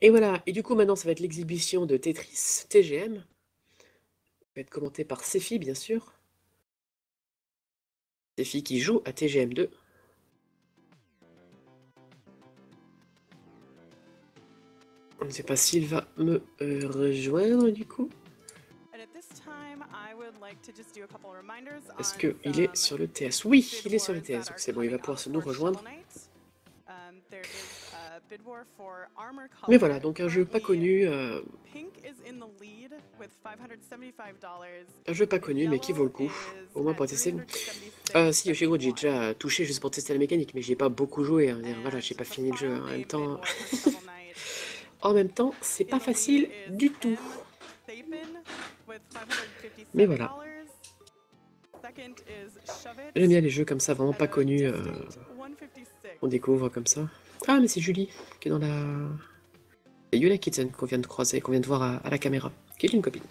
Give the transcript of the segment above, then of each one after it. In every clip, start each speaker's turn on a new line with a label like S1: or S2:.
S1: Et voilà, et du coup maintenant ça va être l'exhibition de Tetris TGM. Ça va être commenté par Sefi bien sûr. Sefi qui joue à TGM2. Je ne sais pas s'il va me euh, rejoindre du coup. Est-ce qu'il est sur le TS Oui, il est sur le TS, donc c'est bon, il va pouvoir nous rejoindre. Mais voilà, donc un jeu pas connu. Euh, un jeu pas connu, mais qui vaut le coup, au moins pour tester. Euh, si, Yoshiro, j'ai déjà touché juste pour tester la mécanique, mais j'ai pas beaucoup joué. Hein. Voilà, j'ai pas fini le jeu en même temps. en même temps, c'est pas facile du tout. Mais voilà. J'aime bien les jeux comme ça, vraiment pas connus. Euh, on découvre comme ça. Ah, mais c'est Julie qui est dans la. C'est Yula Kitten qu'on vient de croiser, qu'on vient de voir à, la caméra, qui est une copine.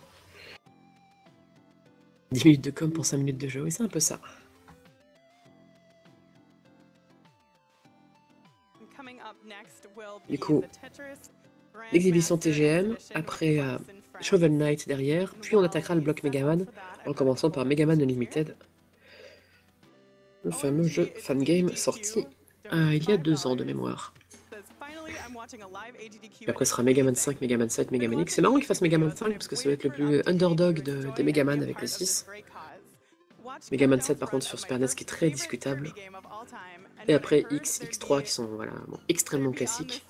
S1: 10 minutes de com pour 5 minutes de jeu, oui, c'est un peu ça. Du coup, l'exhibition TGM, après euh, Shovel Knight derrière, puis on attaquera le bloc Megaman, en commençant par Megaman Unlimited, le fameux jeu fangame sorti euh, il y a deux ans de mémoire. Après, ce sera Megaman 5, Megaman 7, Megaman X. C'est marrant qu'il fasse Megaman 5 parce que ça va être le plus underdog de, des Megaman avec le 6. Megaman 7 par contre sur Super NES qui est très discutable. Et après X, X3 qui sont voilà, extrêmement classiques.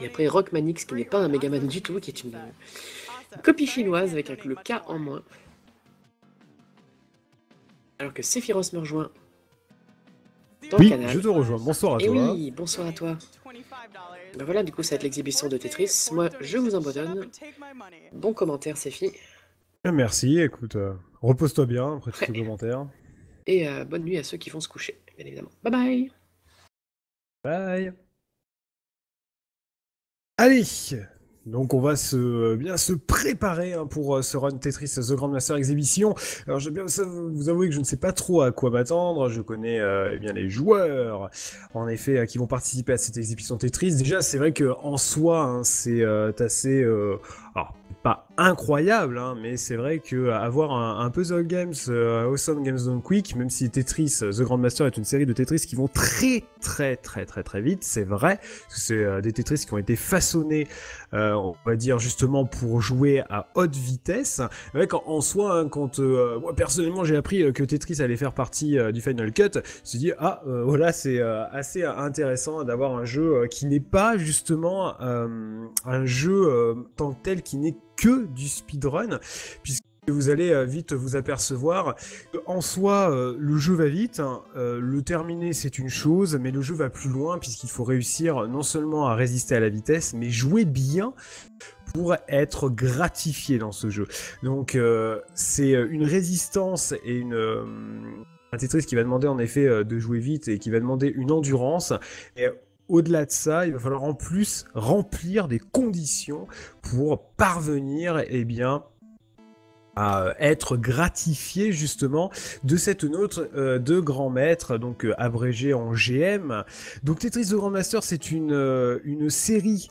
S1: Et après Rockman X qui n'est pas un Megaman du tout, qui est une, copie chinoise avec le K en moins. Alors que Sephiroth me rejoint
S2: oui, je te rejoins. Bonsoir à
S1: Et
S2: toi.
S1: oui, bonsoir à toi. Ben voilà, du coup, ça va être l'exhibition de Tetris. Moi, je vous en donne. Bon commentaire, Sefi.
S2: Eh, merci, écoute, euh, repose-toi bien après tous ces commentaires.
S1: Et euh, bonne nuit à ceux qui vont se coucher, bien évidemment. Bye bye
S2: Bye Allez donc on va se, euh, bien se préparer hein, pour euh, ce run Tetris The Grandmaster Exhibition. Alors je vais bien vous avouer que je ne sais pas trop à quoi m'attendre. Je connais euh, eh bien les joueurs, en effet, qui vont participer à cette exhibition Tetris. Déjà, c'est vrai que en soi, hein, c'est assez, alors pas incroyable, hein, mais c'est vrai que avoir un, puzzle games Awesome Games Done Quick, même si Tetris The Grandmaster est une série de Tetris qui vont très très très très très vite, c'est vrai. C'est des Tetris qui ont été façonnés euh, on va dire justement pour jouer à haute vitesse. En, soi, hein, quand euh, moi personnellement j'ai appris euh, que Tetris allait faire partie du Final Cut, je me suis dit ah voilà c'est assez intéressant d'avoir un jeu qui n'est pas justement un jeu tant tel qui n'est que du speedrun, puisque vous allez euh, vite vous apercevoir en soi euh, le jeu va vite, hein. euh, le terminer c'est une chose, mais le jeu va plus loin puisqu'il faut réussir non seulement à résister à la vitesse, mais jouer bien pour être gratifié dans ce jeu. Donc c'est une résistance et une un Tetris qui va demander en effet de jouer vite et qui va demander une endurance. Et au-delà de ça, il va falloir en plus remplir des conditions pour parvenir eh bien, à être gratifié justement de cette note euh, de grand maître, donc euh, abrégé en GM. Donc Tetris de Grand Master, c'est une, euh, une série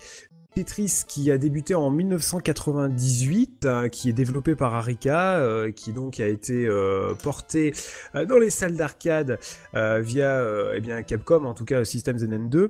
S2: Tetris qui a débuté en 1998, qui est développé par Arika, qui donc a été porté dans les salles d'arcade via eh bien Capcom, en tout cas Systems NN2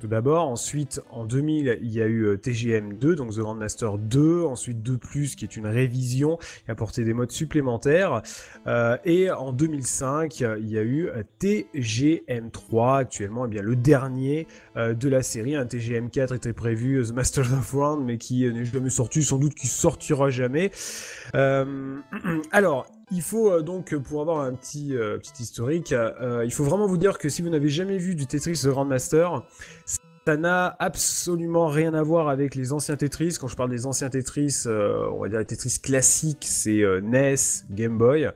S2: tout d'abord. Ensuite, en 2000, il y a eu euh, TGM 2, donc The Grandmaster 2. Ensuite, 2 qui est une révision qui a apporté des modes supplémentaires. Euh, et en 2005, il y a eu euh, TGM 3, actuellement, eh bien, le dernier de la série. Un TGM 4 était prévu, The Masters of Round, mais qui n'est jamais sorti, sans doute qui sortira jamais. alors, il faut euh, donc, pour avoir un petit, euh, petit historique, euh, il faut vraiment vous dire que si vous n'avez jamais vu du Tetris Grandmaster, ça n'a absolument rien à voir avec les anciens Tetris. Quand je parle des anciens Tetris, on va dire les Tetris classiques, c'est NES, Game Boy.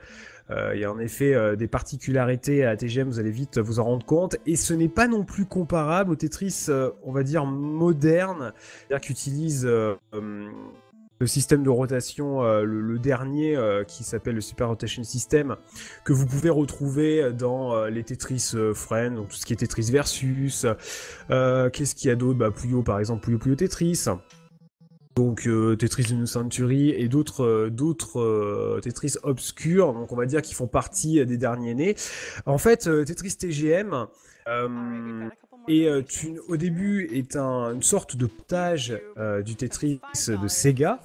S2: Il y a en effet des particularités à TGM, vous allez vite vous en rendre compte. Et ce n'est pas non plus comparable au Tetris, on va dire, moderne, c'est-à-dire qu'utilise le système de rotation, le, dernier qui s'appelle le Super Rotation System, que vous pouvez retrouver dans les Tetris Friends, donc tout ce qui est Tetris Versus. Qu'est-ce qu'il y a d'autre? Bah, Puyo par exemple, Puyo Puyo Tetris donc euh, Tetris New Century et d'autres euh, d'autres euh, Tetris obscurs, donc on va dire qui font partie des derniers nés. En fait, Tetris TGM et au début est une sorte de potage du Tetris de Sega,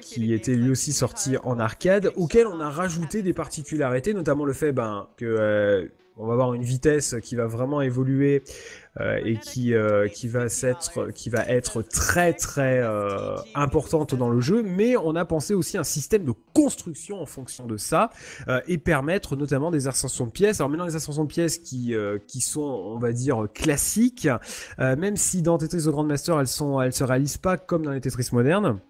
S2: qui était lui aussi sorti en arcade, auquel on a rajouté des particularités, notamment le fait ben, que va avoir une vitesse qui va vraiment évoluer euh, et qui, euh, qui, va être, qui va être très très euh, importante dans le jeu, mais on a pensé aussi un système de construction en fonction de ça et permettre notamment des ascensions de pièces. Alors maintenant les ascensions de pièces qui, qui sont, on va dire, classiques, même si dans Tetris The Grandmaster elles, sont, elles se réalisent pas comme dans les Tetris modernes.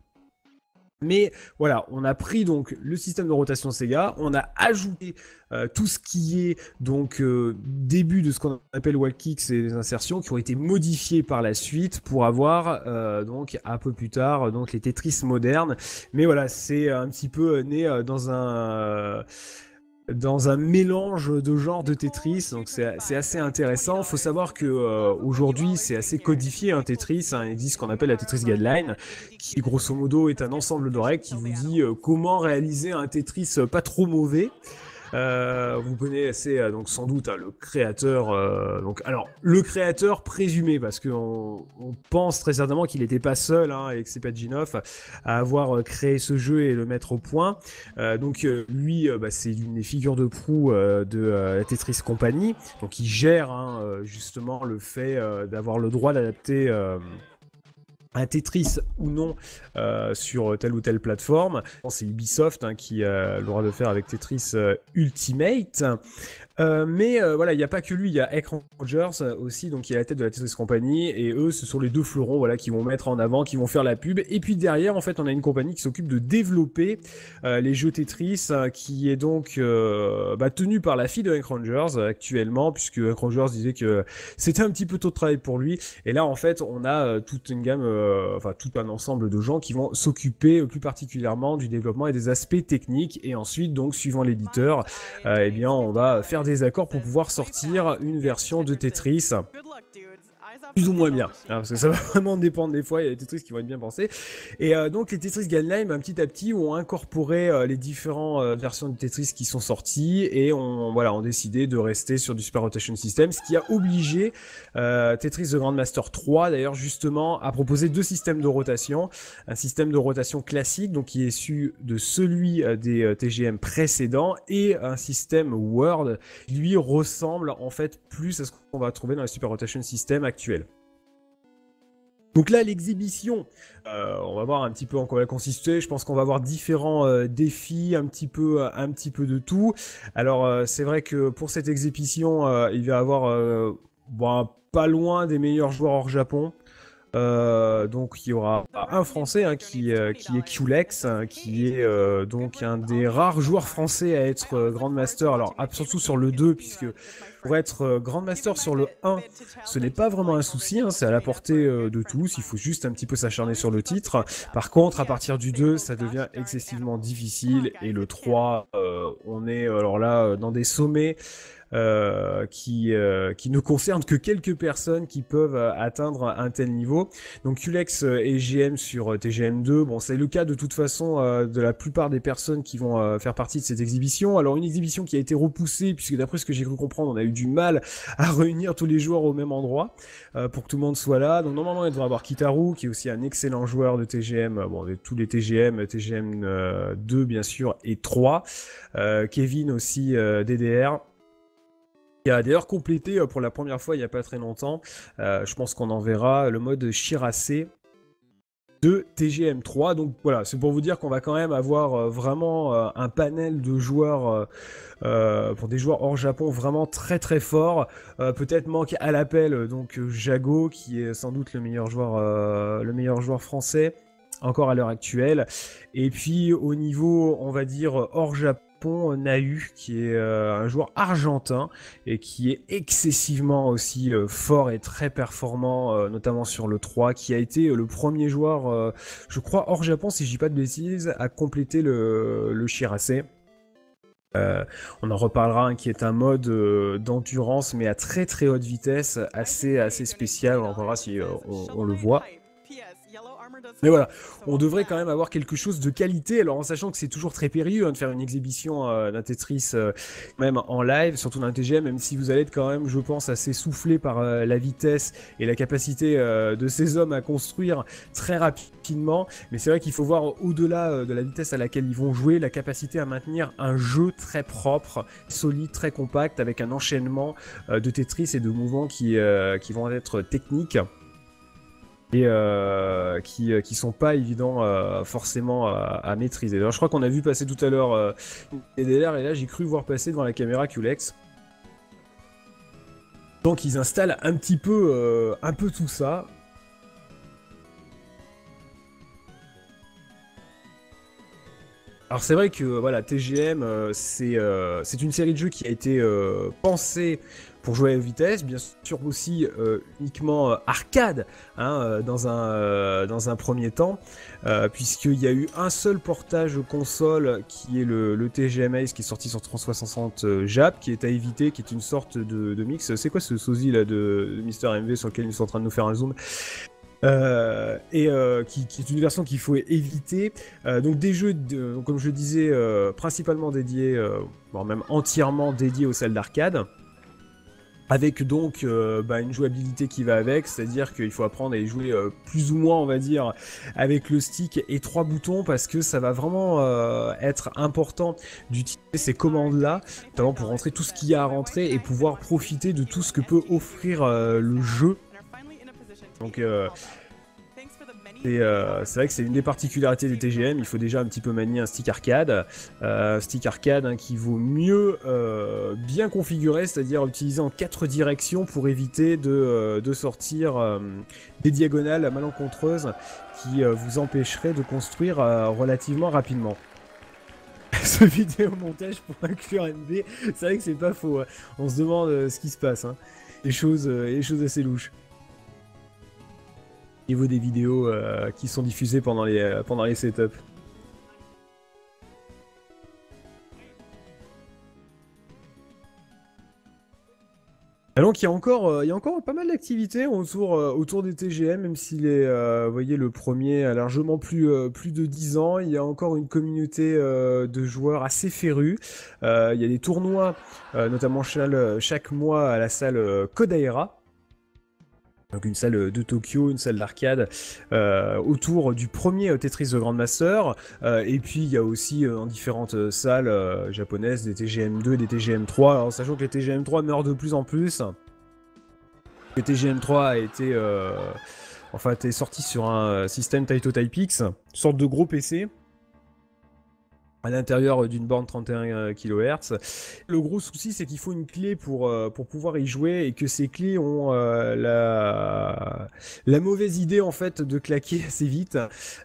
S2: Mais voilà, on a pris donc le système de rotation Sega, on a ajouté euh, tout ce qui est donc euh, début de ce qu'on appelle wall kicks et les insertions qui ont été modifiés par la suite pour avoir euh, donc un peu plus tard donc les Tetris modernes. Mais voilà, c'est un petit peu né dans un dans un mélange de genres de Tetris, donc c'est assez intéressant. Faut savoir que euh, aujourd'hui c'est assez codifié un Tetris. Hein. Il existe ce qu'on appelle la Tetris Guideline, qui grosso modo est un ensemble de règles qui vous dit euh, comment réaliser un Tetris pas trop mauvais. Euh, vous connaissez euh, donc sans doute hein, le créateur. Euh, donc alors le créateur présumé parce qu'on on pense très certainement qu'il n'était pas seul hein, avec Sepadjinov à avoir créé ce jeu et le mettre au point. donc lui, bah, c'est une des figures de proue de la Tetris Company. Donc il gère hein, justement le fait d'avoir le droit d'adapter un Tetris ou non euh, sur telle ou telle plateforme. C'est Ubisoft hein, qui a le droit de faire avec Tetris euh, Ultimate. Euh, mais euh, voilà, il n'y a pas que lui, il y a Egg Rangers euh, aussi, donc qui est à la tête de la Tetris Company, et eux, ce sont les deux fleurons, voilà, qui vont mettre en avant, qui vont faire la pub. Et puis derrière, en fait, on a une compagnie qui s'occupe de développer les jeux Tetris, qui est donc bah, tenue par la fille de Egg Rangers actuellement, puisque Egg Rangers disait que c'était un petit peu tôt de travail pour lui. Et là, en fait, on a toute une gamme, enfin tout un ensemble de gens qui vont s'occuper plus particulièrement du développement et des aspects techniques. Et ensuite, donc, suivant l'éditeur, eh bien, on va faire des accords pour pouvoir sortir une version de Tetris plus ou moins bien. Hein, parce que ça va vraiment dépendre des fois, il y a des Tetris qui vont être bien pensés. Et euh, donc les Tetris Guideline, ben, petit à petit, ont incorporé euh, les différentes euh, versions de Tetris qui sont sorties et on voilà, ont décidé de rester sur du Super Rotation System, ce qui a obligé Tetris The Grandmaster 3 d'ailleurs justement à proposer deux systèmes de rotation. Un système de rotation classique, donc qui est issu de celui des TGM précédents, et un système Word qui lui ressemble en fait plus à ce qu'on va trouver dans les Super Rotation System actuels. Donc là, l'exhibition, euh, on va voir un petit peu en quoi elle consistait. Je pense qu'on va avoir différents euh, défis, un petit peu, euh, un petit peu de tout. Alors, c'est vrai que pour cette exhibition, il va y avoir pas loin des meilleurs joueurs hors Japon. Euh, donc il y aura un Français hein, qui, euh, qui est Qlex, hein, qui est euh, donc un des rares joueurs français à être Grandmaster. Alors surtout sur le 2, puisque pour être Grandmaster sur le 1, ce n'est pas vraiment un souci, hein, c'est à la portée de tous, il faut juste un petit peu s'acharner sur le titre. Par contre, à partir du 2, ça devient excessivement difficile, et le 3, on est alors là dans des sommets. Euh, qui, euh, qui ne concerne que quelques personnes qui peuvent euh, atteindre un tel niveau. Donc Ulex est GM sur TGM2. Bon, c'est le cas de toute façon de la plupart des personnes qui vont faire partie de cette exhibition. Alors une exhibition qui a été repoussée puisque d'après ce que j'ai cru comprendre, on a eu du mal à réunir tous les joueurs au même endroit pour que tout le monde soit là. Donc normalement, il devrait avoir Kitaru qui est aussi un excellent joueur de TGM. Bon, de tous les TGM, TGM 2 bien sûr et 3. Kevin aussi DDR a d'ailleurs complété euh, pour la première fois il n'y a pas très longtemps. Euh, je pense qu'on en verra le mode Chiracé de TGM3. Donc voilà, c'est pour vous dire qu'on va quand même avoir euh, vraiment un panel de joueurs pour des joueurs hors Japon vraiment très très fort. Peut-être manque à l'appel donc Jago qui est sans doute le meilleur joueur, le meilleur joueur français encore à l'heure actuelle. Et puis au niveau, on va dire hors Japon Japon, Nahu, qui est un joueur argentin et qui est excessivement aussi fort et très performant, notamment sur le 3, qui a été le premier joueur, je crois, hors Japon, si je dis pas de bêtises, à compléter le, le. Euh, on en reparlera, qui est un mode euh, d'endurance, mais à très très haute vitesse, assez, assez spécial. On en reparlera si euh, on, le voit. Mais voilà, on devrait quand même avoir quelque chose de qualité, alors en sachant que c'est toujours très périlleux hein, de faire une exhibition euh, d'un Tetris euh, même en live, surtout d'un TGM, même si vous allez être quand même, je pense, assez soufflé par euh, la vitesse et la capacité de ces hommes à construire très rapidement. Mais c'est vrai qu'il faut voir au-delà de la vitesse à laquelle ils vont jouer, la capacité à maintenir un jeu très propre, solide, très compact, avec un enchaînement de Tetris et de mouvements qui, qui vont être techniques et euh, qui, euh, qui sont pas évidents euh, forcément à, maîtriser. Je crois qu'on a vu passer tout à l'heure et là j'ai cru voir passer devant la caméra QLEX. Donc ils installent un petit peu, un peu tout ça. Alors c'est vrai que voilà TGM c'est c'est une série de jeux qui a été pensée pour jouer à vitesse, bien sûr aussi euh, uniquement euh, arcade hein, euh, dans, un, premier temps, puisqu'il y a eu un seul portage console qui est le, TGM Ace qui est sorti sur 360 Jap, qui est à éviter, qui est une sorte de, mix. C'est quoi ce sosie là de, Mister MV sur lequel ils sont en train de nous faire un zoom? Et qui, est une version qu'il faut éviter. donc des jeux, comme je disais, principalement dédiés, voire même entièrement dédiés aux salles d'arcade avec donc euh, bah, une jouabilité qui va avec, c'est-à-dire qu'il faut apprendre à y jouer euh, plus ou moins, on va dire, avec le stick et trois boutons, parce que ça va vraiment euh, être important d'utiliser ces commandes-là, notamment pour rentrer tout ce qu'il y a à rentrer et pouvoir profiter de tout ce que peut offrir le jeu. Donc euh, c'est vrai que c'est une des particularités des TGM, il faut déjà un petit peu manier un stick arcade. Euh, stick arcade hein, qui vaut mieux euh, bien configurer, c'est-à-dire utiliser en quatre directions pour éviter de, sortir des diagonales malencontreuses qui vous empêcheraient de construire relativement rapidement. Ce vidéo montage pour inclure NB, c'est vrai que c'est pas faux. Hein. On se demande ce qui se passe. Hein. Les choses, choses assez louches niveau des vidéos euh, qui sont diffusées pendant les, euh, setups. Donc il y a encore, euh, il y a encore pas mal d'activités autour, des TGM, même s'il est, vous voyez, le premier a largement plus, de 10 ans. Il y a encore une communauté de joueurs assez férus. il y a des tournois, notamment chaque mois à la salle Kodaira. Donc une salle de Tokyo, une salle d'arcade euh, autour du premier euh, Tetris de Grandmaster. Euh, et puis il y a aussi en différentes salles japonaises des TGM2 des TGM3. Alors sachant que les TGM3 meurent de plus en plus. Le TGM3 a été, sorti sur un système Taito Type X, sorte de gros PC à l'intérieur d'une borne 31 euh, kHz. Le gros souci, c'est qu'il faut une clé pour, euh, pour pouvoir y jouer et que ces clés ont euh, la, la mauvaise idée en fait de claquer assez vite.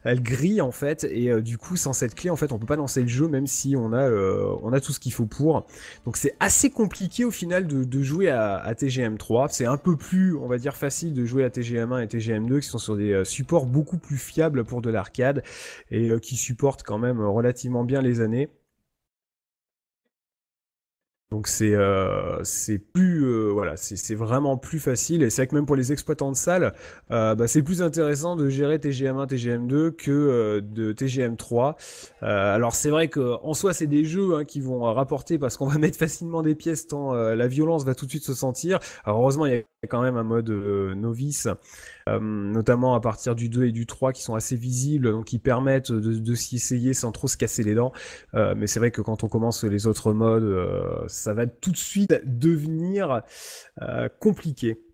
S2: Elles grillent en fait et du coup, sans cette clé, en fait, on peut pas lancer le jeu même si on a, on a tout ce qu'il faut pour. Donc c'est assez compliqué au final de, de jouer à, à TGM3. C'est un peu plus, on va dire, facile de jouer à TGM1 et TGM2 qui sont sur des supports beaucoup plus fiables pour de l'arcade et qui supportent quand même relativement bien les années. Donc c'est euh, plus euh, voilà c'est vraiment plus facile. Et c'est vrai que même pour les exploitants de salles euh, bah, c'est plus intéressant de gérer TGM1 TGM2 que de TGM3 alors c'est vrai que en soi c'est des jeux hein, qui vont rapporter parce qu'on va mettre facilement des pièces tant la violence va tout de suite se sentir. Heureusement il y a quand même un mode novice. euh, notamment à partir du 2 et du 3 qui sont assez visibles, donc qui permettent de, s'y essayer sans trop se casser les dents. Euh, mais c'est vrai que quand on commence les autres modes, euh, ça va tout de suite devenir compliqué.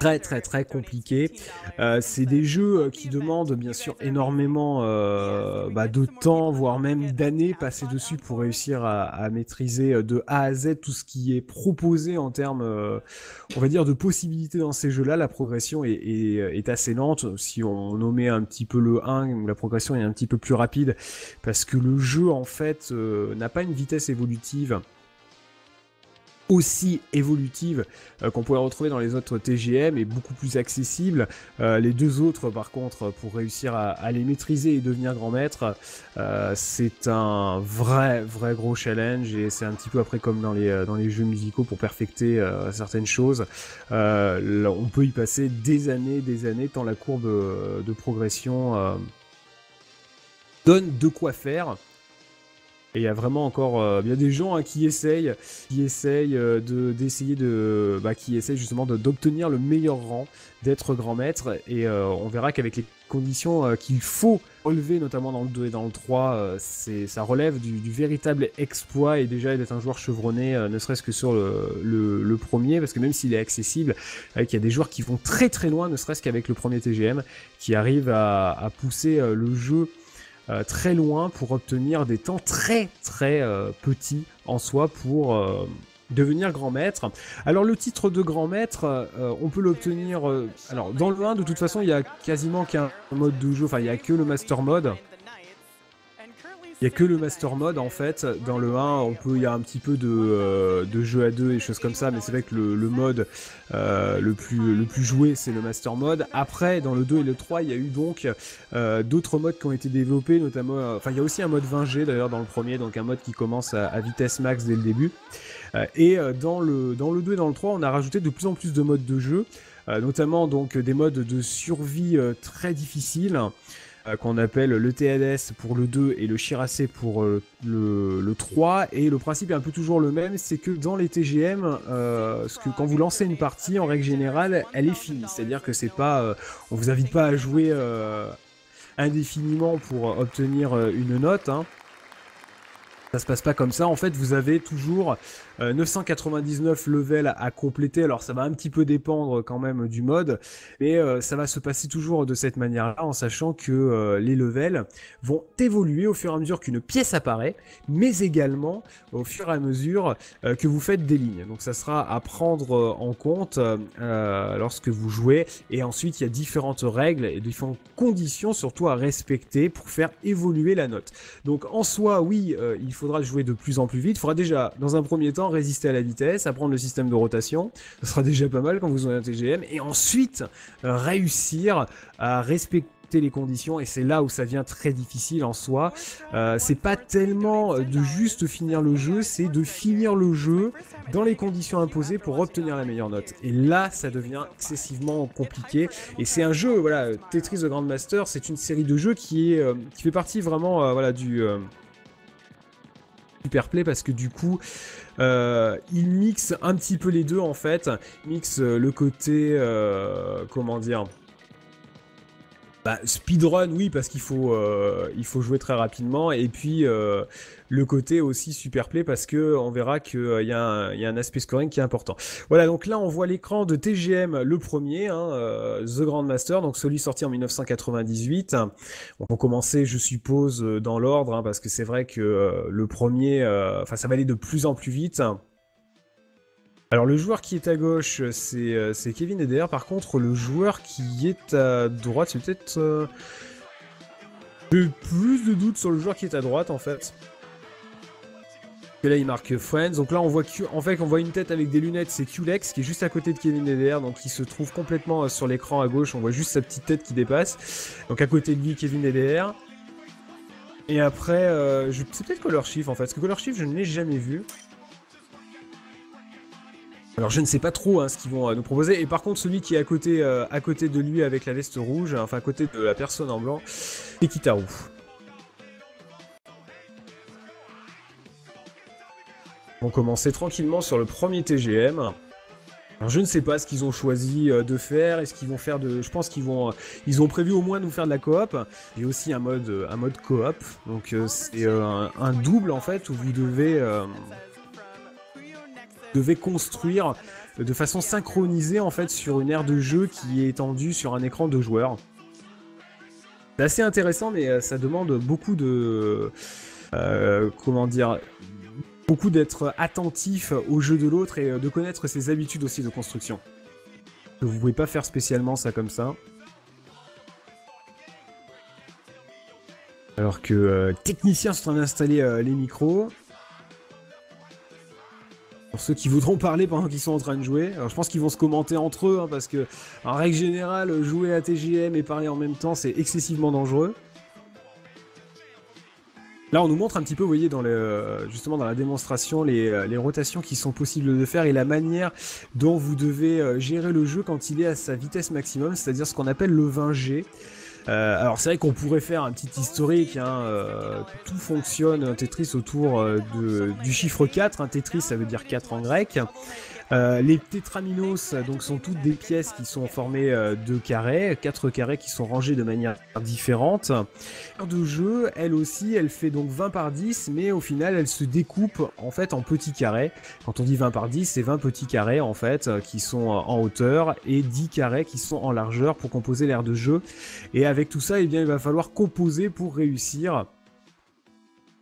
S2: Très très très compliqué. Euh, c'est des jeux euh, qui demandent bien sûr énormément euh, bah, de temps, voire même d'années passées dessus pour réussir à, maîtriser de A à Z tout ce qui est proposé en termes, on va dire, de possibilités dans ces jeux-là. La progression est, est, assez lente. Si on nommait un petit peu le 1, la progression est un petit peu plus rapide parce que le jeu en fait n'a pas une vitesse évolutive aussi évolutive euh, qu'on pourrait retrouver dans les autres TGM et beaucoup plus accessible. Euh, les deux autres, par contre, pour réussir à, les maîtriser et devenir grand maître, euh, c'est un vrai, vrai gros challenge et c'est un petit peu après comme dans les, dans les jeux musicaux pour perfecter certaines choses. on peut y passer des années, des années, tant la courbe de progression donne de quoi faire. Et il y a vraiment encore, euh, il y a des gens hein, qui essayent, qui essayent euh, de d'essayer de, bah, qui essayent justement d'obtenir le meilleur rang, d'être grand maître. Et euh, on verra qu'avec les conditions qu'il faut relever, notamment dans le 2 et dans le 3, c'est ça relève du, véritable exploit et déjà d'être un joueur chevronné, ne serait-ce que sur le, le, premier, parce que même s'il est accessible, il y a des joueurs qui vont très très loin, ne serait-ce qu'avec le premier TGM, qui arrivent à, à pousser le jeu euh, très loin pour obtenir des temps très très euh, petits en soi pour euh, devenir grand maître. Alors le titre de grand maître, on peut l'obtenir. alors dans le 1, de toute façon, il y a quasiment qu'un mode de jeu. Enfin, il y a que le master mode. Il y a que le master mode en fait. Dans le 1, on peut, il y a un petit peu de, euh, de jeu à deux et choses comme ça, mais c'est vrai que le, mode euh, le plus le plus joué, c'est le master mode. Après, dans le 2 et le 3, il y a eu donc euh, d'autres modes qui ont été développés, notamment, enfin, il y a aussi un mode 20G d'ailleurs dans le premier, donc un mode qui commence à, vitesse max dès le début. et dans le dans le 2 et dans le 3, on a rajouté de plus en plus de modes de jeu, notamment donc des modes de survie très difficiles. Euh, qu'on appelle le TNS pour le 2 et le Shirase pour euh, le, 3. Et le principe est un peu toujours le même, c'est que dans les TGM, euh, quand vous lancez une partie, en règle générale, elle est finie. C'est-à-dire que c'est pas, on vous invite pas à jouer indéfiniment pour obtenir une note. Hein. Ça se passe pas comme ça. En fait, vous avez toujours 999 euh, levels à compléter. Alors, ça va un petit peu dépendre quand même du mode, mais euh, ça va se passer toujours de cette manière-là, en sachant que euh, les levels vont évoluer au fur et à mesure qu'une pièce apparaît, mais également au fur et à mesure que vous faites des lignes. Donc, ça sera à prendre en compte lorsque vous jouez. Et ensuite, il y a différentes règles et différentes conditions, surtout à respecter pour faire évoluer la note. Donc, en soi, oui, il faudra jouer de plus en plus vite. Il faudra déjà, dans un premier temps, résister à la vitesse, apprendre le système de rotation. Ce sera déjà pas mal quand vous aurez un TGM. Et ensuite, euh, réussir à respecter les conditions et c'est là où ça devient très difficile en soi. Euh, c'est pas tellement de juste finir le jeu, c'est de finir le jeu dans les conditions imposées pour obtenir la meilleure note. Et là, ça devient excessivement compliqué. Et c'est un jeu, voilà, Tetris de Grandmaster, c'est une série de jeux qui est euh, qui fait partie vraiment, voilà, du super play parce que du coup euh, il mixe un petit peu les deux en fait. Il mixe euh, le côté euh, comment dire bah, speedrun oui parce qu'il faut il faut jouer très rapidement et puis le côté aussi super play parce que on verra qu'il euh, y, a un aspect scoring qui est important. Voilà, donc là on voit l'écran de TGM, le premier, hein, euh, The Grandmaster, donc celui sorti en 1998. On va commencer, je suppose, euh, dans l'ordre, hein, parce que c'est vrai que le premier, enfin ça va aller de plus en plus vite. Alors le joueur qui est à gauche, c'est Kevin Eder. Par contre, le joueur qui est à droite, c'est peut-être... J'ai plus de doutes sur le joueur qui est à droite en fait là il marque Friends. Donc là on voit en fait on voit une tête avec des lunettes, c'est Qlex qui est juste à côté de Kevin Eder, donc il se trouve complètement euh, sur l'écran à gauche, on voit juste sa petite tête qui dépasse. Donc à côté de lui Kevin Eder. Et après, euh, c'est peut-être Color Shift en fait, parce que Color Shift je ne l'ai jamais vu. Alors je ne sais pas trop hein, ce qu'ils vont euh, nous proposer. Et par contre celui qui est à côté, à côté de lui avec la veste rouge, enfin à côté de la personne en blanc, c'est Kitaru. On commencer tranquillement sur le premier TGM. Alors je ne sais pas ce qu'ils ont choisi euh, de faire. Est-ce qu'ils vont faire de. Je pense qu'ils vont. Euh, ils ont prévu au moins de nous faire de la coop. Il y a aussi un mode, un mode coop. Donc euh, c'est un, double en fait où vous devez, devez construire de façon synchronisée en fait sur une aire de jeu qui est étendue sur un écran de joueurs. C'est assez intéressant, mais ça demande beaucoup de comment dire beaucoup d'être attentif au jeu de l'autre et de connaître ses habitudes aussi de construction. Vous pouvez pas faire spécialement ça comme ça. Alors que euh, techniciens sont en train d'installer euh, les micros. Pour ceux qui voudront parler pendant qu'ils sont en train de jouer. Alors je pense qu'ils vont se commenter entre eux, hein, parce que en règle générale, jouer à TGM et parler en même temps, c'est excessivement dangereux. Là, on nous montre un petit peu, vous voyez, dans le, justement dans la démonstration, les, les, rotations qui sont possibles de faire et la manière dont vous devez euh, gérer le jeu quand il est à sa vitesse maximum, c'est-à-dire ce qu'on appelle le 20G. Euh, alors c'est vrai qu'on pourrait faire un petit historique, hein, euh, tout fonctionne Tetris autour euh, du chiffre 4, un Tetris ça veut dire 4 en grec. Euh, les tétraminos donc sont toutes des pièces qui sont formées euh, de carrés, quatre carrés qui sont rangés de manière différente. De jeu, elle aussi, elle fait donc 20 par 10, mais au final, elle se découpe en fait en petits carrés. Quand on dit 20 par 10, c'est 20 petits carrés en fait euh, qui sont en hauteur et 10 carrés qui sont en largeur pour composer l'aire de jeu. Et avec tout ça, eh bien, il va falloir composer pour réussir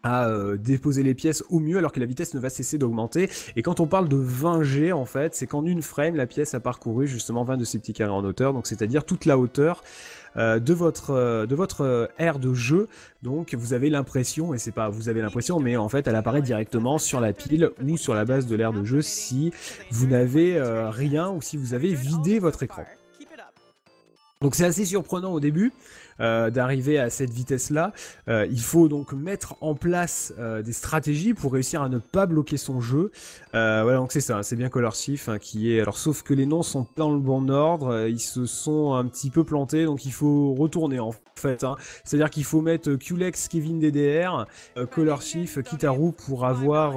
S2: à euh, déposer les pièces au mieux alors que la vitesse ne va cesser d'augmenter. Et quand on parle de 20 G, en fait, c'est qu'en une frame, la pièce a parcouru justement 20 de ces petits carrés en hauteur, donc c'est-à-dire toute la hauteur euh, de votre euh, de aire de jeu. Donc vous avez l'impression, et c'est pas vous avez l'impression, mais en fait elle apparaît directement sur la pile ou sur la base de l'aire de jeu si vous n'avez rien ou si vous avez vidé votre écran. Donc c'est assez surprenant au début. Euh, d'arriver à cette vitesse-là. Euh, il faut donc mettre en place euh, des stratégies pour réussir à ne pas bloquer son jeu. voilà, donc c'est ça, c'est bien Color hein, qui est. Alors, sauf que les noms sont pas dans le bon ordre, ils se sont un petit peu plantés, donc il faut retourner en fait. Hein. C'est-à-dire qu'il faut mettre Qlex, Kevin DDR, Color Kitaru pour avoir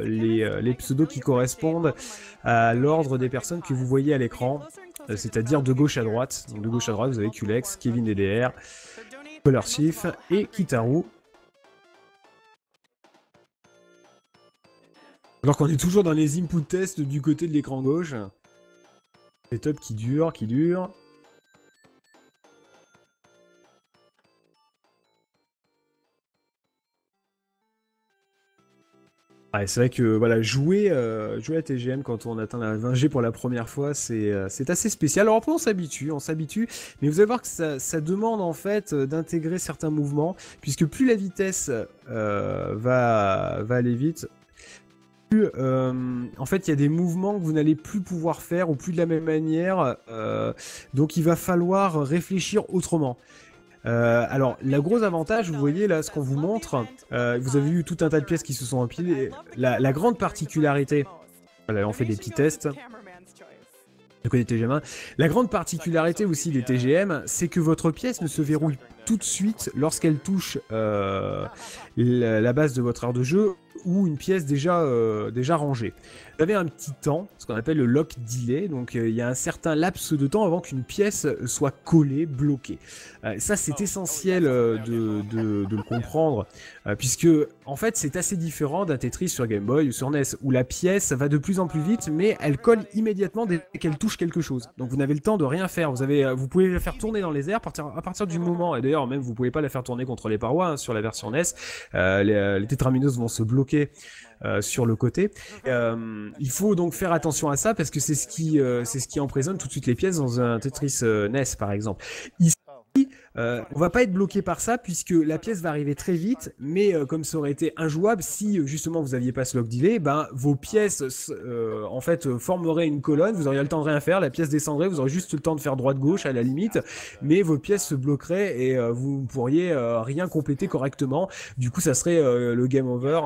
S2: les, les pseudos qui correspondent à l'ordre des personnes que vous voyez à l'écran. Euh, c'est-à-dire de gauche à droite. Donc de gauche à droite, vous avez Qlex, Kevin DDR, Chief et Kitaru. Alors qu'on est toujours dans les input tests du côté de l'écran gauche. Setup qui dure, qui dure. C'est vrai que voilà, jouer, euh, jouer à TGM quand on atteint la 20G pour la première fois, euh, c'est assez spécial. Alors après, on s'habitue, on s'habitue, mais vous allez voir que ça, demande en fait d'intégrer certains mouvements, puisque plus la vitesse euh, va, va aller vite, plus en fait il y a des mouvements que vous n'allez plus pouvoir faire ou plus de la même manière, donc il va falloir réfléchir autrement. Euh, alors, la grosse avantage, vous voyez là ce qu'on vous montre, euh, vous avez vu tout un tas de pièces qui se sont empilées. La, grande particularité, voilà, on fait des petits tests. Je TGM. La grande particularité aussi des TGM, c'est que votre pièce ne se verrouille tout de suite lorsqu'elle touche euh, la, base de votre aire de jeu ou une pièce déjà, déjà rangée. Vous avez un petit temps, ce qu'on appelle le lock delay, donc euh, il y a un certain laps de temps avant qu'une pièce soit collée, bloquée. Euh, ça c'est essentiel euh, de, le comprendre, puisque en fait c'est assez différent d'un Tetris sur Game Boy ou sur NES, où la pièce va de plus en plus vite, mais elle colle immédiatement dès qu'elle touche quelque chose. Donc vous n'avez le temps de rien faire, vous, avez, vous pouvez la faire tourner dans les airs à partir, à partir du moment, et d'ailleurs même vous pouvez pas la faire tourner contre les parois hein, sur la version NES, les, les tétraminos vont se bloquer euh, sur le côté. Euh, il faut donc faire attention à ça parce que c'est ce qui euh, c'est ce qui emprisonne tout de suite les pièces dans un Tetris NES par exemple. Euh, on va pas être bloqué par ça puisque la pièce va arriver très vite, mais euh, comme ça aurait été injouable si euh, justement vous aviez pas ce lock delay, ben vos pièces en fait formeraient une colonne, vous auriez le temps de rien faire, la pièce descendrait, vous aurez juste le temps de faire droite gauche à la limite, mais vos pièces se bloqueraient et vous ne pourriez rien compléter correctement. Du coup, ça serait le game over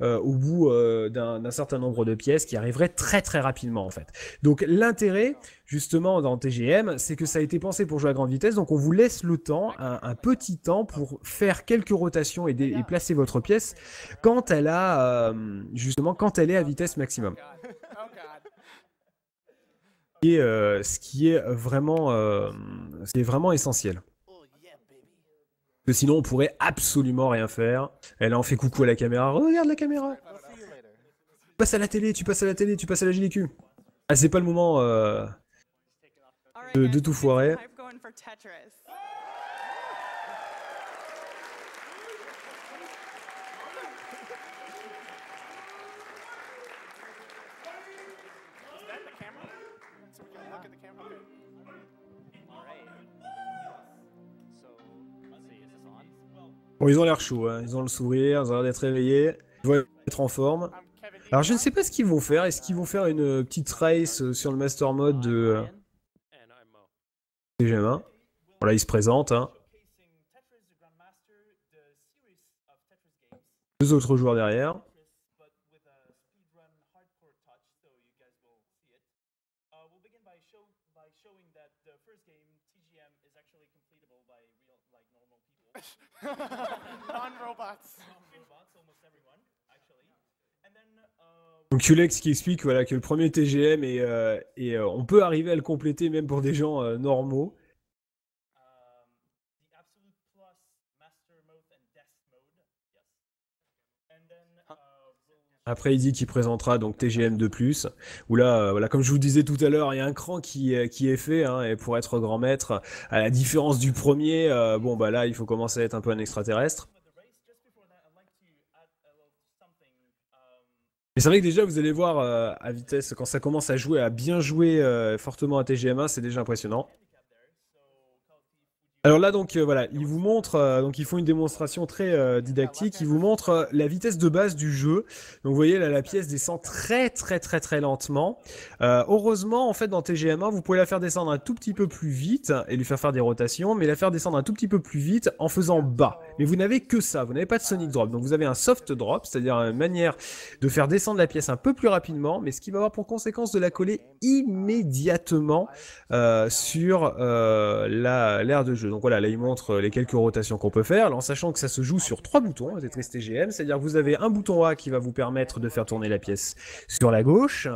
S2: au bout d'un certain nombre de pièces qui arriverait très très rapidement en fait. Donc l'intérêt justement dans TGM, c'est que ça a été pensé pour jouer à grande vitesse, donc on vous laisse le temps, un, petit temps pour faire quelques rotations et, placer votre pièce quand elle a euh, justement quand elle est à vitesse maximum. Et euh, ce qui est vraiment, euh, vraiment essentiel. que sinon on pourrait absolument rien faire. Elle en fait coucou à la caméra. Regarde la caméra. Tu passes à la télé, tu passes à la télé, tu passes à la GDQ. Ah, c'est pas le moment de, tout foirer. Bon, ils ont l'air chauds, hein. ils ont le sourire, ils ont l'air d'être réveillés, ils vont être en forme. Alors je ne sais pas ce qu'ils vont faire, est-ce qu'ils vont faire une petite race sur le Master Mode de TGM1 Voilà, ils se présentent. Hein. Deux autres joueurs derrière. Donc Ulex qui explique voilà, que le premier TGM et, euh, euh, on peut arriver à le compléter même pour des gens euh, normaux. Après, il dit qu'il présentera donc TGM 2+, où là, voilà, comme je vous disais tout à l'heure, il y a un cran qui, qui est fait, hein, et pour être grand maître, à la différence du premier, bon bah là, il faut commencer à être un peu un extraterrestre. Et c'est vrai que déjà, vous allez voir euh, à vitesse, quand ça commence à jouer, à bien jouer euh, fortement à TGM1, c'est déjà impressionnant. Alors là donc euh, voilà, ils vous montrent, euh, donc ils font une démonstration très euh, didactique, ils vous montrent la vitesse de base du jeu. Donc vous voyez là la pièce descend très très très très lentement. heureusement en fait dans TGM1 vous pouvez la faire descendre un tout petit peu plus vite et lui faire faire des rotations, mais la faire descendre un tout petit peu plus vite en faisant bas. Mais vous n'avez que ça, vous n'avez pas de sonic drop. Donc vous avez un soft drop, c'est-à-dire une manière de faire descendre la pièce un peu plus rapidement, mais ce qui va avoir pour conséquence de la coller immédiatement sur l'aire de jeu. Donc voilà, là il montre euh, les quelques rotations qu'on peut faire, en sachant que ça se joue sur trois boutons, Tetris TGM, c'est-à-dire vous avez un bouton A qui va vous permettre de faire tourner la pièce sur la gauche,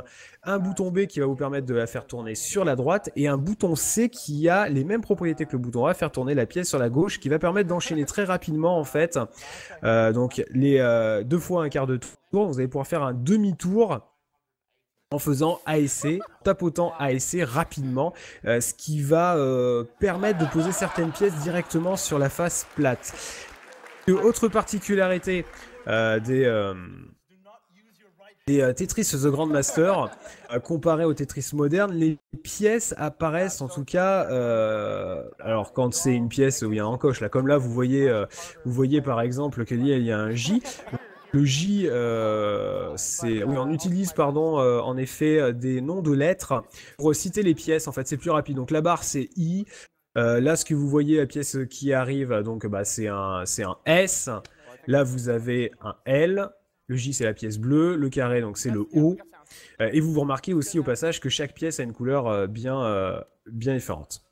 S2: un bouton B qui va vous permettre de la faire tourner sur la droite, et un bouton C qui a les mêmes propriétés que le bouton A, faire tourner la pièce sur la gauche, qui va permettre d'enchaîner très rapidement en fait, euh, donc les euh, deux fois un quart de tour, vous allez pouvoir faire un demi-tour en faisant ASC, tapotant ASC rapidement, euh, ce qui va euh, permettre de poser certaines pièces directement sur la face plate. autre particularité euh, des, Tetris The Grandmaster, comparé au Tetris moderne, les pièces apparaissent en tout cas, alors quand c'est une pièce où il y a un encoche, là comme là vous voyez, vous voyez par exemple qu'il y a un J, le J, euh, c'est on utilise pardon euh, en effet euh, des noms de lettres pour citer les pièces. En fait, c'est plus rapide. Donc la barre c'est I. là, ce que vous voyez, la pièce qui arrive, donc bah, c'est un c'est un S. Là, vous avez un L. Le J, c'est la pièce bleue. Le carré, donc c'est le O. et vous vous remarquez aussi au passage que chaque pièce a une couleur bien bien différente.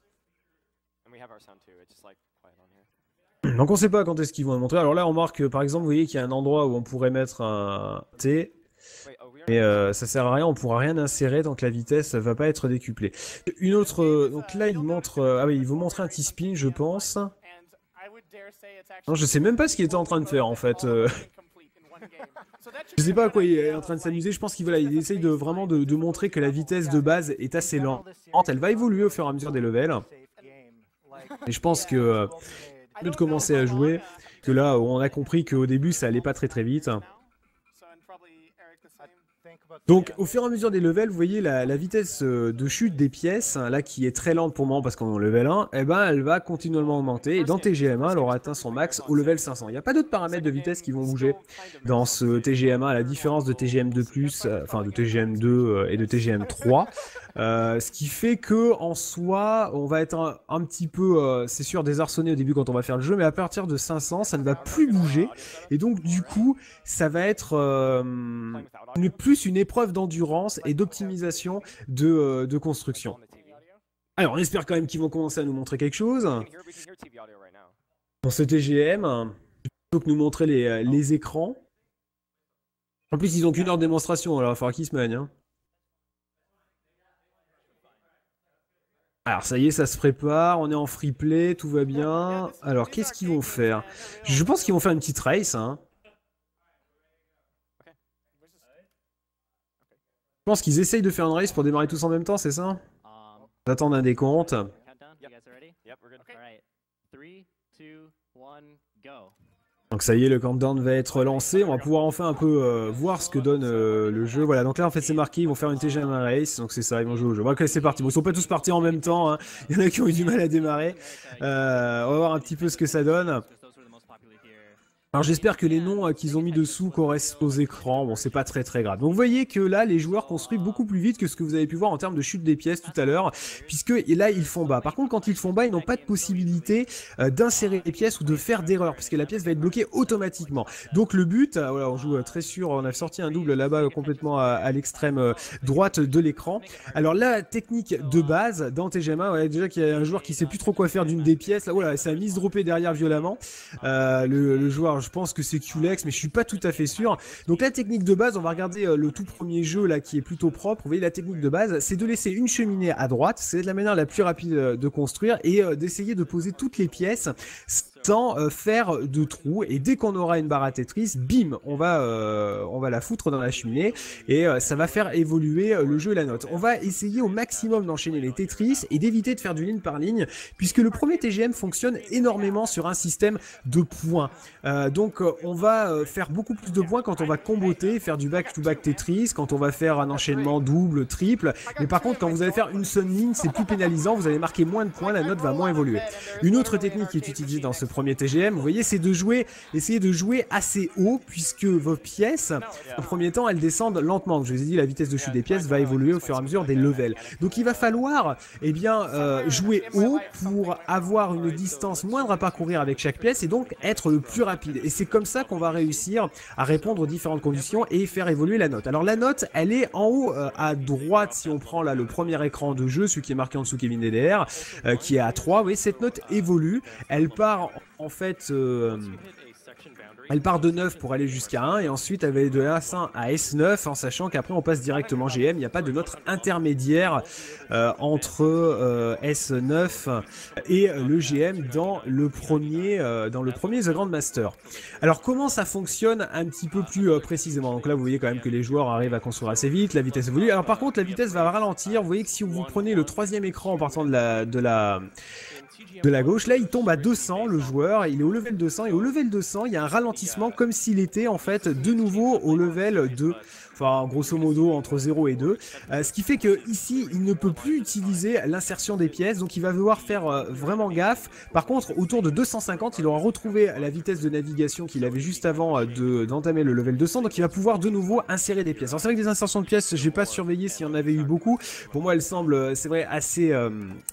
S2: Donc on sait pas quand est-ce qu'ils vont le montrer. Alors là, on marque, par exemple, vous voyez qu'il y a un endroit où on pourrait mettre un T. Mais euh, ça sert à rien, on pourra rien insérer tant que la vitesse va pas être décuplée. Une autre, euh, donc là il montre, euh, ah oui, il vous montre un T-spin, je pense. Non, je sais même pas ce qu'il était en train de faire en fait. je sais pas à quoi il est en train de s'amuser. Je pense qu'il il essaye de vraiment de, de, montrer que la vitesse de base est assez lente. Elle va évoluer au fur et à mesure des levels. Et je pense que de commencer à jouer. Que là, on a compris qu'au début, ça allait pas très très vite. Donc au fur et à mesure des levels, vous voyez la, vitesse euh, de chute des pièces, hein, là qui est très lente pour moi parce qu'on est au level 1, et eh ben elle va continuellement augmenter et dans TGM1 elle aura atteint son max au level 500. Il n'y a pas d'autres paramètres de vitesse qui vont bouger dans ce TGM1 à la différence de TGM2+, euh, enfin de TGM2 euh, et de TGM3. ce qui fait que en soi, on va être un, petit peu, c'est sûr, désarçonné au début quand on va faire le jeu, mais à partir de 500, ça ne va plus bouger. Et donc du coup, ça va être plus une épreuve d'endurance et d'optimisation de, euh, de construction. Alors, on espère quand même qu'ils vont commencer à nous montrer quelque chose. Pour ce TGM, plutôt que nous montrer les, euh, les écrans. En plus, ils ont qu'une heure de démonstration, alors il va falloir qu'ils se mènent. Hein. Alors ça y est, ça se prépare, on est en free play, tout va bien. Alors qu'est-ce qu'ils vont faire? Je pense qu'ils vont faire une petite race. Hein. Je pense qu'ils essayent de faire une race pour démarrer tous en même temps, c'est ça J'attends un décompte. Donc ça y est, le countdown va être lancé. On va pouvoir enfin un peu euh, voir ce que donne euh, le jeu. Voilà, donc là en fait c'est marqué, ils vont faire une TGM race. Donc c'est ça, ils vont jouer au jeu. Ok, c'est parti. Bon, ils sont pas tous partis en même temps. Hein. Il y en a qui ont eu du mal à démarrer. Euh, on va voir un petit peu ce que ça donne. Alors j'espère que les noms euh, qu'ils ont mis dessous correspondent aux écrans, bon c'est pas très très grave. Donc vous voyez que là les joueurs construisent beaucoup plus vite que ce que vous avez pu voir en termes de chute des pièces tout à l'heure, puisque là ils font bas. Par contre quand ils font bas ils n'ont pas de possibilité euh, d'insérer les pièces ou de faire d'erreur, puisque la pièce va être bloquée automatiquement. Donc le but, euh, voilà on joue très sûr, on a sorti un double là-bas complètement à, l'extrême droite de l'écran. Alors la technique de base dans TGM1, voilà, déjà qu'il y a un joueur qui sait plus trop quoi faire d'une des pièces, là voilà ça a mis dropper derrière violemment. le, le joueur je pense que c'est QLEX, mais je suis pas tout à fait sûr. Donc la technique de base, on va regarder euh, le tout premier jeu là qui est plutôt propre. Vous voyez la technique de base, c'est de laisser une cheminée à droite, c'est la manière la plus rapide euh, de construire et euh, d'essayer de poser toutes les pièces euh, faire de trous. Et dès qu'on aura une barre à Tetris, bim, on va, euh, on va la foutre dans la cheminée et euh, ça va faire évoluer le jeu et la note. On va essayer au maximum d'enchaîner les Tetris et d'éviter de faire du ligne par ligne, puisque le premier TGM fonctionne énormément sur un système de points. donc on va faire beaucoup plus de points quand on va comboter, faire du back-to-back Tetris, quand on va faire un enchaînement double, triple. Mais par contre, quand vous allez faire une seule ligne, c'est plus pénalisant, vous allez marquer moins de points, la note va moins évoluer. Une autre technique qui est utilisée dans ce premier TGM, vous voyez, c'est de jouer, essayer de jouer assez haut, puisque vos pièces, au premier temps, elles descendent lentement. Je vous ai dit, la vitesse de chute des pièces va évoluer au fur et à mesure des levels. Donc il va falloir, eh bien, euh, jouer haut pour avoir une distance moindre à parcourir avec chaque pièce et donc être le plus rapide. Et c'est comme ça qu'on va réussir à répondre aux différentes conditions et faire évoluer la note. Alors la note, elle est en haut euh, à droite si on prend là le premier écran de jeu, celui qui est marqué en dessous Kevin DDR, euh, qui est à 3. Vous voyez, cette note évolue. Elle part en fait, euh, elle part de 9 pour aller jusqu'à 1 et ensuite elle va de S1 à S9 en sachant qu'après on passe directement GM. Il n'y a pas de notre intermédiaire euh, entre euh, S9 et le GM dans le premier dans le premier The Grand Master. Alors comment ça fonctionne un petit peu plus précisément? Donc là vous voyez quand même que les joueurs arrivent à construire assez vite, la vitesse évolue. Alors par contre la vitesse va ralentir. Vous voyez que si vous prenez le troisième écran en partant de la de la de la gauche. Là, il tombe à 200, le joueur, il est au level 200, et au level 200, il y a un ralentissement comme s'il était en fait de nouveau au level 2 enfin grosso modo entre 0 et 2. Euh, ce qui fait que ici, il ne peut plus utiliser l'insertion des pièces, donc il va devoir faire euh, vraiment gaffe. Par contre, autour de 250, il aura retrouvé la vitesse de navigation qu'il avait juste avant euh, d'entamer le level 200, donc il va pouvoir de nouveau insérer des pièces. Alors c'est vrai que des insertions de pièces, j'ai pas surveillé s'il y en avait eu beaucoup. Pour moi, elles semblent, c'est vrai, assez,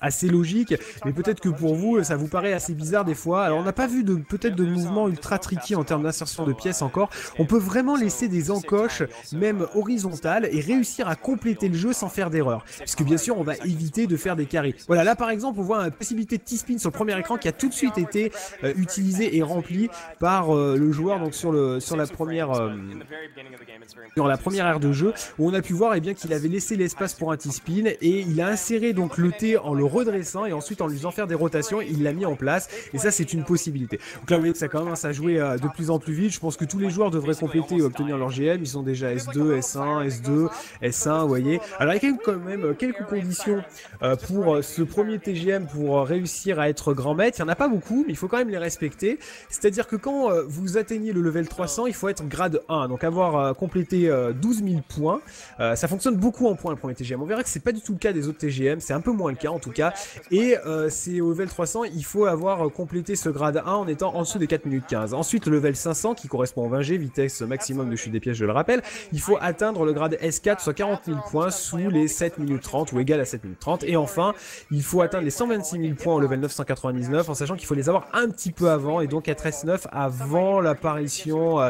S2: assez logiques, mais peut-être que pour vous, ça vous paraît assez bizarre des fois. Alors on n'a pas vu peut-être de mouvement ultra tricky en termes d'insertion de pièces encore. On peut vraiment laisser des encoches, même horizontale et réussir à compléter le jeu sans faire d'erreur. Puisque bien sûr, on va éviter de faire des carrés. Voilà, là par exemple, on voit une possibilité de T-spin sur le premier écran qui a tout de suite été euh, utilisé et rempli par euh, le joueur donc sur le sur la première euh, sur la première aire de jeu où on a pu voir et eh bien qu'il avait laissé l'espace pour un T-spin et il a inséré donc le T en le redressant et ensuite en lui faisant faire des rotations, il l'a mis en place et ça c'est une possibilité. Donc là vous voyez que ça commence à jouer de plus en plus vite. Je pense que tous les joueurs devraient compléter et obtenir leur GM. Ils sont déjà S2, S1, S2, S1, vous voyez. Alors il y a quand même quelques conditions euh, pour euh, ce premier TGM pour euh, réussir à être grand maître. Il n'y en a pas beaucoup, mais il faut quand même les respecter. C'est-à-dire que quand vous atteignez le level 300, il faut être grade 1, donc avoir complété 12 000 points. ça fonctionne beaucoup en points le premier TGM. On verra que c'est pas du tout le cas des autres TGM, c'est un peu moins le cas en tout cas. Et c'est au level 300, il faut avoir complété ce grade 1 en étant en dessous des 4 minutes 15. Ensuite, le level 500 qui correspond au 20G, vitesse maximum de chute des pièces, je le rappelle, il faut atteindre le grade S4, soit 40 000 points sous les 7 minutes 30 ou égal à 7 minutes 30. Et enfin, il faut atteindre les 126 000 points au level 999 en sachant qu'il faut les avoir un petit peu avant et donc être S9 avant l'apparition euh,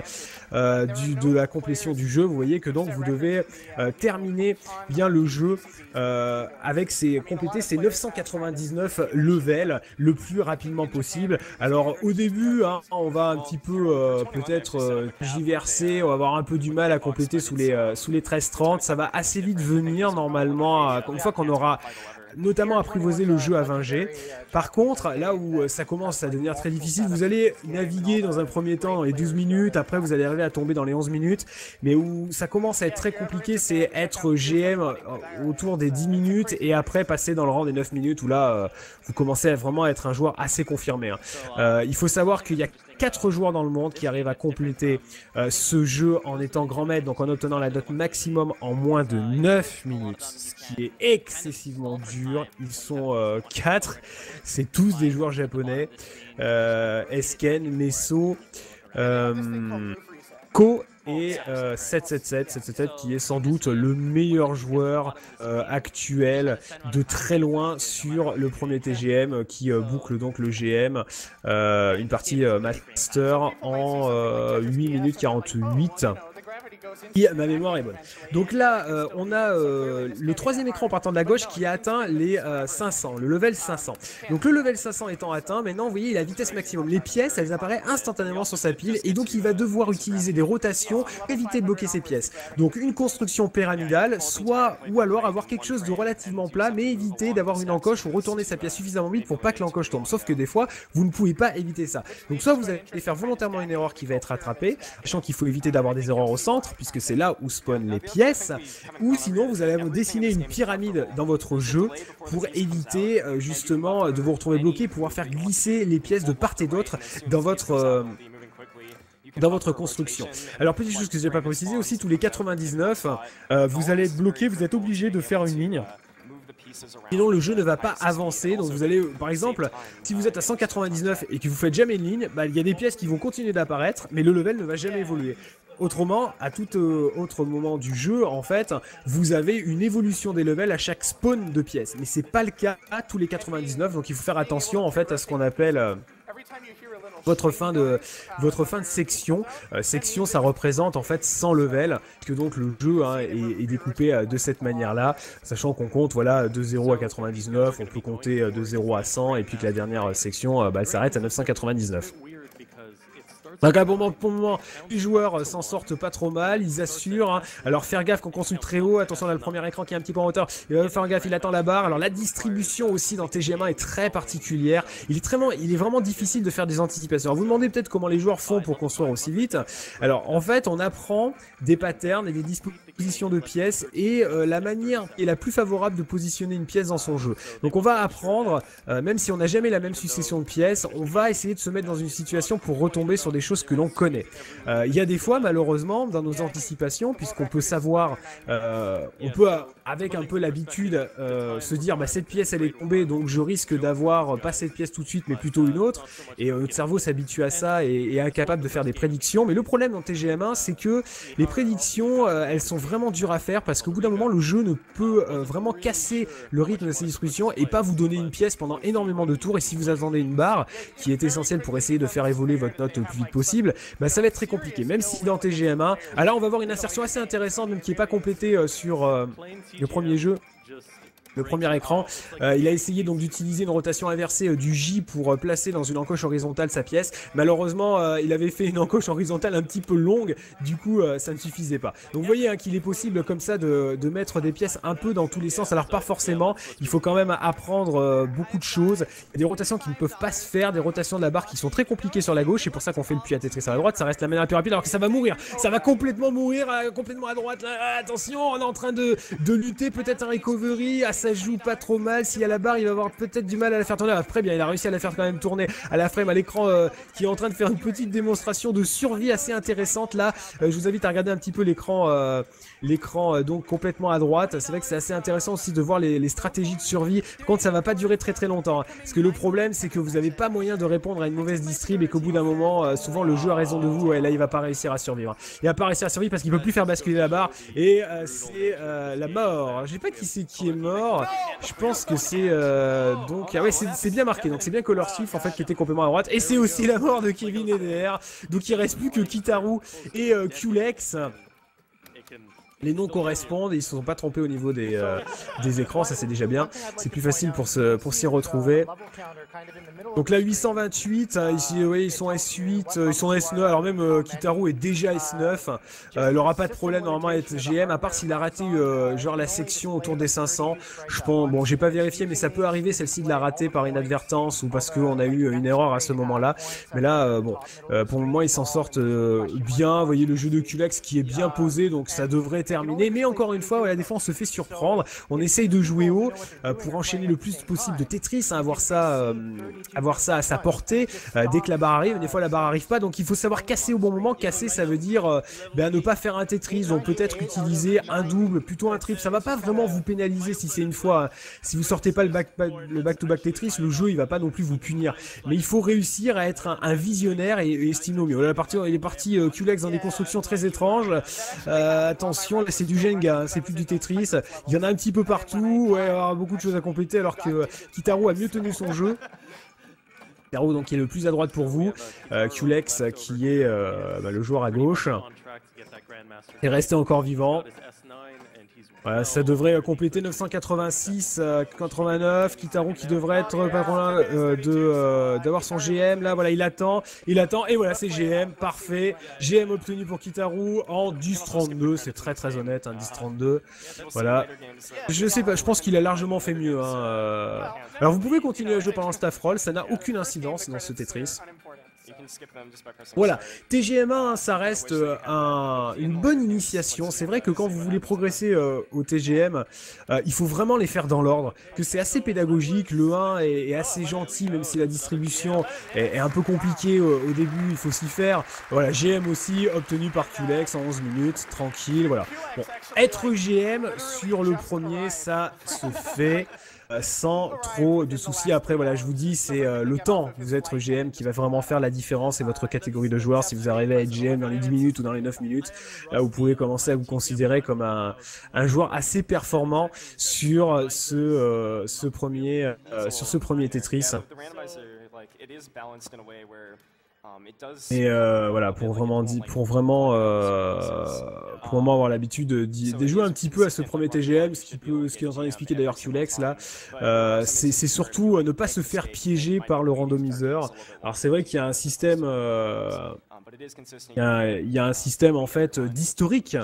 S2: euh, de la complétion du jeu. Vous voyez que donc vous devez euh, terminer bien le jeu avec ces compléter ces 999 levels le plus rapidement possible. Alors au début, hein, on va un petit peu peut-être diverser, on va avoir un peu du mal à compléter sous les, euh, sous les 13-30. Ça va assez vite venir normalement. une fois qu'on aura notamment apprivoiser le jeu à 20G. Par contre, là où ça commence à devenir très difficile, vous allez naviguer dans un premier temps dans les 12 minutes, après vous allez arriver à tomber dans les 11 minutes, mais où ça commence à être très compliqué, c'est être GM autour des 10 minutes et après passer dans le rang des 9 minutes où là, vous commencez à vraiment être un joueur assez confirmé. Hein. il faut savoir qu'il y a 4 joueurs dans le monde qui arrivent à compléter euh, ce jeu en étant grand maître, donc en obtenant la note maximum en moins de 9 minutes, ce qui est excessivement dur. Ils sont 4, euh, c'est tous des joueurs japonais. Euh, Esken, Meso, Ko et 777, 777 qui est sans doute le meilleur joueur euh, actuel de très loin sur le premier TGM euh, qui euh, boucle donc le GM une partie master en 8 minutes 48 ma mémoire est bonne. Donc là, euh, on a euh, le troisième écran partant de la gauche qui a atteint les 500, euh, le level 500. Donc le level 500 étant atteint, maintenant vous voyez la vitesse maximum. Les pièces, elles apparaissent instantanément sur sa pile et donc il va devoir utiliser des rotations éviter de bloquer ses pièces. Donc une construction pyramidale, soit ou alors avoir quelque chose de relativement plat, mais éviter d'avoir une encoche ou retourner sa pièce suffisamment vite pour pas que l'encoche tombe. Sauf que des fois, vous ne pouvez pas éviter ça. Donc soit vous allez faire volontairement une erreur qui va être rattrapée, sachant qu'il faut éviter d'avoir des erreurs au centre, puisque c'est là où spawnent les pièces, ou sinon vous allez dessiner une pyramide dans votre jeu pour éviter euh, justement de vous retrouver bloqué, pouvoir faire glisser les pièces de part et d'autre dans votre... Euh, dans votre construction. Alors petite chose que je n'ai pas précisé aussi, tous les 99, euh, vous allez être bloqué, vous êtes obligé de faire une ligne. Sinon le jeu ne va pas avancer, donc vous allez, par exemple, si vous êtes à 199 et que vous faites jamais une ligne, bah, il y a des pièces qui vont continuer d'apparaître, mais le level ne va jamais évoluer. Autrement, à tout euh, autre moment du jeu, en fait, vous avez une évolution des levels à chaque spawn de pièces. Mais c'est pas le cas à tous les 99, donc il faut faire attention en fait à ce qu'on appelle euh, votre fin de votre fin de section. Euh, section, ça représente en fait 100 levels, que donc le jeu hein, est, découpé de cette manière-là, sachant qu'on compte voilà de 0 à 99, on peut compter de 0 à 100, et puis que la dernière section, bah, s'arrête à 999. Donc à bon moment, pour moment, les joueurs euh, s'en sortent pas trop mal, ils assurent. Hein. Alors faire gaffe qu'on construit très haut, attention on a le premier écran qui est un petit peu en hauteur, il faire gaffe, il attend la barre. Alors la distribution aussi dans TGM1 est très particulière, il est, très, il est vraiment difficile de faire des anticipations. Alors vous demandez peut-être comment les joueurs font pour construire aussi vite. Alors en fait on apprend des patterns et des dispositions de pièces et euh, la manière est la plus favorable de positionner une pièce dans son jeu. Donc on va apprendre, euh, même si on n'a jamais la même succession de pièces, on va essayer de se mettre dans une situation pour retomber sur des choses que l'on connaît. Euh, il y a des fois, malheureusement, dans nos anticipations, puisqu'on peut savoir, euh, on peut, avec un peu l'habitude, se dire, bah, cette pièce, elle est tombée, donc je risque d'avoir pas cette pièce tout de suite, mais plutôt une autre. Et notre cerveau s'habitue à ça et, est incapable de faire des prédictions. Mais le problème dans TGM1, c'est que les prédictions, elles sont vraiment dures à faire parce qu'au bout d'un moment, le jeu ne peut vraiment casser le rythme de ses distributions et pas vous donner une pièce pendant énormément de tours. Et si vous attendez une barre, qui est essentielle pour essayer de faire évoluer votre note le plus vite possible, bah, ça va être très compliqué. Même si dans TGM1, alors on va voir une insertion assez intéressante, même qui n'est pas complétée euh, sur euh, le premier jeu le premier écran. Euh, il a essayé donc d'utiliser une rotation inversée euh, du J pour euh, placer dans une encoche horizontale sa pièce. Malheureusement, il avait fait une encoche horizontale un petit peu longue, du coup ça ne suffisait pas. Donc vous voyez hein, qu'il est possible comme ça de, mettre des pièces un peu dans tous les sens. Alors pas forcément, il faut quand même apprendre beaucoup de choses. Il y a des rotations qui ne peuvent pas se faire, des rotations de la barre qui sont très compliquées sur la gauche. C'est pour ça qu'on fait le puits à Tetris à la droite. Ça reste la manière la plus rapide alors que ça va mourir. Ça va complètement mourir, complètement à droite. attention, on est en train de, de lutter peut-être un recovery ça joue pas trop mal. S'il y a la barre, il va avoir peut-être du mal à la faire tourner. Après, bien, il a réussi à la faire quand même tourner à la frame, à l'écran, euh, qui est en train de faire une petite démonstration de survie assez intéressante là. Euh, je vous invite à regarder un petit peu l'écran, euh, l'écran donc complètement à droite. C'est vrai que c'est assez intéressant aussi de voir les, stratégies de survie. Par contre, ça va pas durer très très longtemps. Hein. Parce que le problème, c'est que vous n'avez pas moyen de répondre à une mauvaise distrib et qu'au bout d'un moment, souvent le jeu a raison de vous. Et là, il va pas réussir à survivre. Il va pas réussir à survivre parce qu'il peut plus faire basculer la barre et c'est la mort. Je sais pas qui c'est qui est mort. Je pense que c'est euh, donc ah ouais c'est bien marqué donc c'est bien Color Swift en fait qui était complètement à droite et c'est aussi la mort de Kevin EDR donc il reste plus que Kitaru et euh, Qlex les noms correspondent, ils ne se sont pas trompés au niveau des, euh, des écrans, ça c'est déjà bien. C'est plus facile pour se pour s'y retrouver. Donc là 828, hein, ici oui, ils sont S8, euh, ils sont S9, alors même euh, Kitaru est déjà S9. il n'aura pas de problème normalement à être GM, à part s'il a raté genre la section autour des 500. Je pense, bon j'ai pas vérifié mais ça peut arriver celle-ci de la rater par inadvertance ou parce qu'on a eu une erreur à ce moment-là. Mais là bon, pour le moment ils s'en sortent bien. Vous voyez le jeu de Kulex qui est bien posé donc ça devrait être mais encore une fois, la défense se fait surprendre. On essaye de jouer haut euh, pour enchaîner le plus possible de Tetris, hein, avoir ça, euh, avoir ça à sa portée. Euh, dès que la barre arrive, des fois la barre arrive pas, donc il faut savoir casser au bon moment. Casser, ça veut dire ben, ne pas faire un Tetris, donc peut-être utiliser un double, plutôt un triple. Ça va pas vraiment vous pénaliser si c'est une fois. Si vous sortez pas le back, le back to back Tetris, le jeu il va pas non plus vous punir. Mais il faut réussir à être un, visionnaire et, estimer au mieux. Il est parti Qlex dans des constructions très étranges. attention, là c'est du Jenga, hein, c'est plus du Tetris. Il y en a un petit peu partout, ouais, il beaucoup de choses à compléter alors que Kitaro a mieux tenu son jeu. Donc qui est le plus à droite pour vous, euh, Qlex qui est euh, bah, le joueur à gauche est resté encore vivant. Voilà, ça devrait compléter 986, 89. Kitaru qui devrait être pas loin euh, de euh, d'avoir son GM. Là, voilà, il attend, il attend et voilà, c'est GM, parfait. GM obtenu pour Kitaru en 10-32. C'est très très honnête, hein, 10-32. Voilà. Je sais pas, je pense qu'il a largement fait mieux. Hein, euh. Alors vous pouvez continuer à jouer pendant staff roll, ça n'a aucune incidence dans ce Tetris. Voilà, TGM1, ça reste euh, une bonne initiation. C'est vrai que quand vous voulez progresser euh, au TGM, euh, il faut vraiment les faire dans l'ordre. Que c'est assez pédagogique, le 1 est, assez gentil, même si la distribution est, un peu compliquée au, début, il faut s'y faire. Voilà, GM aussi, obtenu par Qlex en 11 minutes, tranquille, voilà. être GM sur le premier, ça se fait. Euh, sans trop de soucis. Après, voilà, je vous dis, c'est euh, le temps. Vous êtes GM qui va vraiment faire la différence et votre catégorie de joueurs. Si vous arrivez à être GM dans les 10 minutes ou dans les 9 minutes, vous pouvez commencer à vous considérer comme un, joueur assez performant sur ce, euh, premier, sur ce premier Tetris. Et euh, voilà, pour vraiment, pour vraiment, euh, pour vraiment avoir l'habitude de, jouer un petit peu à ce premier TGM, ce qui peut, ce qui est en train d'expliquer d'ailleurs Qlex là, euh, c'est surtout ne pas se faire piéger par le randomiseur. Alors c'est vrai qu'il y a un système il y, a, un système en fait d'historique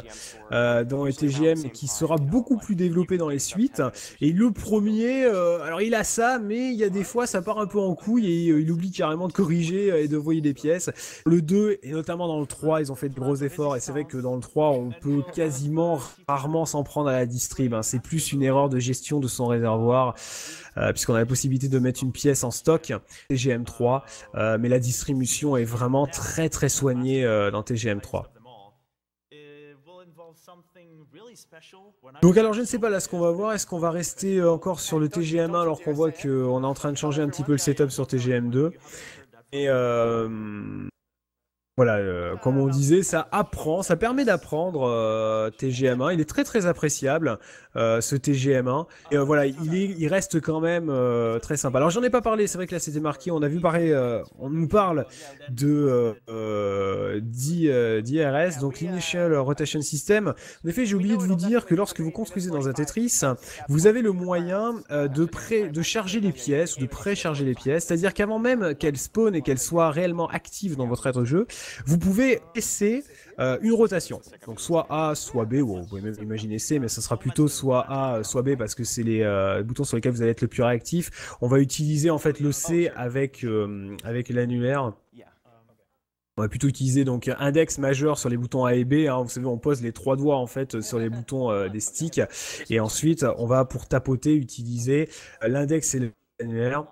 S2: euh, dans les TGM qui sera beaucoup plus développé dans les suites. Et le premier, euh, alors il a ça, mais il y a des fois ça part un peu en couille et euh, il oublie carrément de corriger et de voyer des pièces. Le 2 et notamment dans le 3, ils ont fait de gros efforts et c'est vrai que dans le 3, on peut quasiment rarement s'en prendre à la distrib. Hein. C'est plus une erreur de gestion de son réservoir. Euh, puisqu'on a la possibilité de mettre une pièce en stock TGM3, euh, mais la distribution est vraiment très très soignée euh, dans TGM3. Donc alors je ne sais pas là ce qu'on va voir, est-ce qu'on va rester encore sur le TGM1 alors qu'on voit qu'on est en train de changer un petit peu le setup sur TGM2 et voilà, euh, comme on disait, ça apprend, ça permet d'apprendre euh, TGM1. Il est très très appréciable euh, ce TGM1. Et voilà, il, il reste quand même très sympa. Alors j'en ai pas parlé, c'est vrai que là c'était marqué, on a vu parler, on nous parle de d'IRS, donc l'Initial Rotation System. En effet, j'ai oublié de vous dire que lorsque vous construisez dans un Tetris, vous avez le moyen de, pré de charger les pièces ou de précharger les pièces, c'est-à-dire qu'avant même qu'elles spawn et qu'elles soient réellement actives dans votre être jeu, vous pouvez essayer euh, une rotation. Donc soit A, soit B, ou vous pouvez même imaginer C, mais ce sera plutôt soit A, soit B parce que c'est les euh, boutons sur lesquels vous allez être le plus réactif. On va utiliser en fait le C avec, euh, avec l'annuaire. On va plutôt utiliser donc index majeur sur les boutons A et B. Hein. Vous savez, on pose les trois doigts en fait sur les boutons des sticks. Et ensuite, on va pour tapoter utiliser l'index et l'annuaire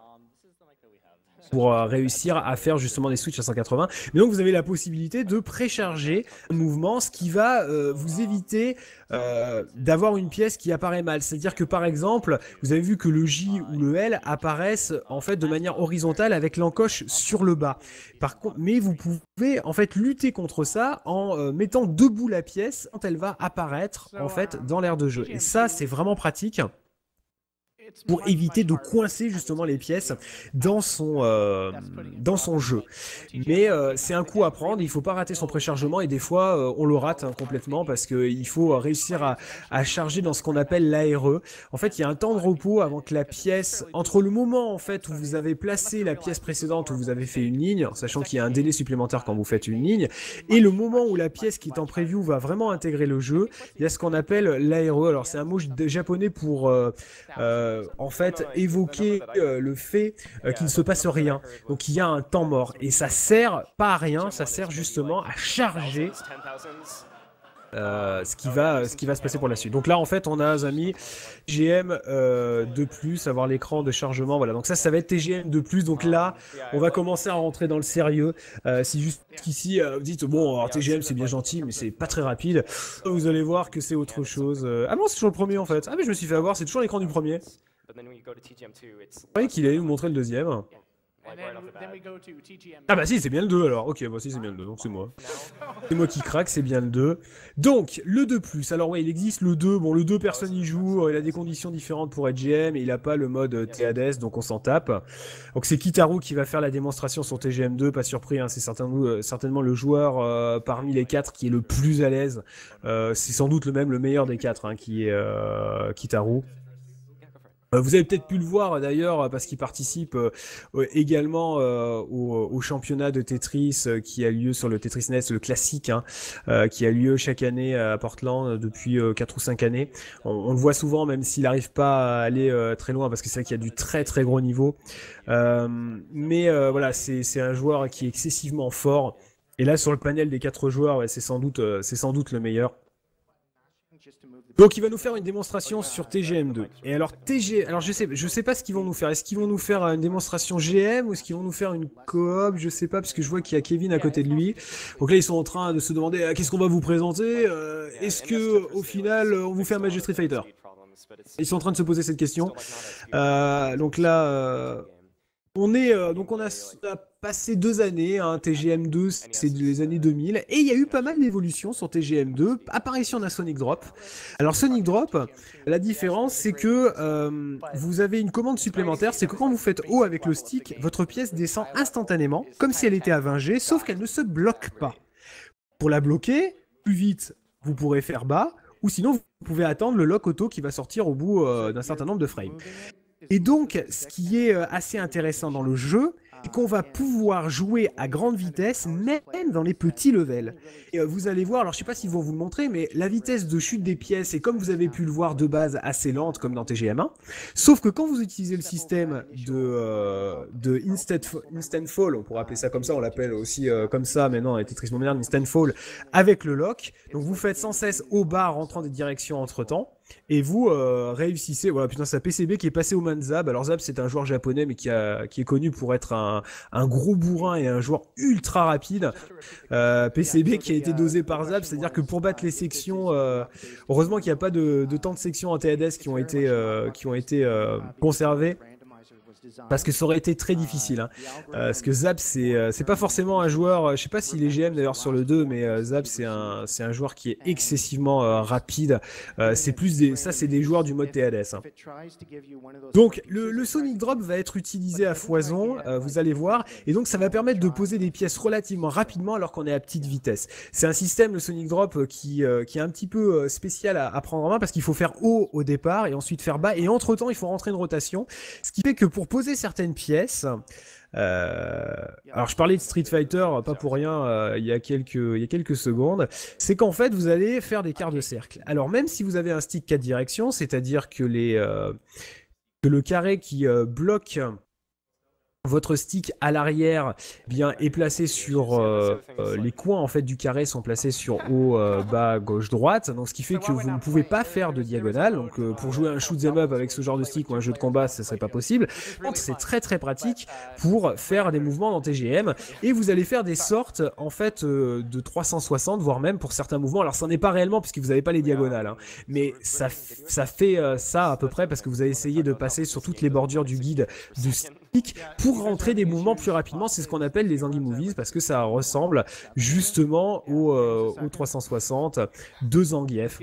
S2: pour euh, réussir à faire justement des switches à 180. Mais donc vous avez la possibilité de précharger un mouvement, ce qui va euh, vous éviter euh, d'avoir une pièce qui apparaît mal. C'est-à-dire que par exemple, vous avez vu que le J ou le L apparaissent en fait de manière horizontale avec l'encoche sur le bas. Par contre, mais vous pouvez en fait lutter contre ça en mettant debout la pièce quand elle va apparaître en fait dans l'air de jeu. Et ça, c'est vraiment pratique. Pour éviter de coincer justement les pièces dans son, euh, dans son jeu. Mais euh, c'est un coup à prendre, il faut pas rater son préchargement et des fois euh, on le rate hein, complètement parce qu'il faut réussir à, à, charger dans ce qu'on appelle l'ARE. En fait, il y a un temps de repos avant que la pièce, entre le moment en fait où vous avez placé la pièce précédente où vous avez fait une ligne, sachant qu'il y a un délai supplémentaire quand vous faites une ligne, et le moment où la pièce qui est en preview va vraiment intégrer le jeu, il y a ce qu'on appelle l'ARE. Alors c'est un mot japonais pour en fait évoquer euh, le fait euh, qu'il ne se passe rien. Donc il y a un temps mort et ça sert pas à rien, ça sert justement à charger euh, ce, qui va, ce qui va se passer pour la suite. Donc là, en fait, on a amis TGM euh, de plus, avoir l'écran de chargement. Voilà, donc ça, ça va être TGM de plus. Donc là, on va commencer à rentrer dans le sérieux. Euh, si jusqu'ici, vous dites, bon, TGM, c'est bien gentil, mais c'est pas très rapide, vous allez voir que c'est autre chose. Ah non, c'est toujours le premier, en fait. Ah, mais je me suis fait avoir, c'est toujours l'écran du premier. Vous voyez qu'il allait nous montrer le deuxième. Ah bah si, c'est bien le 2 alors. Ok, bah si, c'est bien le 2, donc c'est moi. C'est moi qui craque, c'est bien le 2. Donc, le 2+, alors ouais, il existe le 2. Bon, le 2, personne n'y joue. Il a des conditions différentes pour être GM et il a pas le mode TADS, donc on s'en tape. Donc c'est Kitaru qui va faire la démonstration sur TGM2, pas surpris, hein, c'est certainement, euh, certainement le joueur euh, parmi les 4 qui est le plus à l'aise. Euh, c'est sans doute le même, le meilleur des 4, hein, qui est Kitaru. Euh, vous avez peut-être pu le voir d'ailleurs parce qu'il participe euh, également euh, au, championnat de Tetris qui a lieu sur le Tetris NES, le classique, hein, qui a lieu chaque année à Portland depuis 4 ou 5 années. On, le voit souvent même s'il n'arrive pas à aller très loin parce que c'est vrai qu'il y a du très très gros niveau. mais voilà, c'est un joueur qui est excessivement fort. Et là sur le panel des 4 joueurs, c'est sans sans doute le meilleur. Donc il va nous faire une démonstration sur TGM2. Et alors TG, alors je sais, je sais pas ce qu'ils vont nous faire. Est-ce qu'ils vont nous faire une démonstration GM ou est-ce qu'ils vont nous faire une coop? Je sais pas parce que je vois qu'il y a Kevin à côté de lui. Donc là ils sont en train de se demander ah, qu'est-ce qu'on va vous présenter? Euh, est-ce que au final on vous fait un match de Street Fighter? Ils sont en train de se poser cette question. Euh, donc là. Euh, on est euh, donc on a, passé deux années, hein, TGM2 c'est les années 2000 et il y a eu pas mal d'évolutions sur TGM2, apparition d'un Sonic Drop. Alors Sonic Drop, la différence c'est que euh, vous avez une commande supplémentaire, c'est que quand vous faites haut avec le stick, votre pièce descend instantanément comme si elle était à 20G, sauf qu'elle ne se bloque pas. Pour la bloquer, plus vite vous pourrez faire bas, ou sinon vous pouvez attendre le lock auto qui va sortir au bout euh, d'un certain nombre de frames. Et donc, ce qui est euh, assez intéressant dans le jeu, c'est qu'on va pouvoir jouer à grande vitesse, même dans les petits levels. Et euh, vous allez voir, alors je sais pas si vont vous le montrer, mais la vitesse de chute des pièces est, comme vous avez pu le voir de base, assez lente, comme dans TGM1. Sauf que quand vous utilisez le système de, euh, instant, Fall, on pourrait appeler ça comme ça, on l'appelle aussi comme ça maintenant, avec Tetris moderne, Instant Fall, avec le lock, donc vous faites sans cesse au bas, rentrant des directions entre temps, et vous euh, réussissez, voilà, putain, un PCB qui est passé au man Zab. Alors Zab, c'est un joueur japonais, mais qui, a, qui est connu pour être un, un gros bourrin et un joueur ultra rapide. Euh, PCB qui a été dosé par Zab, c'est-à-dire que pour battre les sections, euh, heureusement qu'il n'y a pas de, de temps de sections en TADS qui ont été, qui ont été conservées. Parce que ça aurait été très difficile. Hein. Euh, parce que Zap, c'est euh, pas forcément un joueur. Euh, je sais pas s'il est GM d'ailleurs sur le 2, mais Zap, c'est un, un joueur qui est excessivement rapide. c'est plus des, ça, c'est des joueurs du mode TLS. Hein. Donc, le, le, Sonic Drop va être utilisé à foison, vous allez voir. Et donc, ça va permettre de poser des pièces relativement rapidement alors qu'on est à petite vitesse. C'est un système, le Sonic Drop, qui, qui est un petit peu spécial à, à prendre en main parce qu'il faut faire haut au départ et ensuite faire bas. Et entre temps, il faut rentrer une rotation. Ce qui fait que pour poser certaines pièces. Euh, alors je parlais de Street Fighter, pas pour rien, euh, il, y a quelques, il y a quelques secondes. C'est qu'en fait vous allez faire des quarts de cercle. Alors même si vous avez un stick 4 directions, c'est-à-dire que, les, euh, que le carré qui bloque votre stick à l'arrière bien est placé sur euh, euh, les coins en fait du carré sont placés sur haut, euh, bas, gauche, droite. Donc ce qui fait que vous ne pouvez pas faire de diagonale. Donc pour jouer un shoot 'em up avec ce genre de stick ou un jeu de combat, ce serait pas possible. Donc c'est très très pratique pour faire des mouvements dans TGM et vous allez faire des sortes en fait de 360 voire même pour certains mouvements. Alors ça n'est pas réellement puisque vous n'avez pas les diagonales, hein. mais ça ça fait ça à peu près parce que vous avez essayé de passer sur toutes les bordures du guide du pour rentrer des mouvements plus rapidement. C'est ce qu'on appelle les Andy Movies parce que ça ressemble justement au, euh, au 360 de Zangief.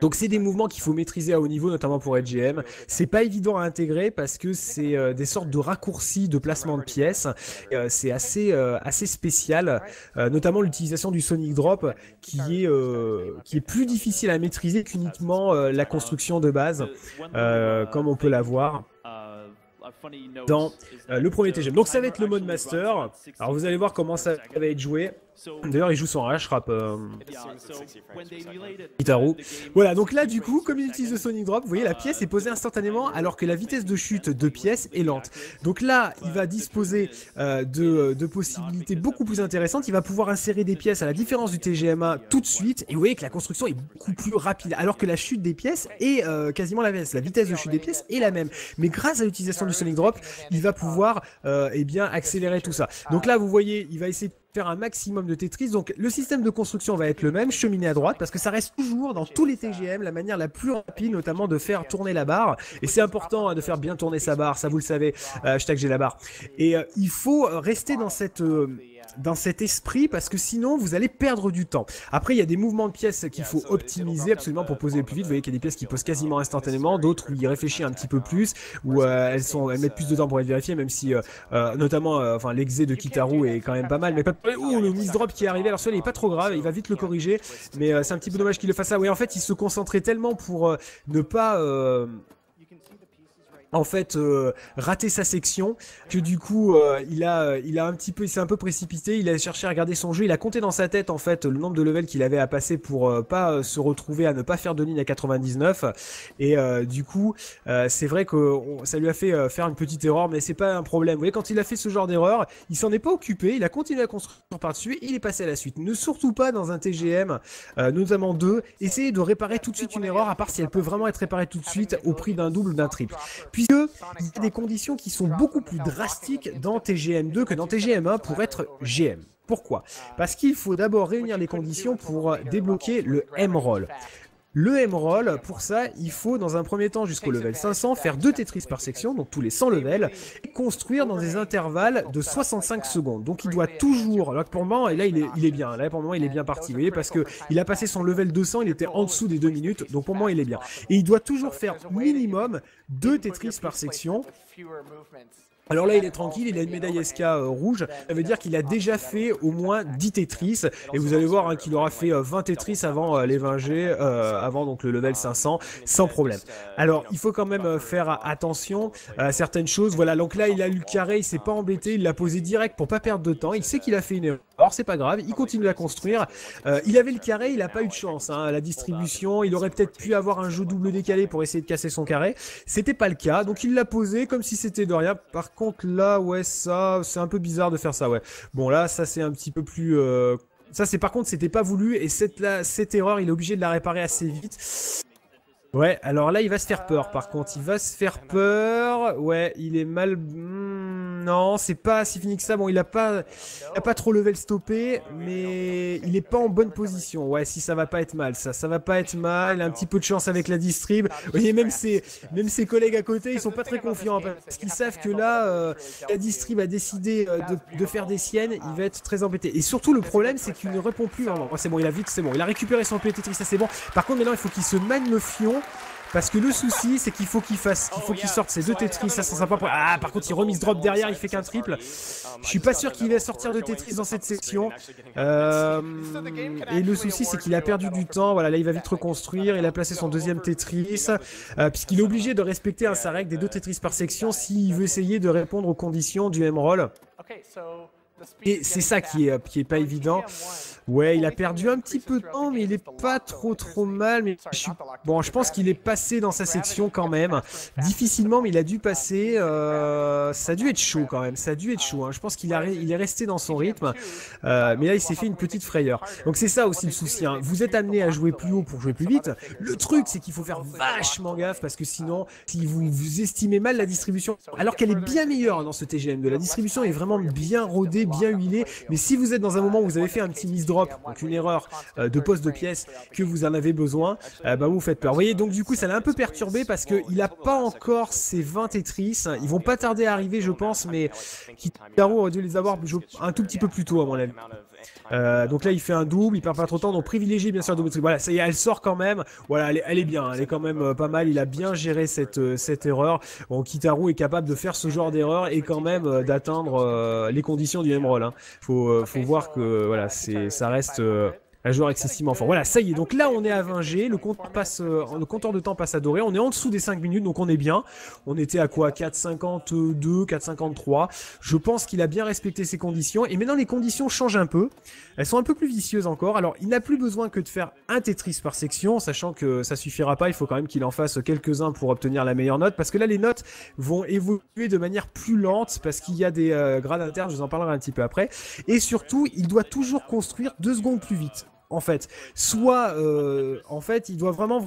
S2: Donc c'est des mouvements qu'il faut maîtriser à haut niveau, notamment pour EGM. C'est pas évident à intégrer parce que c'est euh, des sortes de raccourcis de placement de pièces. Euh, c'est assez, assez spécial, notamment l'utilisation du Sonic Drop qui est, qui est plus difficile à maîtriser qu'uniquement la construction de base, comme on peut la voir dans euh, le premier TGM. Donc ça va être le mode master. Alors vous allez voir comment ça va être joué. D'ailleurs, il joue son H rap euh, Voilà, donc là, du coup, comme il utilise le Sonic Drop, vous voyez, la pièce est posée instantanément alors que la vitesse de chute de pièce est lente. Donc là, il va disposer euh, de, de, possibilités beaucoup plus intéressantes. Il va pouvoir insérer des pièces à la différence du TGMA tout de suite. Et vous voyez que la construction est beaucoup plus rapide alors que la chute des pièces est euh, quasiment la même. La vitesse de chute des pièces est la même. Mais grâce à l'utilisation du Sonic Drop, il va pouvoir eh bien, accélérer tout ça. Donc là, vous voyez, il va essayer de faire un maximum de Tetris. Donc le système de construction va être le même, cheminer à droite, parce que ça reste toujours dans tous les TGM la manière la plus rapide, notamment de faire tourner la barre. Et c'est important hein, de faire bien tourner sa barre, ça vous le savez, euh, hashtag j'ai la barre. Et euh, il faut rester dans cette... Euh, dans cet esprit parce que sinon vous allez perdre du temps. Après il y a des mouvements de pièces qu'il faut optimiser absolument pour poser plus vite. Vous voyez qu'il y a des pièces qui posent quasiment instantanément, d'autres où il réfléchit un petit peu plus, où euh, elles sont elles mettent plus de temps pour être vérifiées, même si euh, euh, notamment enfin l'exé de Kitaru est quand même pas mal. Mais pas... Ouh, le miss drop qui est arrivé, alors celui-là il est pas trop grave, il va vite le corriger, mais c'est un petit peu dommage qu'il le fasse ça. Oui en fait il se concentrait tellement pour ne pas en fait euh, raté sa section que du coup euh, il a il a un petit peu il s'est un peu précipité il a cherché à regarder son jeu il a compté dans sa tête en fait le nombre de levels qu'il avait à passer pour euh, pas se retrouver à ne pas faire de ligne à 99 et du coup c'est vrai que ça lui a fait faire une petite erreur mais c'est pas un problème. Vous voyez quand il a fait ce genre d'erreur il s'en est pas occupé il a continué à construire par dessus il est passé à la suite. Ne surtout pas dans un TGM notamment 2 essayez de réparer tout de suite une erreur à part si elle peut vraiment être réparée tout de suite au prix d'un double d'un triple il y a des conditions qui sont beaucoup plus drastiques dans TGM2 que dans TGM1 pour être GM. Pourquoi? Parce qu'il faut d'abord réunir les conditions pour débloquer le M-Roll. Le M-Roll, pour ça, il faut dans un premier temps jusqu'au level 500 faire deux Tetris par section, donc tous les 100 levels, et construire dans des intervalles de 65 secondes. Donc il doit toujours, là pour le moment, et là il est, il est bien, là pour le moment il est bien parti, vous voyez, parce que il a passé son level 200, il était en dessous des 2 minutes, donc pour le moment il est bien. Et il doit toujours faire minimum deux Tetris par section. Alors là, il est tranquille, il a une médaille SK euh, rouge. Ça veut dire qu'il a déjà fait au moins 10 Tetris. Et vous allez voir hein, qu'il aura fait 20 euh, Tetris avant euh, les 20G, avant donc le level 500, sans problème. Alors, il faut quand même faire attention à certaines choses. Voilà, donc là, il a eu le carré, il s'est pas embêté, il l'a posé direct pour pas perdre de temps. Il sait qu'il a fait une erreur. C'est pas grave, il continue à construire. il avait le carré, il a pas eu de chance. Hein, la distribution, il aurait peut-être pu avoir un jeu double décalé pour essayer de casser son carré. C'était pas le cas, donc il l'a posé comme si c'était de rien. Contre, là, ouais, ça, c'est un peu bizarre de faire ça, ouais. Bon, là, ça, c'est un petit peu plus... Euh, ça, c'est par contre, c'était pas voulu, et cette, là, cette erreur, il est obligé de la réparer assez vite. Ouais, alors là, il va se faire peur, par contre. Il va se faire peur. Ouais, il est mal... Hmm, non, c'est pas si fini que ça. Bon, il a pas, a pas trop level stoppé, mais il est pas en bonne position. Ouais, si ça va pas être mal, ça, ça va pas être mal. Un petit peu de chance avec la distrib. Vous voyez, même ses, même ses collègues à côté, ils sont pas très confiants parce qu'ils savent que là, euh, la distrib a décidé euh, de, faire des siennes. Il va être très embêté. Et surtout, le problème, c'est qu'il ne répond plus. Oh, c'est bon, il a vite, c'est bon. Il a récupéré son Tetris, ça c'est bon. Par contre, maintenant, il faut qu'il se manie le fion parce que le souci, c'est qu'il faut qu'il fasse, qu'il faut qu'il sorte ses deux Tetris. Ça, ça sympa. Ah, par contre, il remise drop derrière, il fait qu'un triple. Je suis pas sûr qu'il va sortir de Tetris dans cette section. Euh, et le souci, c'est qu'il a perdu du temps. Voilà, là, il va vite reconstruire. Il a placé son deuxième Tetris, euh, puisqu'il est obligé de respecter un sa règle des deux Tetris par section s'il veut essayer de répondre aux conditions du M-roll. Et c'est ça qui est, qui est pas évident. Ouais, il a perdu un petit peu de temps, mais il est pas trop trop mal. Mais je suis... Bon, je pense qu'il est passé dans sa section quand même. Difficilement, mais il a dû passer. Euh... Ça a dû être chaud quand même. Ça a dû être chaud. Hein. Je pense qu'il il est resté dans son rythme. Euh... Mais là, il s'est fait une petite frayeur. Donc c'est ça aussi le souci. Hein. Vous êtes amené à jouer plus haut pour jouer plus vite. Le truc, c'est qu'il faut faire vachement gaffe parce que sinon, si vous, vous estimez mal la distribution, alors qu'elle est bien meilleure dans ce TGM, de la distribution est vraiment bien rodée bien huilé. Mais si vous êtes dans un moment où vous avez fait un petit miss donc une erreur de poste de pièce, que vous en avez besoin, bah vous faites peur. Vous voyez, donc du coup, ça l'a un peu perturbé parce qu'il n'a pas encore ses 20 Tetris. Ils vont pas tarder à arriver, je pense, mais Kitaru aurait dû les avoir un tout petit peu plus tôt, à mon avis. Euh, donc là, il fait un double, il perd pas trop de temps, donc privilégié bien sûr double Voilà, ça y est, elle sort quand même. Voilà, elle est, bien, elle est quand même euh, pas mal. Il a bien géré cette, euh, cette erreur. Bon, Kitaru est capable de faire ce genre d'erreur et quand même d'atteindre les conditions du Emerald. Hein. Faut, faut voir que voilà, c'est, ça reste un joueur excessivement fort. Voilà, ça y est. Donc là, on est à 20G. Le, passe, euh, le compteur de temps passe à doré. On est en dessous des 5 minutes, donc on est bien. On était à quoi? 4,52, 4,53. Je pense qu'il a bien respecté ses conditions. Et maintenant, les conditions changent un peu. Elles sont un peu plus vicieuses encore. Alors, il n'a plus besoin que de faire un Tetris par section, sachant que ça suffira pas. Il faut quand même qu'il en fasse quelques-uns pour obtenir la meilleure note. Parce que là, les notes vont évoluer de manière plus lente parce qu'il y a des euh, grades internes. Je vous en parlerai un petit peu après. Et surtout, il doit toujours construire deux secondes plus vite en fait. Soit, euh, en fait, il doit vraiment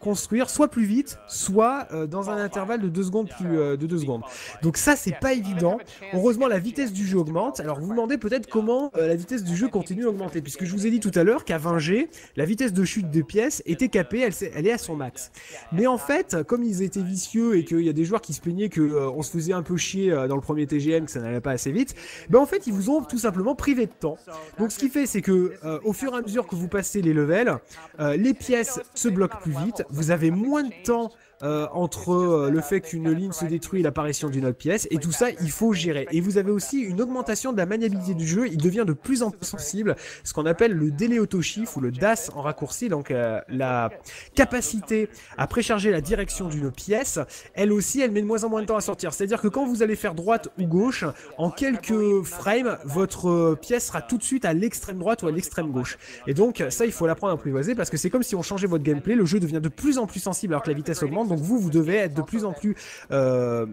S2: construire soit plus vite, soit euh, dans un intervalle de 2 secondes plus euh, de deux secondes. Donc ça, c'est pas évident. Heureusement, la vitesse du jeu augmente. Alors vous vous demandez peut-être comment la vitesse du jeu continue à augmenter, puisque je vous ai dit tout à l'heure qu'à 20G, la vitesse de chute des pièces était capée, elle, est à son max. Mais en fait, comme ils étaient vicieux et qu'il y a des joueurs qui se plaignaient que on se faisait un peu chier dans le premier TGM, que ça n'allait pas assez vite, ben en fait, ils vous ont tout simplement privé de temps. Donc ce qui fait, c'est que au fur à mesure que vous passez les levels, euh, les pièces se bloquent plus vite, vous avez moins de temps euh, entre euh, le fait qu'une ligne se détruit et l'apparition d'une autre pièce, et tout ça, il faut gérer. Et vous avez aussi une augmentation de la maniabilité du jeu, il devient de plus en plus sensible, ce qu'on appelle le délai auto-shift ou le DAS en raccourci, donc euh, la capacité à précharger la direction d'une pièce, elle aussi, elle met de moins en moins de temps à sortir. C'est-à-dire que quand vous allez faire droite ou gauche, en quelques frames, votre pièce sera tout de suite à l'extrême droite ou à l'extrême gauche. Et donc, ça, il faut l'apprendre à apprivoiser parce que c'est comme si on changeait votre gameplay, le jeu devient de plus en plus sensible alors que la vitesse augmente donc vous, vous devez être de plus en plus, euh,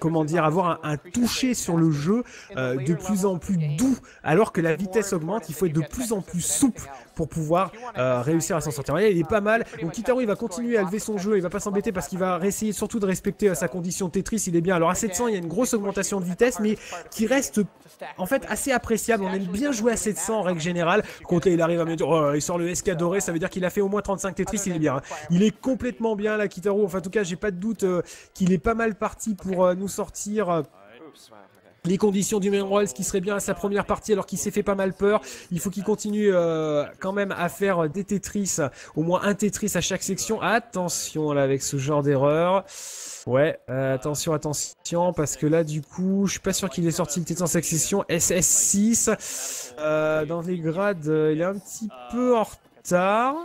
S2: comment dire, avoir un, toucher sur le jeu euh, de plus en plus doux, alors que la vitesse augmente, il faut être de plus en plus souple pour pouvoir euh, réussir à s'en sortir. il est pas mal. Donc Kitaru, il va continuer à lever son jeu, il va pas s'embêter parce qu'il va essayer surtout de respecter sa condition Tetris, il est bien. Alors à 700, il y a une grosse augmentation de vitesse, mais qui reste en fait assez appréciable. On aime bien jouer à 700 en règle générale. Quand il arrive à me dire, oh, il sort le SK doré, ça veut dire qu'il a fait au moins 35 Tetris, il est bien. Il est complètement bien là, Kitaru. Enfin, en tout cas, j'ai pas de doute euh, qu'il est pas mal parti pour euh, nous sortir. Euh, les conditions du ce qui serait bien à sa première partie alors qu'il s'est fait pas mal peur. Il faut qu'il continue quand même à faire des Tetris, au moins un Tetris à chaque section. Attention là avec ce genre d'erreur. Ouais, attention, attention, parce que là, du coup, je suis pas sûr qu'il ait sorti le Tetris en section. SS6, dans les grades, il est un petit peu en retard retard.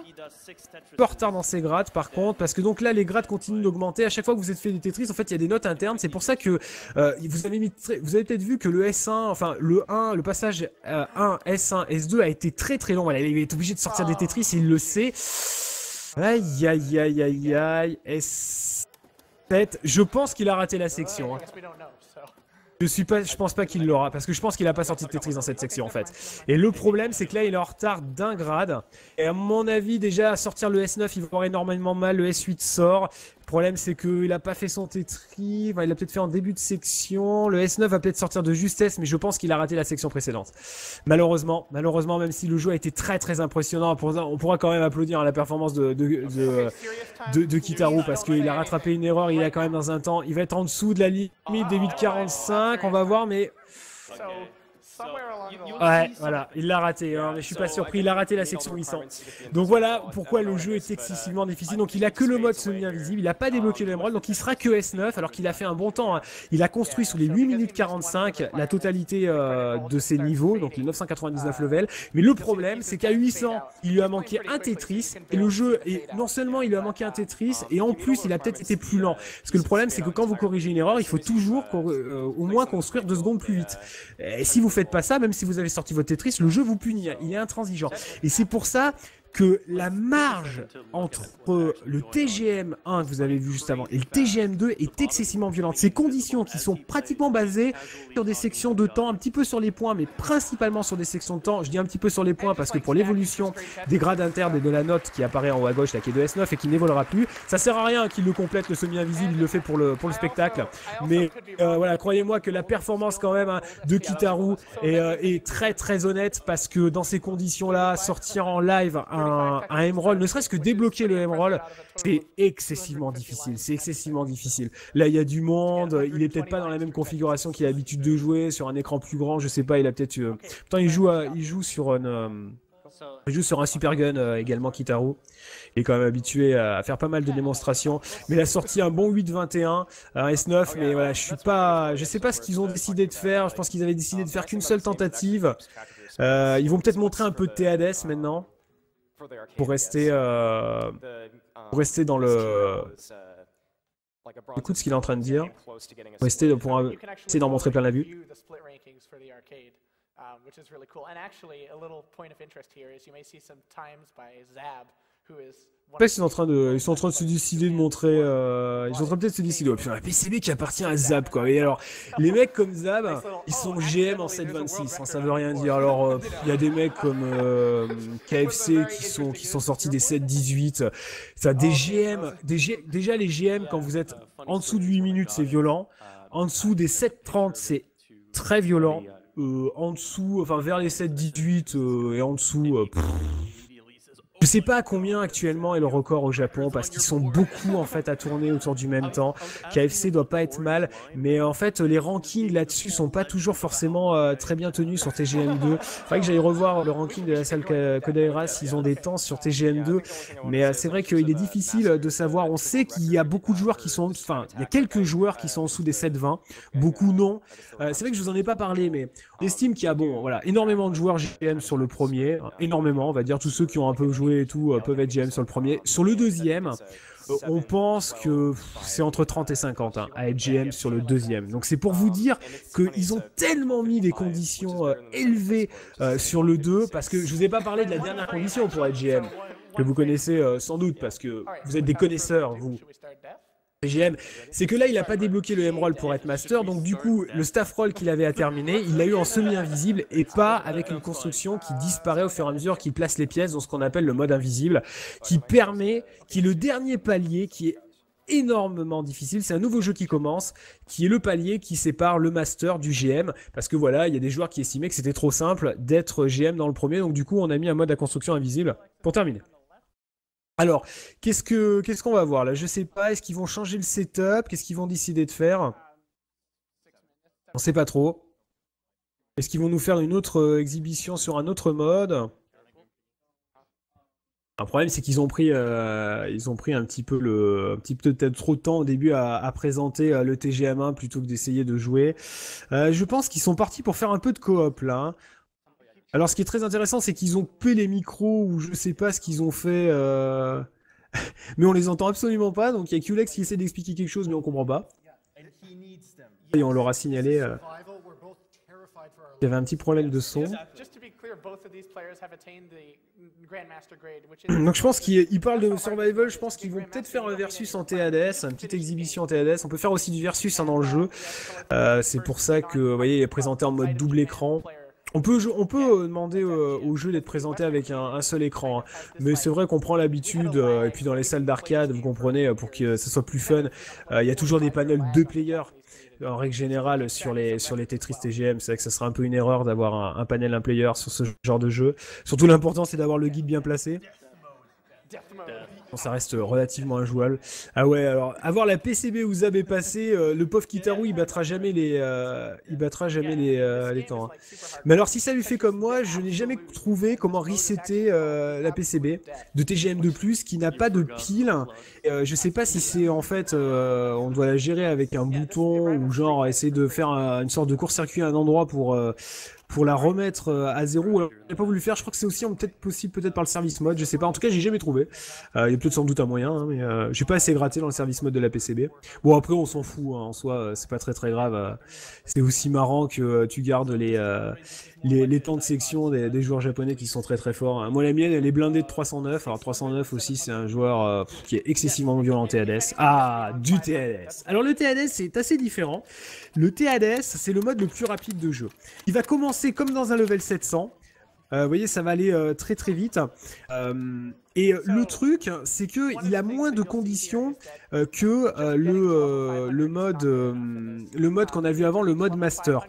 S2: Peu retard dans ses grades par contre, parce que donc là les grades continuent d'augmenter. À chaque fois que vous êtes fait des Tetris, en fait il y a des notes internes. C'est pour ça que euh, vous avez mis, vous avez peut-être vu que le S1, enfin le 1, le passage 1, S1, S2 a été très très long. Il est obligé de sortir des Tetris, il le sait. Aïe aïe aïe aïe aïe. S7. Je pense qu'il a raté la section. Hein. Je suis pense pas qu'il l'aura, parce que je pense qu'il a pas sorti de Tetris dans cette section en fait. Et le problème, c'est que là, il est en retard d'un grade. Et à mon avis, déjà à sortir le S9, il va avoir énormément mal. Le S8 sort. Problème, c'est qu'il a pas fait son Tetris. il l'a peut-être fait en début de section. Le S9 va peut-être sortir de justesse, mais je pense qu'il a raté la section précédente. Malheureusement, malheureusement, même si le jeu a été très très impressionnant, on pourra quand même applaudir à la performance de, de, de, Kitaru parce qu'il a rattrapé une erreur. Il a quand même dans un temps. Il va être en dessous de la limite des 8.45. On va voir, mais Ouais, voilà, il l'a raté, hein, mais je suis pas surpris, il a raté la section 800. Donc voilà pourquoi le jeu est excessivement difficile. Donc il a que le mode semi-invisible, il a pas débloqué le Emerald, donc il sera que S9, alors qu'il a fait un bon temps. Hein. Il a construit sous les 8 minutes 45 la totalité euh, de ses niveaux, donc les 999 levels. Mais le problème, c'est qu'à 800, il lui a manqué un Tetris, et le jeu, et non seulement il lui a manqué un Tetris, et en plus il a peut-être été plus lent. Parce que le problème, c'est que quand vous corrigez une erreur, il faut toujours euh, au moins construire deux secondes plus vite. Et si vous faites pas ça, même si vous avez sorti votre Tetris, le jeu vous punit, il est intransigeant. Et c'est pour ça que la marge entre le TGM 1 que vous avez vu juste avant et le TGM 2 est excessivement violente. Ces conditions qui sont pratiquement basées sur des sections de temps, un petit peu sur les points, mais principalement sur des sections de temps. Je dis un petit peu sur les points parce que pour l'évolution des grades internes et de la note qui apparaît en haut à gauche, la qui est de S9 et qui n'évoluera plus, ça sert à rien qu'il le complète le semi-invisible, il le fait pour le, pour le spectacle. Mais euh, voilà, croyez-moi que la performance quand même hein, de Kitaru est, euh, est, très très honnête parce que dans ces conditions-là, sortir en live un, un M-roll, ne serait-ce que débloquer le M-roll, c'est excessivement difficile. C'est excessivement difficile. Là, il y a du monde, il est peut-être pas dans la même configuration qu'il a l'habitude de jouer sur un écran plus grand, je sais pas, il a peut-être. Euh... il joue, il joue sur un. Euh, il joue sur un super gun euh, également Kitaru. Il est quand même habitué à faire pas mal de démonstrations. Mais il a sorti un bon 8-21, un S9. Mais voilà, je suis pas, je sais pas ce qu'ils ont décidé de faire. Je pense qu'ils avaient décidé de faire qu'une seule tentative. Euh, ils vont peut-être montrer un peu de TADS maintenant pour rester, euh, pour rester dans le. Écoute ce qu'il est en train de dire. Pour rester pour essayer d'en montrer plein la vue. um, which is really cool. And actually, a little point of interest here is you may see some times by Zab, who is ils sont en train de, ils sont en train de se décider de montrer, euh, ils sont en train peut-être de se décider. Putain, la PCB qui appartient à Zab, quoi. Et alors, les mecs comme Zab, ils sont GM en 726, hein, ça veut rien dire. Alors, euh, il y a des mecs comme euh, KFC qui sont, qui sont sortis des 718. Ça, des GM, déjà les GM quand vous êtes en dessous de 8 minutes, c'est violent. En dessous des 730, c'est très violent. En dessous, enfin vers les 7-18 euh, et en dessous, je sais pas combien actuellement est le record au Japon parce qu'ils sont beaucoup en fait à tourner autour du même temps. KFC doit pas être mal, mais en fait les rankings là-dessus sont pas toujours forcément euh, très bien tenus sur TGM2. Faudrait que j'aille revoir le ranking de la salle Kodaira s'ils ont des temps sur TGM2, mais euh, c'est vrai qu'il est difficile de savoir. On sait qu'il y a beaucoup de joueurs qui sont, enfin il y a quelques joueurs qui sont en dessous des 7-20, beaucoup non. Euh, c'est vrai que je vous en ai pas parlé, mais on estime qu'il y a bon voilà énormément de joueurs GM sur le premier, énormément, on va dire tous ceux qui ont un peu joué et tout euh, peuvent être GM sur le premier. Sur le deuxième, euh, on pense que c'est entre 30 et 50 hein, à être GM sur le deuxième. Donc c'est pour vous dire qu'ils ont tellement mis des conditions euh, élevées sur le 2, parce que je vous ai pas parlé de la dernière condition pour être GM, que vous connaissez sans doute, parce que vous êtes des connaisseurs, vous. C'est que là, il n'a pas débloqué le M-roll pour être master, donc du coup, le staff roll qu'il avait à terminer, il l'a eu en semi-invisible et pas avec une construction qui disparaît au fur et à mesure qu'il place les pièces dans ce qu'on appelle le mode invisible, qui permet, qui est le dernier palier, qui est énormément difficile. C'est un nouveau jeu qui commence, qui est le palier qui sépare le master du GM. Parce que voilà, il y a des joueurs qui estimaient que c'était trop simple d'être GM dans le premier. Donc du coup, on a mis un mode à construction invisible pour terminer. Alors, qu'est-ce que qu'est-ce qu'on va voir là? Je sais pas. Est-ce qu'ils vont changer le setup? Qu'est-ce qu'ils vont décider de faire? On sait pas trop. Est-ce qu'ils vont nous faire une autre euh, exhibition sur un autre mode? Un problème, c'est qu'ils ont pris, euh, un petit peu le, petit peu peut-être trop de temps au début à, présenter euh, le TGM1 plutôt que d'essayer de jouer. je pense qu'ils sont partis pour faire un peu de coop là. Hein. Alors, ce qui est très intéressant, c'est qu'ils ont coupé les micros ou je sais pas ce qu'ils ont fait, euh... mais on les entend absolument pas. Donc, il y a QLex qui essaie d'expliquer quelque chose, mais on comprend pas. Et on leur a signalé. Euh... Il y avait un petit problème de son. Donc je pense qu'ils parlent de survival, je pense qu'ils vont peut-être faire un versus en TADS, une petite exhibition en TADS. On peut faire aussi du versus hein, dans le jeu. Euh, c'est pour ça que, vous voyez, il est présenté en mode double écran. On peut, on peut euh, demander euh, au jeu d'être présenté avec un, seul écran, hein. mais c'est vrai qu'on prend l'habitude, euh, et puis dans les salles d'arcade, vous comprenez, pour que ce soit plus fun, il y a toujours des panels deux players en règle générale sur les sur les Tetris TGM, c'est vrai que ça sera un peu une erreur d'avoir un, un, panel un player sur ce genre de jeu. Surtout l'important c'est d'avoir le guide bien placé ça reste relativement injouable. Ah ouais, alors avoir la PCB où Zab est passé, euh, le pauvre Kitaru il battra jamais les, euh, il battra jamais les, euh, temps. Hein. Mais alors si ça lui fait comme moi, je n'ai jamais trouvé comment resetter la PCB de TGM de plus qui n'a pas de pile. je sais pas si c'est en fait, on doit la gérer avec un bouton ou genre essayer de faire une sorte de court-circuit à un endroit pour pour la remettre à zéro. Alors, j'ai pas voulu faire. Je crois que c'est aussi peut-être possible peut-être par le service mode. Je sais pas. En tout cas, j'ai jamais trouvé. il y a peut-être sans doute un moyen, hein, mais j'ai pas assez gratté dans le service mode de la PCB. Bon après, on s'en fout. Hein, en soi, c'est pas très très grave. c'est aussi marrant que tu gardes les les, temps de section des, joueurs japonais qui sont très très forts. Moi la mienne elle est blindée de 309. Alors 309 aussi c'est un joueur euh, qui est excessivement violent en TADS. Ah du TADS. Alors le TADS c'est assez différent. Le TADS c'est le mode le plus rapide de jeu. Il va commencer comme dans un level 700. Euh, vous voyez, ça va aller euh, très très vite. et le truc, c'est que il a moins de conditions que le mode, le mode qu'on a vu avant, le mode master.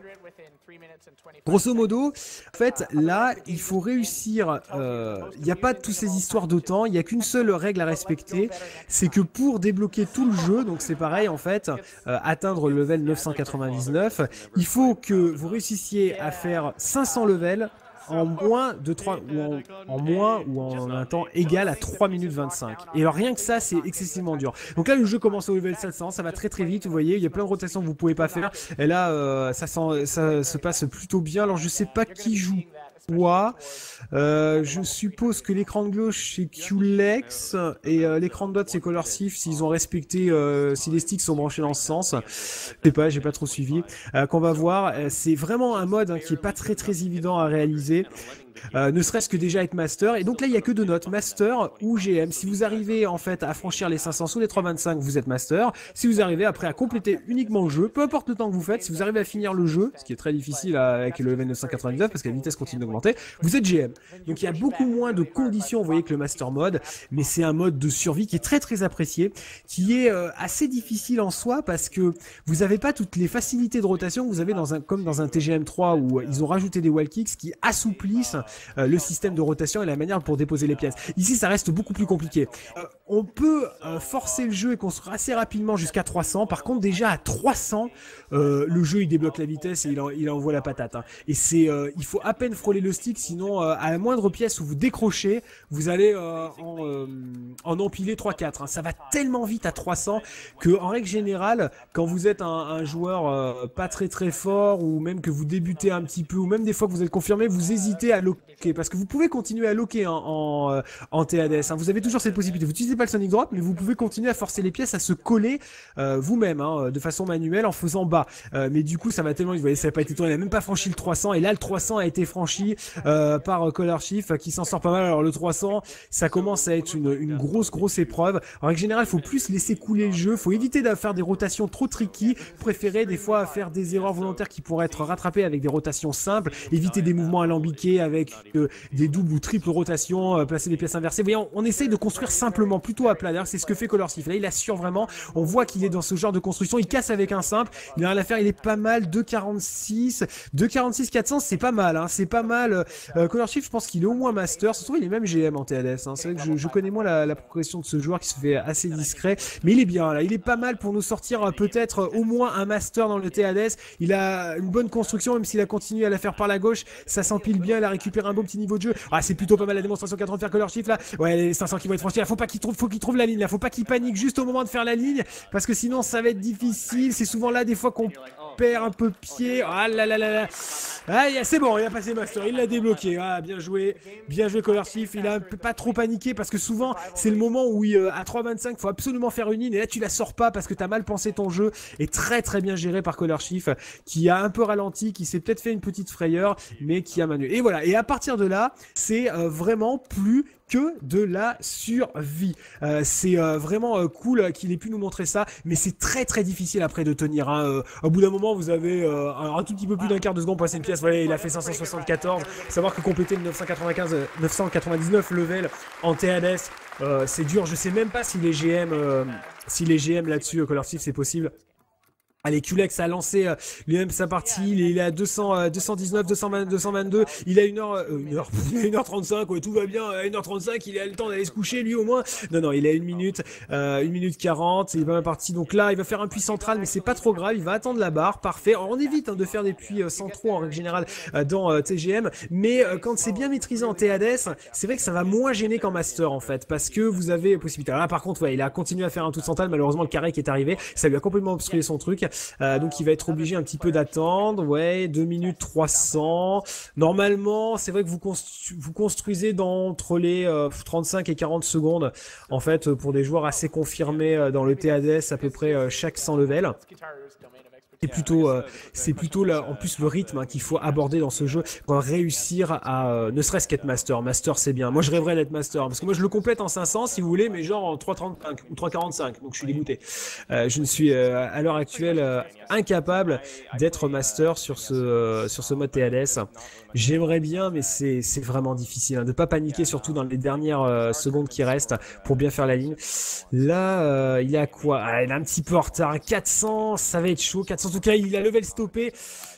S2: Grosso modo, en fait, là, il faut réussir. Euh, il n'y a pas toutes ces histoires d'autant. Il n'y a qu'une seule règle à respecter. C'est que pour débloquer tout le jeu, donc c'est pareil en fait, euh, atteindre le level 999, il faut que vous réussissiez à faire 500 levels en moins de 3 ou en, moins ou en un temps égal à 3 minutes 25. Et alors rien que ça, c'est excessivement dur. Donc là, le jeu commence au level 700, ça va très très vite, vous voyez, il y a plein de rotations que vous pouvez pas faire. Et là, euh, ça, sent, ça se passe plutôt bien. Alors je sais pas qui joue euh, je suppose que l'écran de gauche c'est QLEX et euh, l'écran de droite c'est Color s'ils ont respecté, euh, si les sticks sont branchés dans ce sens. Je sais pas, j'ai pas trop suivi. Qu'on va voir, c'est vraiment un mode hein, qui est pas très très évident à réaliser. Euh, ne serait-ce que déjà être master. Et donc là, il n'y a que deux notes, master ou GM. Si vous arrivez en fait à franchir les 500 sous les 325, vous êtes master. Si vous arrivez après à compléter uniquement le jeu, peu importe le temps que vous faites, si vous arrivez à finir le jeu, ce qui est très difficile avec le level 999 parce que la vitesse continue d'augmenter, vous êtes GM. Donc il y a beaucoup moins de conditions, vous voyez, que le master mode, mais c'est un mode de survie qui est très très apprécié, qui est euh, assez difficile en soi parce que vous n'avez pas toutes les facilités de rotation que vous avez dans un, comme dans un TGM 3 où ils ont rajouté des wall kicks qui assouplissent euh, le système de rotation et la manière pour déposer les pièces. Ici, ça reste beaucoup plus compliqué. Euh, on peut euh, forcer le jeu et construire assez rapidement jusqu'à 300. Par contre, déjà à 300, le jeu il débloque la vitesse et il, envoie la patate. Hein. Et c'est, il faut à peine frôler le stick, sinon à la moindre pièce où vous décrochez, vous allez en, empiler 3-4. Hein. Ça va tellement vite à 300 que en règle générale, quand vous êtes un, joueur pas très très fort ou même que vous débutez un petit peu ou même des fois que vous êtes confirmé, vous hésitez à parce que vous pouvez continuer à loquer en, en, euh, TADS. Hein. Vous avez toujours cette possibilité. Vous n'utilisez pas le Sonic Drop, mais vous pouvez continuer à forcer les pièces à se coller euh, vous-même, de façon manuelle, en faisant bas. Euh, mais du coup, ça va tellement. Vous voyez, ça n'a pas été tourné. Il n'a même pas franchi le 300. Et là, le 300 a été franchi par Color Shift, qui s'en sort pas mal. Alors le 300, ça commence à être une, grosse, grosse épreuve. En règle générale, il faut plus laisser couler le jeu. Il faut éviter de faire des rotations trop tricky. Préférer des fois faire des erreurs volontaires qui pourraient être rattrapées avec des rotations simples. Éviter des mouvements alambiqués avec des doubles ou triples rotations, euh, placer des pièces inversées. Vous voyez, on, essaye de construire simplement, plutôt à plat. D'ailleurs, c'est ce que fait Color Shift. Là, il assure vraiment. On voit qu'il est dans ce genre de construction. Il casse avec un simple. Il a rien à faire. Il est pas mal. 2,46. 2,46, 400, c'est pas mal. Hein. C'est pas mal. Euh, Color Shift, je pense qu'il est au moins master. Trouve, il est même GM en TLS. Hein. C'est vrai que je, connais moins la, progression de ce joueur qui se fait assez discret. Mais il est bien là. Il est pas mal pour nous sortir euh, peut-être au moins un master dans le TLS. Il a une bonne construction, même s'il a continué à la faire par la gauche. Ça s'empile bien. Il a récupéré un beau petit niveau de jeu. Ah, c'est plutôt pas mal la démonstration qu'à faire que leur chiffre là. Ouais, les 500 qui vont être franchis. Là, faut pas qu'il trouve, faut qu'il trouve la ligne. Là, faut pas qu'il panique juste au moment de faire la ligne, parce que sinon ça va être difficile. C'est souvent là des fois qu'on perd un peu pied. Ah là là là là. Ah, c'est bon, il a passé Master, il l'a débloqué. Ah, bien joué, bien joué Color Il a pas trop paniqué parce que souvent c'est le moment où il, euh, à 3.25, faut absolument faire une ligne et là tu la sors pas parce que t'as mal pensé ton jeu. Et très très bien géré par Color qui a un peu ralenti, qui s'est peut-être fait une petite frayeur, mais qui a manué. Et voilà. Et à partir de là, c'est euh, vraiment plus que de la survie. Euh, c'est euh, vraiment euh, cool qu'il ait pu nous montrer ça, mais c'est très très difficile après de tenir. Hein. au bout d'un moment, vous avez un, tout petit peu plus d'un quart de seconde pour passer une pièce. Voilà, il a fait 574. Savoir que compléter le 995, 999 level en TNS, c'est dur. Je sais même pas si les GM, si les GM là-dessus, Color c'est possible. Allez, Culex a lancé euh, lui-même sa partie, il est, à 200, 219, 220, 222, il a une heure, euh, une heure, une heure 35, ouais, tout va bien, à 1h35, il a le temps d'aller se coucher, lui au moins. Non, non, il a une minute, euh, une minute 40, il va bien parti. Donc là, il va faire un puits central, mais c'est pas trop grave, il va attendre la barre, parfait. on évite hein, de faire des puits centraux en règle générale dans TGM, mais quand c'est bien maîtrisé en TADS, c'est vrai que ça va moins gêner qu'en Master en fait, parce que vous avez possibilité. Alors là, par contre, ouais, il a continué à faire un tout central, malheureusement le carré qui est arrivé, ça lui a complètement obstrué son truc. Euh, donc il va être obligé un petit peu d'attendre. Ouais, 2 minutes 300. Normalement, c'est vrai que vous, construisez dans, entre les 35 et 40 secondes. En fait, pour des joueurs assez confirmés dans le TADS, à peu près chaque 100 levels c'est plutôt, euh, c'est plutôt là, en plus le rythme hein, qu'il faut aborder dans ce jeu pour réussir à euh, ne serait-ce qu'être master. Master, c'est bien. Moi, je rêverais d'être master parce que moi, je le complète en 500 si vous voulez, mais genre en 3.35 ou 3.45. Donc, je suis dégoûté. Euh, je ne suis à l'heure actuelle incapable d'être master sur ce sur ce mode TLS. J'aimerais bien, mais c'est c'est vraiment difficile hein, de pas paniquer, surtout dans les dernières secondes qui restent pour bien faire la ligne. Là, il y a quoi? Ah, Il est un petit peu en retard. 400, ça va être chaud. 400 en tout cas, il a level stoppé.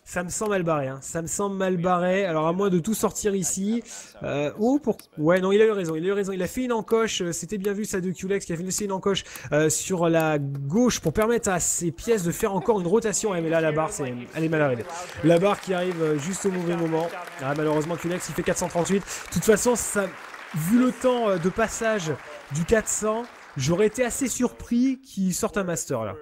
S2: Ça me sent mal barré. Hein. Ça me semble mal barré. Alors, à moins de tout sortir ici. Euh, oh, pour... Ouais, non, il a eu raison. Il a eu raison. Il a fait une encoche. Euh, c'était bien vu, ça, de Qlex, qui a fait une encoche euh, sur la gauche pour permettre à ses pièces de faire encore une rotation. mais là, la barre, c'est... elle est mal arrivée. La barre qui arrive juste au mauvais moment. Ah, malheureusement, Qlex, il fait 438. De toute façon, ça... vu le temps de passage du 400, j'aurais été assez surpris qu'il sorte un master là.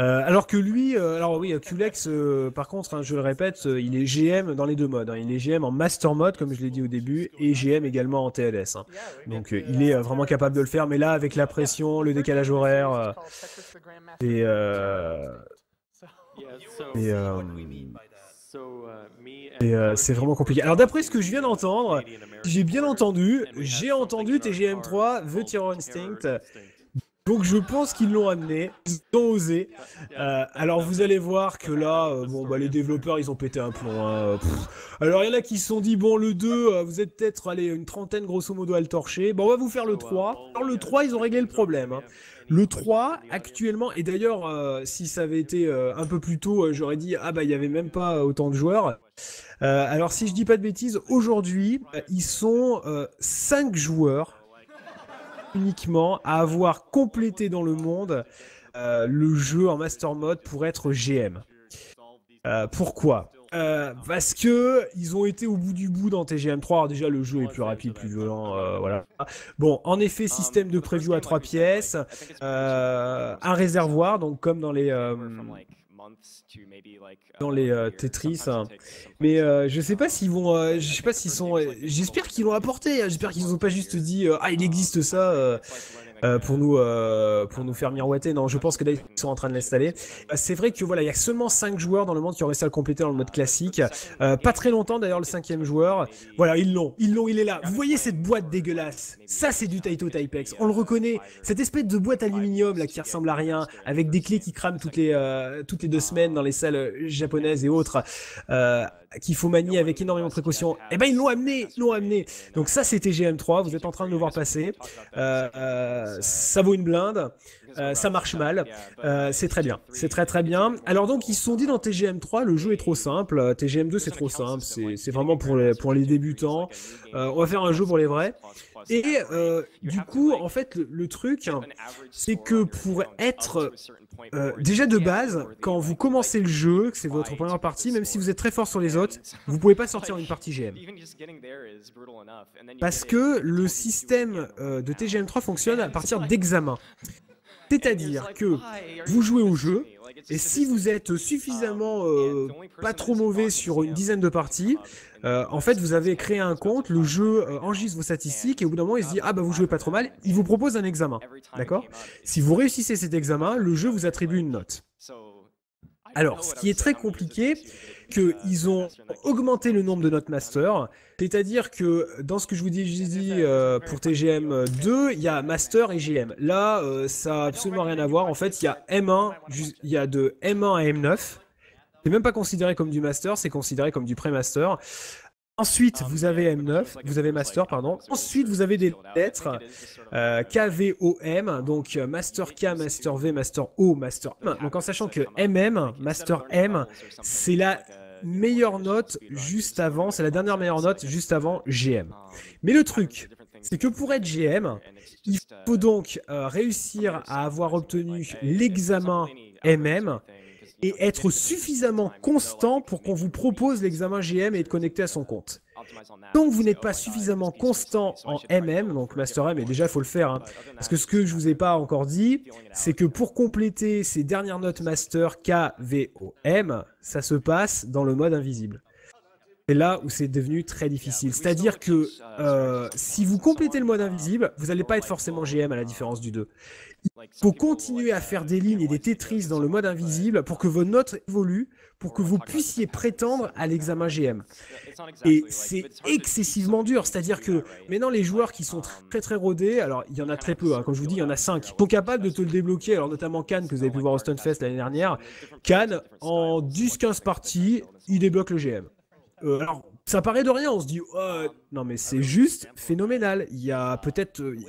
S2: Euh, alors que lui, euh, alors oui, Qlex, euh, par contre, hein, je le répète, il est GM dans les deux modes. Hein. Il est GM en Master Mode, comme je l'ai dit au début, et GM également en TLS. Hein. Donc il est vraiment capable de le faire, mais là, avec la pression, le décalage horaire, et, et c'est vraiment compliqué. Alors d'après ce que je viens d'entendre, j'ai bien entendu, j'ai entendu TGM3, The Terror Instinct, donc je pense qu'ils l'ont amené, ils ont osé. Euh, alors vous allez voir que là, euh, bon bah les développeurs ils ont pété un plomb. Hein. Alors il y en a qui se sont dit bon le 2, euh, vous êtes peut-être allez une trentaine grosso modo à le torcher. Bon on va vous faire le 3. Alors le 3 ils ont réglé le problème. Hein. Le 3 actuellement, et d'ailleurs si ça avait été un peu plus tôt, j'aurais dit ah bah il y avait même pas autant de joueurs. alors si je dis pas de bêtises, aujourd'hui ils sont 5 joueurs uniquement à avoir complété dans le monde euh, le jeu en master mode pour être GM. Euh, pourquoi? Euh, parce que ils ont été au bout du bout dans TGM3. Alors déjà, le jeu est plus rapide, plus violent. voilà. Bon, en effet, système de preview à trois pièces, un réservoir, donc comme dans les dans les uh, Tetris. Hein. Mais euh, je sais pas s'ils vont, euh, je sais pas s'ils sont, j'espère qu'ils l'ont apporté. Hein. J'espère qu'ils ont pas juste dit euh, ah il existe ça. Euh, pour nous euh, pour nous faire miroiter. Non, je pense que là ils sont en train de l'installer. Euh, c'est vrai que voilà, il y a seulement 5 joueurs dans le monde qui ont réussi à le compléter dans le mode classique. pas très longtemps d'ailleurs le cinquième joueur. Voilà, ils l'ont, ils l'ont, il est là. Vous voyez cette boîte dégueulasse? Ça c'est du Taito Typex. On le reconnaît. Cette espèce de boîte aluminium là qui ressemble à rien, avec des clés qui crament toutes les toutes les deux semaines dans les salles japonaises et autres qu'il faut manier avec énormément de précaution, eh ben ils l'ont amené, ils l'ont amené. Donc ça c'était GM3, vous êtes en train de le voir passer. Euh, euh, ça vaut une blinde. Euh, ça marche mal, c'est très bien, c'est très très bien. Alors donc ils se sont dit dans TGM3 le jeu est trop simple, TGM2 c'est trop simple, c'est vraiment pour les, débutants. on va faire un jeu pour les vrais. Et euh, du coup, en fait, le, truc, c'est que pour être euh, déjà de base, quand vous commencez le jeu, que c'est votre première partie, même si vous êtes très fort sur les autres, vous pouvez pas sortir une partie GM. Parce que le système euh, de TGM3 fonctionne à partir d'examens. C'est-à-dire que vous jouez au jeu, et si vous êtes suffisamment pas trop mauvais sur une dizaine de parties, euh, en fait, vous avez créé un compte, le jeu euh, enregistre vos statistiques et au bout d'un moment, il se dit ah bah vous jouez pas trop mal, il vous propose un examen, d'accord? Si vous réussissez cet examen, le jeu vous attribue une note. Alors, ce qui est très compliqué, qu'ils ont augmenté le nombre de notes master, c'est-à-dire que dans ce que je vous dis, je dit euh, pour TGM 2, il y a master et GM. Là, ça n'a absolument rien à voir. En fait, il y a M1, il y a de M1 à M9. C'est même pas considéré comme du master, c'est considéré comme du pré-master. Ensuite, vous avez M9, vous avez master, pardon. Ensuite, vous avez des lettres euh, KVOM, donc master K, master V, master O, master M. Donc en sachant que MM, master M, c'est la meilleure note juste avant, c'est la dernière meilleure note juste avant GM. Mais le truc, c'est que pour être GM, il faut donc euh, réussir à avoir obtenu l'examen MM et être suffisamment constant pour qu'on vous propose l'examen GM et être connecté à son compte. Tant que vous n'êtes pas suffisamment constant en MM, donc Master M, et déjà il faut le faire, hein, parce que ce que je vous ai pas encore dit, c'est que pour compléter ces dernières notes Master K, V, O, M, ça se passe dans le mode invisible. C'est là où c'est devenu très difficile. C'est-à-dire que euh, si vous complétez le mode invisible, vous n'allez pas être forcément GM à la différence du 2. Il faut continuer à faire des lignes et des Tetris dans le mode invisible pour que vos notes évoluent, pour que vous puissiez prétendre à l'examen GM. Et c'est excessivement dur, c'est-à-dire que maintenant les joueurs qui sont très très rodés, alors il y en a très peu, hein, comme je vous dis, il y en a 5, sont capables de te le débloquer, alors notamment Khan que vous avez pu voir au Stunfest l'année dernière. Khan, en 10-15 parties, il débloque le GM. Euh, alors, ça paraît de rien, on se dit, oh, non mais c'est juste phénoménal. Il euh, est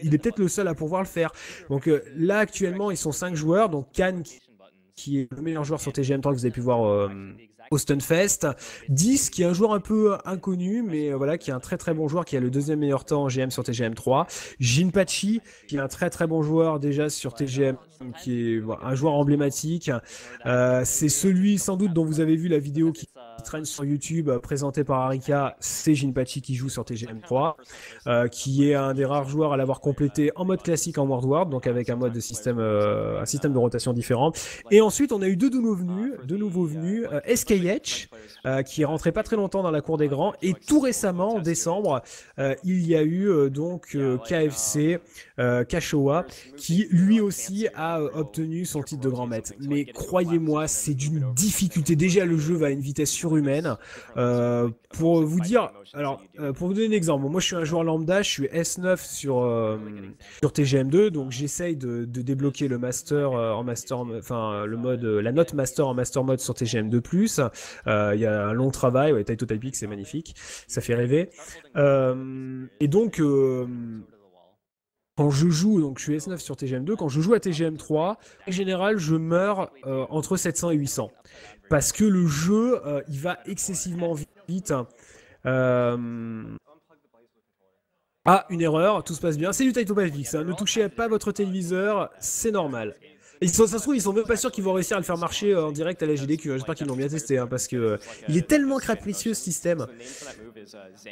S2: peut-être le seul à pouvoir le faire. Donc euh, là actuellement, ils sont 5 joueurs, donc Khan qui est le meilleur joueur sur TGM3 que vous avez pu voir au Stunfest. 10 qui est un joueur un peu inconnu, mais voilà, qui est un très très bon joueur, qui a le deuxième meilleur temps en GM sur TGM3. Jinpachi, qui est un très très bon joueur déjà sur TGM, qui est un joueur emblématique. c'est celui sans doute dont vous avez vu la vidéo qui traîne sur YouTube, euh, présenté par Arika, c'est Jinpachi qui joue sur TGM3, euh, qui est un des rares joueurs à l'avoir complété en mode classique en World War, donc avec un mode de système, euh, un système de rotation différent. Et ensuite, on a eu deux nouveaux venus, deux nouveaux venus, SKH, qui est rentré pas très longtemps dans la cour des grands, et tout récemment, en décembre, il y a eu donc KFC, Kashowa, qui lui aussi a obtenu son titre de grand maître. Mais croyez-moi, c'est d'une difficulté. Déjà, le jeu va à une vitesse sur humaine euh, pour vous dire, alors euh, pour vous donner un exemple, moi je suis un joueur lambda, je suis S9 sur euh, sur TGM2, donc j'essaye de, débloquer le master en master, enfin le mode, la note master en master mode sur TGM2+. Il y a un long travail, ouais, Taito Typic c'est magnifique, ça fait rêver. et donc quand je joue, donc je suis S9 sur TGM2, quand je joue à TGM3, en général, je meurs entre 700 et 800 parce que le jeu, euh, il va excessivement vite. Euh, ah, une erreur, tout se passe bien. C'est du Taito hein. ne touchez pas votre téléviseur, c'est normal. Et ça se trouve, ils sont même pas sûrs qu'ils vont réussir à le faire marcher euh, en direct à la GDQ. J'espère qu'ils l'ont bien testé, hein, parce que il est tellement capricieux ce système.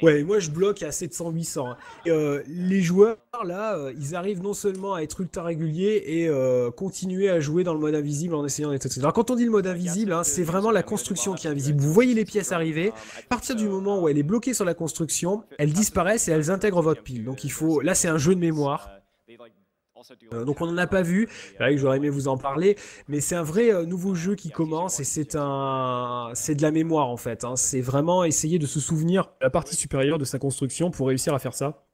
S2: Ouais, moi je bloque à 700-800. Hein. Euh, les joueurs là, euh, ils arrivent non seulement à être ultra réguliers et continuer à jouer dans le mode invisible en essayant d'être. Alors quand on dit le mode invisible, hein, c'est vraiment la construction qui est invisible. Vous voyez les pièces arriver. À partir du moment où elle est bloquée sur la construction, elles disparaissent et elles intègrent votre pile. Donc il faut. Là, c'est un jeu de mémoire. Euh, donc on n'en a pas vu, j'aurais aimé vous en parler, mais c'est un vrai euh, nouveau jeu qui commence et c'est un, c'est de la mémoire en fait. Hein. C'est vraiment essayer de se souvenir la partie supérieure de sa construction pour réussir à faire ça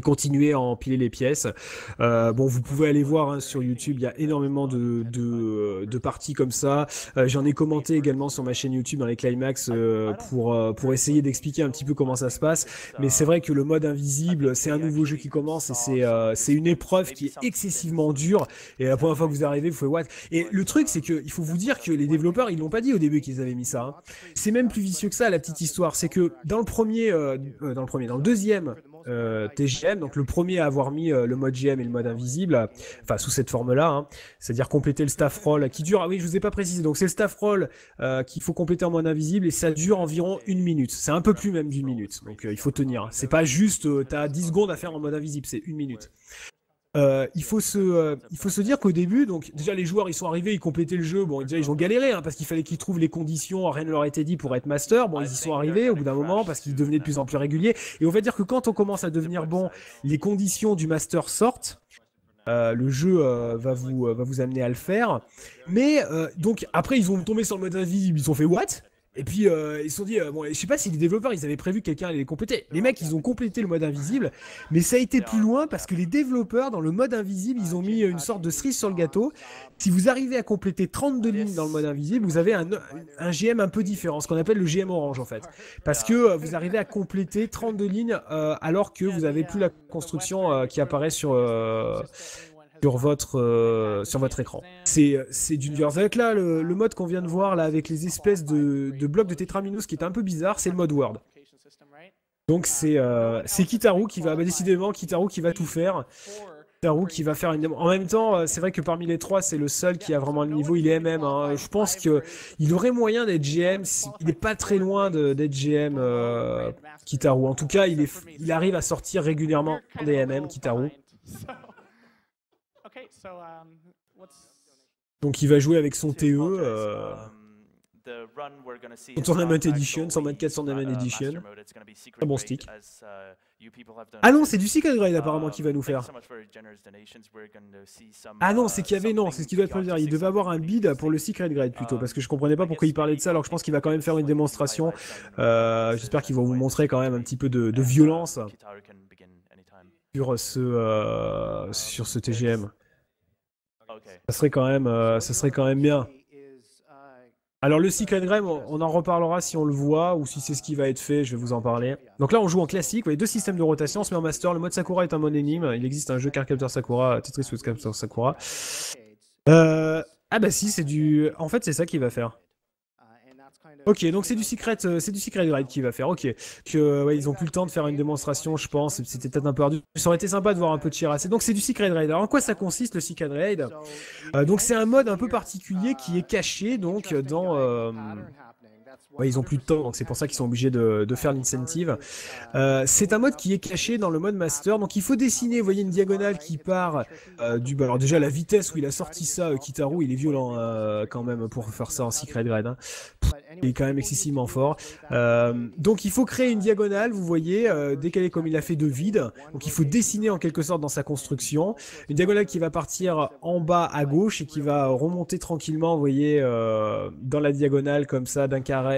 S2: continuer à empiler les pièces. Euh, bon, vous pouvez aller voir hein, sur YouTube, il y a énormément de, de, de parties comme ça. Euh, j'en ai commenté également sur ma chaîne YouTube dans les climax euh, pour, pour essayer d'expliquer un petit peu comment ça se passe. Mais c'est vrai que le mode invisible, c'est un nouveau jeu qui commence et c'est c'est une épreuve qui est excessivement dure. Et la première fois que vous arrivez, vous faites what? Et le truc, c'est qu'il faut vous dire que les développeurs, ils l'ont pas dit au début qu'ils avaient mis ça. Hein. C'est même plus vicieux que ça, la petite histoire. C'est que dans le premier, dans le premier, dans le deuxième euh, TGM, donc le premier à avoir mis euh, le mode GM et le mode invisible, enfin sous cette forme-là, hein. c'est-à-dire compléter le staff roll qui dure, ah oui je vous ai pas précisé, donc c'est le staff roll euh, qu'il faut compléter en mode invisible et ça dure environ une minute, c'est un peu plus même d'une minute, donc il faut tenir, c'est pas juste t'as 10 secondes à faire en mode invisible, c'est une minute. Euh, il, faut se, euh, il faut se dire qu'au début, donc déjà les joueurs ils sont arrivés, ils complétaient le jeu. Bon, déjà ils ont galéré hein, parce qu'il fallait qu'ils trouvent les conditions. Rien ne leur était dit pour être master. Bon, ils y sont arrivés au bout d'un moment parce qu'ils devenaient de plus en plus réguliers. Et on va dire que quand on commence à devenir bon, les conditions du master sortent. Euh, le jeu va, vous, va vous amener à le faire. Mais donc après ils ont tombé sur le mode invisible, ils ont fait what? Et puis euh, ils se sont dit, euh, bon, je sais pas si les développeurs ils avaient prévu que quelqu'un allait les compléter. Les mecs ils ont complété le mode invisible, mais ça a été plus loin parce que les développeurs dans le mode invisible ils ont mis une sorte de cerise sur le gâteau. Si vous arrivez à compléter 32 lignes dans le mode invisible, vous avez un, un GM un peu différent, ce qu'on appelle le GM orange en fait. Parce que euh, vous arrivez à compléter 32 lignes alors que vous avez plus la construction qui apparaît sur sur votre, euh, sur votre écran. C'est, c'est d'une. Avec là, le, mode qu'on vient de voir là, avec les espèces de, de blocs de tétraminos qui est un peu bizarre, c'est le mode Word. Donc c'est, euh, Kitaru qui va, bah, décidément, Kitaru qui va tout faire. Kitaru qui va faire. En même temps, euh, c'est vrai que parmi les trois, c'est le seul qui a vraiment le niveau. Il est MM. hein. Je pense que il aurait moyen d'être GM. Il n'est pas très loin d'être GM, euh, Kitaru. En tout cas, il, est, il arrive à sortir régulièrement des MM, Kitaru. Donc il va jouer avec son TE. euh,
S3: Son Tournament Edition, 124 Tournament Edition.
S2: Très bon stick. Ah non, c'est du Secret Grade apparemment qu'il va nous faire. Ah non, c'est qu'il y avait, non, c'est ce qu'il doit être dire. Il devait avoir un bid pour le Secret Grade plutôt, parce que je comprenais pas pourquoi il parlait de ça, alors que je pense qu'il va quand même faire une démonstration. Euh, J'espère qu'il va vous montrer quand même un petit peu de, de violence sur ce, euh, sur ce TGM. Ça serait quand même, euh, ça serait quand même bien. Alors le Secret Grade, on on en reparlera si on le voit ou si c'est ce qui va être fait, je vais vous en parler. Donc là on joue en classique, vous voyez deux systèmes de rotation, on se met en master, le mode Sakura est un mode énigme, il existe un jeu Cardcaptor Sakura, Tetris Cardcaptor Sakura. Euh, ah bah si, c'est du... En fait c'est ça qu'il va faire. Ok, donc c'est du secret, euh, c'est du secret grade qu'il va faire. Ok, que euh, ouais, ils ont plus le temps de faire une démonstration, je pense. C'était peut-être un peu ardu. Ça aurait été sympa de voir un peu de Chiracé. Donc c'est du secret raid. Alors en quoi ça consiste le secret raid? Euh, Donc c'est un mode un peu particulier qui est caché donc dans. euh, Ouais, ils ont plus de temps, donc c'est pour ça qu'ils sont obligés de, faire l'incentive. Euh, c'est un mode qui est caché dans le mode master, donc il faut dessiner, vous voyez, une diagonale qui part euh, du... bah, Alors déjà, la vitesse où il a sorti ça, euh, Kitaru, il est violent euh, quand même pour faire ça en secret grade. hein. Il est quand même excessivement fort. Donc il faut créer une diagonale, vous voyez, décalée comme il a fait de vide. Donc il faut dessiner en quelque sorte dans sa construction. Une diagonale qui va partir en bas à gauche et qui va remonter tranquillement, vous voyez, dans la diagonale comme ça, d'un carré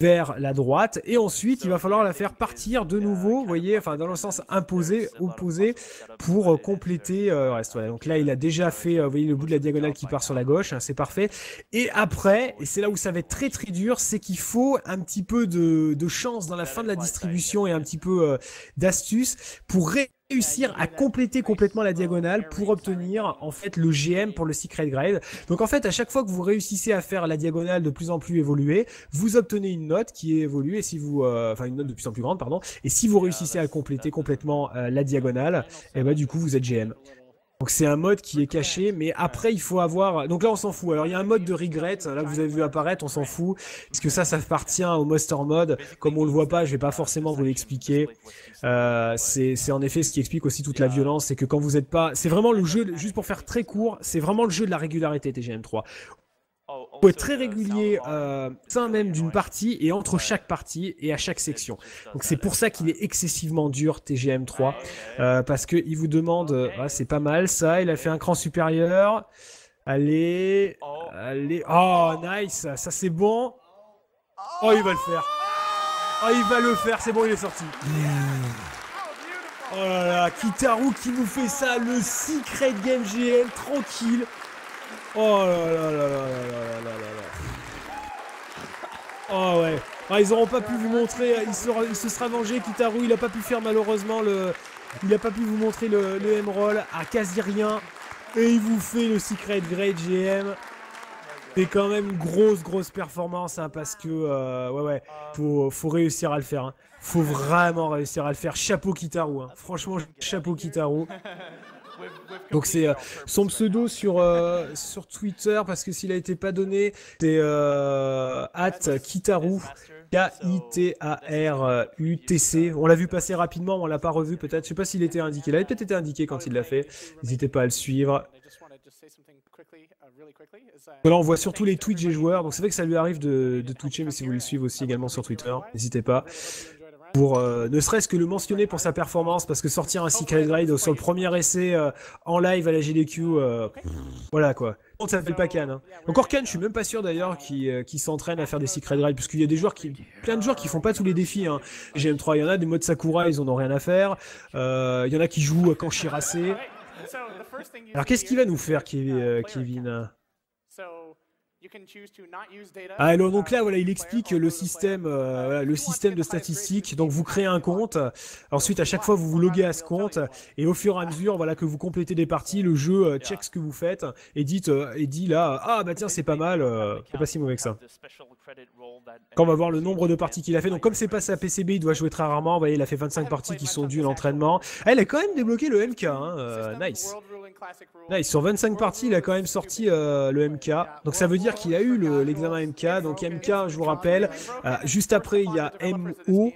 S2: vers la droite. Et ensuite, il va falloir la faire partir de nouveau, vous voyez, enfin dans le sens imposé, opposé, pour euh, compléter euh, reste. Voilà. Donc là, il a déjà fait, euh, vous voyez, le bout de la diagonale qui part sur la gauche, hein, c'est parfait. Et après, et c'est là où ça va être très très dur, c'est qu'il faut un petit peu de, de chance dans la fin de la distribution et un petit peu euh, d'astuce pour réussir à compléter complètement la diagonale pour obtenir en fait le GM pour le secret grade. Donc en fait à chaque fois que vous réussissez à faire la diagonale de plus en plus évoluée, vous obtenez une note qui évolue et si vous, euh, enfin une note de plus en plus grande, pardon. Et si vous réussissez à compléter complètement euh, la diagonale, et bah du coup vous êtes GM. Donc c'est un mode qui est caché, mais après il faut avoir. Donc là on s'en fout. Alors il y a un mode de regret, hein, là vous avez vu apparaître, on s'en fout, parce que ça, ça appartient au master mode. Comme on le voit pas, je vais pas forcément vous l'expliquer. Euh, c'est en effet ce qui explique aussi toute la violence, c'est que quand vous êtes pas, c'est vraiment le jeu. Juste pour faire très court, c'est vraiment le jeu de la régularité TGM3 peut être très régulier euh, sein même d'une partie et entre chaque partie et à chaque section. Donc c'est pour ça qu'il est excessivement dur TGM3 euh, parce que il vous demande ah, c'est pas mal ça, il a fait un cran supérieur. Allez, allez, oh nice, ça c'est bon. Oh il va le faire. Oh il va le faire, c'est bon il est sorti. Oh là là, Kitaru qui nous fait ça, le secret de Game GM tranquille. Oh là là là là là là là là là. Oh ouais. Ah, ils auront pas pu vous montrer, il, sera, il se sera vengé, Kitaru, il a pas pu faire malheureusement le... Il a pas pu vous montrer le, le M-Roll à quasi rien. Et il vous fait le Secret Grade GM. C'est quand même une grosse, grosse performance, hein, parce que, euh, ouais, ouais, faut, faut réussir à le faire. hein. Faut vraiment réussir à le faire. Chapeau Kitaru, hein. franchement, chapeau Kitaru. Donc c'est euh, son pseudo sur, euh, sur Twitter, parce que s'il a été pas donné, c'est euh, at Kitaru. K-I-T-A-R-U-T-C. On l'a vu passer rapidement, on l'a pas revu peut-être. Je sais pas s'il était indiqué. Il avait peut-être été indiqué quand il l'a fait. N'hésitez pas à le suivre. Là, on voit surtout les Twitch des joueurs. Donc c'est vrai que ça lui arrive de, de Twitcher, mais si vous le suivez aussi également sur Twitter, n'hésitez pas. Pour euh, ne serait-ce que le mentionner pour sa performance, parce que sortir un Secret Grade sur le premier essai euh, en live à la GDQ, euh, voilà quoi. Bon, ça fait pas Cannes. Hein. Encore Cannes, je suis même pas sûr d'ailleurs qui qui s'entraîne à faire des Secret Grades, puisqu'il y a des joueurs qui, plein de joueurs qui font pas tous les défis. Hein. GM3, il y en a des modes Sakura, ils en ont rien à faire. Il y en a qui jouent quand Shirase. Alors qu'est-ce qu'il va nous faire, Kev- Kevin Ah, alors donc là, voilà, il explique le système, euh, voilà, le système de statistiques. Donc vous créez un compte. Ensuite, à chaque fois, vous vous loguez à ce compte, et au fur et à mesure, voilà, que vous complétez des parties, le jeu euh, check ce que vous faites et dit, euh, et dit là, ah bah tiens, c'est pas mal, euh, c'est pas si mauvais que ça. Quand on va voir le nombre de parties qu'il a fait, donc comme c'est pas sa PCB, il doit jouer très rarement. Vous voyez, il a fait 25 parties qui sont dues à l'entraînement. Il a quand même débloqué le MK, hein, euh, nice. Nice, sur 25 parties, il a quand même sorti euh, le MK. Donc ça veut dire qu'il a eu l'examen MK. Donc MK, je vous rappelle, euh, juste après, il y a MO,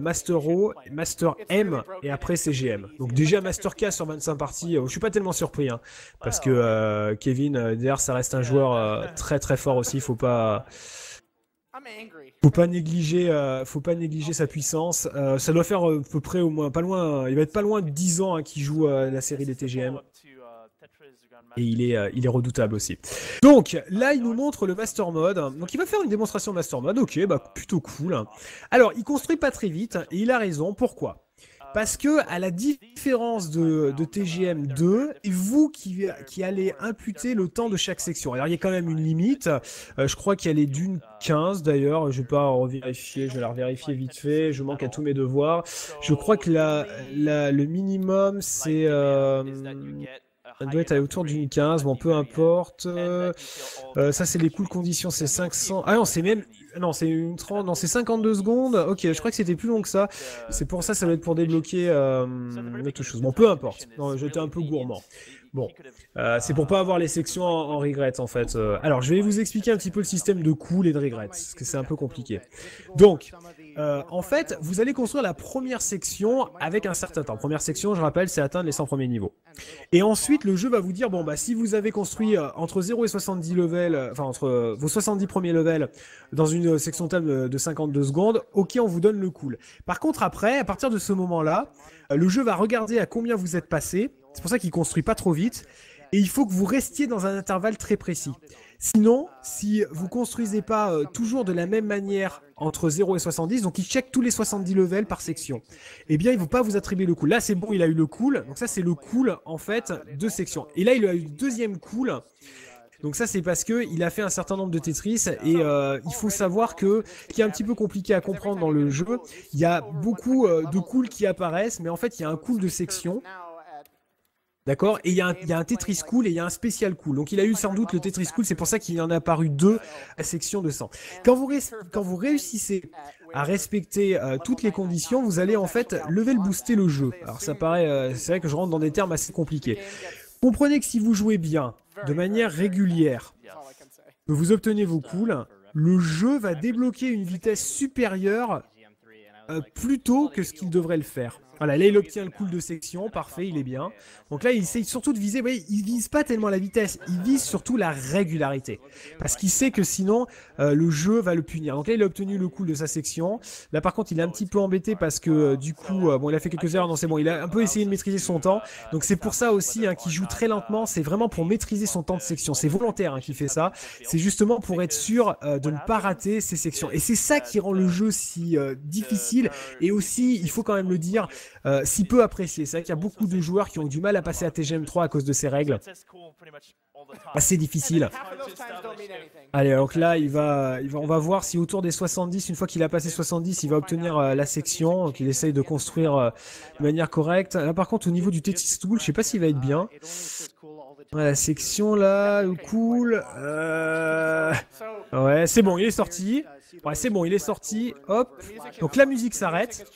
S2: Master O, Master M, et après CGM. Donc déjà Master K sur 25 parties, je suis pas tellement surpris, hein, parce que Kevin, derrière, ça reste un joueur très très fort aussi, faut pas... Faut pas négliger, euh, faut pas négliger sa puissance. Euh, ça doit faire euh, à peu près au moins pas loin. Il va être pas loin de 10 ans hein, qu'il joue la série des TGM. Et il est, il est redoutable aussi. Donc là, il nous montre le Master Mode. Donc il va faire une démonstration Master Mode. Ok, bah plutôt cool. Alors, il construit pas très vite et il a raison. Pourquoi? Parce que, à la différence de, TGM 2, et vous qui, allez imputer le temps de chaque section. Alors, il y a quand même une limite. Euh, je crois a les d'une 15 d'ailleurs. Je vais pas revérifier, je vais la revérifier vite fait. Je manque à tous mes devoirs. Je crois que le minimum, c'est. Euh, elle doit être autour d'une 15, bon peu importe. Euh, ça c'est les cool conditions, c'est 500. Ah non, c'est même non, c'est une 30, non, c'est 52 secondes. Ok, je crois que c'était plus long que ça. C'est pour ça, ça va être pour débloquer euh, autre chose. Bon, peu importe. J'étais un peu gourmand. Bon, euh, c'est pour pas avoir les sections en, regret en fait. Euh, alors, je vais vous expliquer un petit peu le système de cool et de regret, parce que c'est un peu compliqué. Donc, euh, en fait, vous allez construire la première section avec un certain temps. Première section, je rappelle, c'est atteindre les 100 premiers niveaux. Et ensuite, le jeu va vous dire, bon, bah, si vous avez construit entre 0 et 70 levels, enfin, entre vos 70 premiers levels dans une section thème de 52 secondes, ok, on vous donne le cool. Par contre, après, à partir de ce moment-là, le jeu va regarder à combien vous êtes passé, c'est pour ça qu'il construit pas trop vite. Et il faut que vous restiez dans un intervalle très précis. Sinon, si vous construisez pas euh, toujours de la même manière entre 0 et 70, donc il check tous les 70 levels par section, eh bien il ne va pas vous attribuer le cool. Là c'est bon, il a eu le cool, donc ça c'est le cool en fait de section. Et là il a eu le deuxième cool. Donc ça c'est parce que il a fait un certain nombre de Tetris et euh, il faut savoir que ce qui est un petit peu compliqué à comprendre dans le jeu, il y a beaucoup euh, de cool qui apparaissent, mais en fait il y a un cool de section D'accord Et il y, a un Tetris Cool et il y a un Spécial Cool. Donc il a eu sans doute le Tetris Cool, c'est pour ça qu'il en a apparu deux à section de 100. Quand vous, quand vous réussissez à respecter euh, toutes les conditions, vous allez en fait level booster le jeu. Alors ça paraît, euh, c'est vrai que je rentre dans des termes assez compliqués. Comprenez que si vous jouez bien, de manière régulière, que vous obtenez vos cools, le jeu va débloquer une vitesse supérieure euh, plus tôt que ce qu'il devrait le faire. Voilà, là il obtient le cool de section, parfait, il est bien. Donc là il essaye surtout de viser, voyez, il vise pas tellement la vitesse, il vise surtout la régularité. Parce qu'il sait que sinon euh, le jeu va le punir. Donc là il a obtenu le cool de sa section. Là par contre il est un petit peu embêté parce que euh, du coup, euh, bon il a fait quelques erreurs, non c'est bon, il a un peu essayé de maîtriser son temps. Donc c'est pour ça aussi hein, qu'il joue très lentement, c'est vraiment pour maîtriser son temps de section. C'est volontaire hein, qu'il fait ça. C'est justement pour être sûr de ne pas rater ses sections. Et c'est ça qui rend le jeu si difficile. Et aussi, il faut quand même le dire, euh, si peu apprécié. C'est vrai qu'il y a beaucoup de joueurs qui ont du mal à passer à TGM3 à cause de ces règles. Assez difficile. Allez, donc là, il va, on va voir si autour des 70, une fois qu'il a passé 70, il va obtenir euh, la section. Donc il essaye de construire euh, de manière correcte. Là, par contre, au niveau du Tetris Tool, je sais pas s'il va être bien. la section là, cool. Ouais, c'est bon, il est sorti. Ouais, c'est bon, il est sorti. Hop. Donc la musique s'arrête.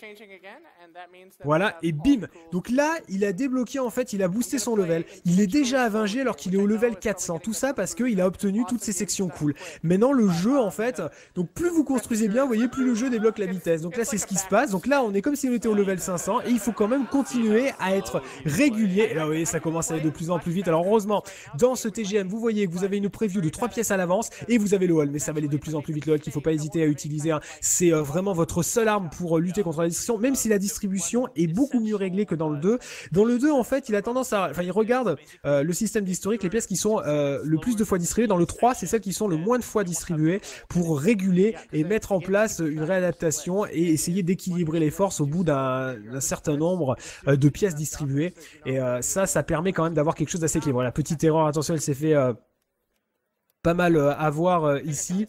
S2: Voilà, et bim Donc là, il a débloqué, en fait, il a boosté son level. Il est déjà à 20G alors qu'il est au level 400. Tout ça parce qu'il a obtenu toutes ces sections cool. Maintenant, le jeu, en fait, donc plus vous construisez bien, vous voyez, plus le jeu débloque la vitesse. Donc là, c'est ce qui se passe. Donc là, on est comme si on était au level 500 et il faut quand même continuer à être régulier. Et là, vous voyez, ça commence à aller de plus en plus vite. Alors heureusement, dans ce TGM, vous voyez que vous avez une preview de 3 pièces à l'avance et vous avez le hall. Mais ça va aller de plus en plus vite le hall qu'il faut pas hésiter à utiliser. Hein. C'est euh, vraiment votre seule arme pour euh, lutter contre la distribution, même si la est beaucoup mieux réglée que dans le 2. Dans le 2, en fait, il a tendance à... Enfin, il regarde euh, le système d'historique, les pièces qui sont le plus de fois distribuées. Dans le 3, c'est celles qui sont le moins de fois distribuées pour réguler et mettre en place une réadaptation et essayer d'équilibrer les forces au bout d'un certain nombre de pièces distribuées. Et ça, ça permet quand même d'avoir quelque chose d'assez équilibré. Voilà, petite erreur, attention, elle s'est fait pas mal à voir ici.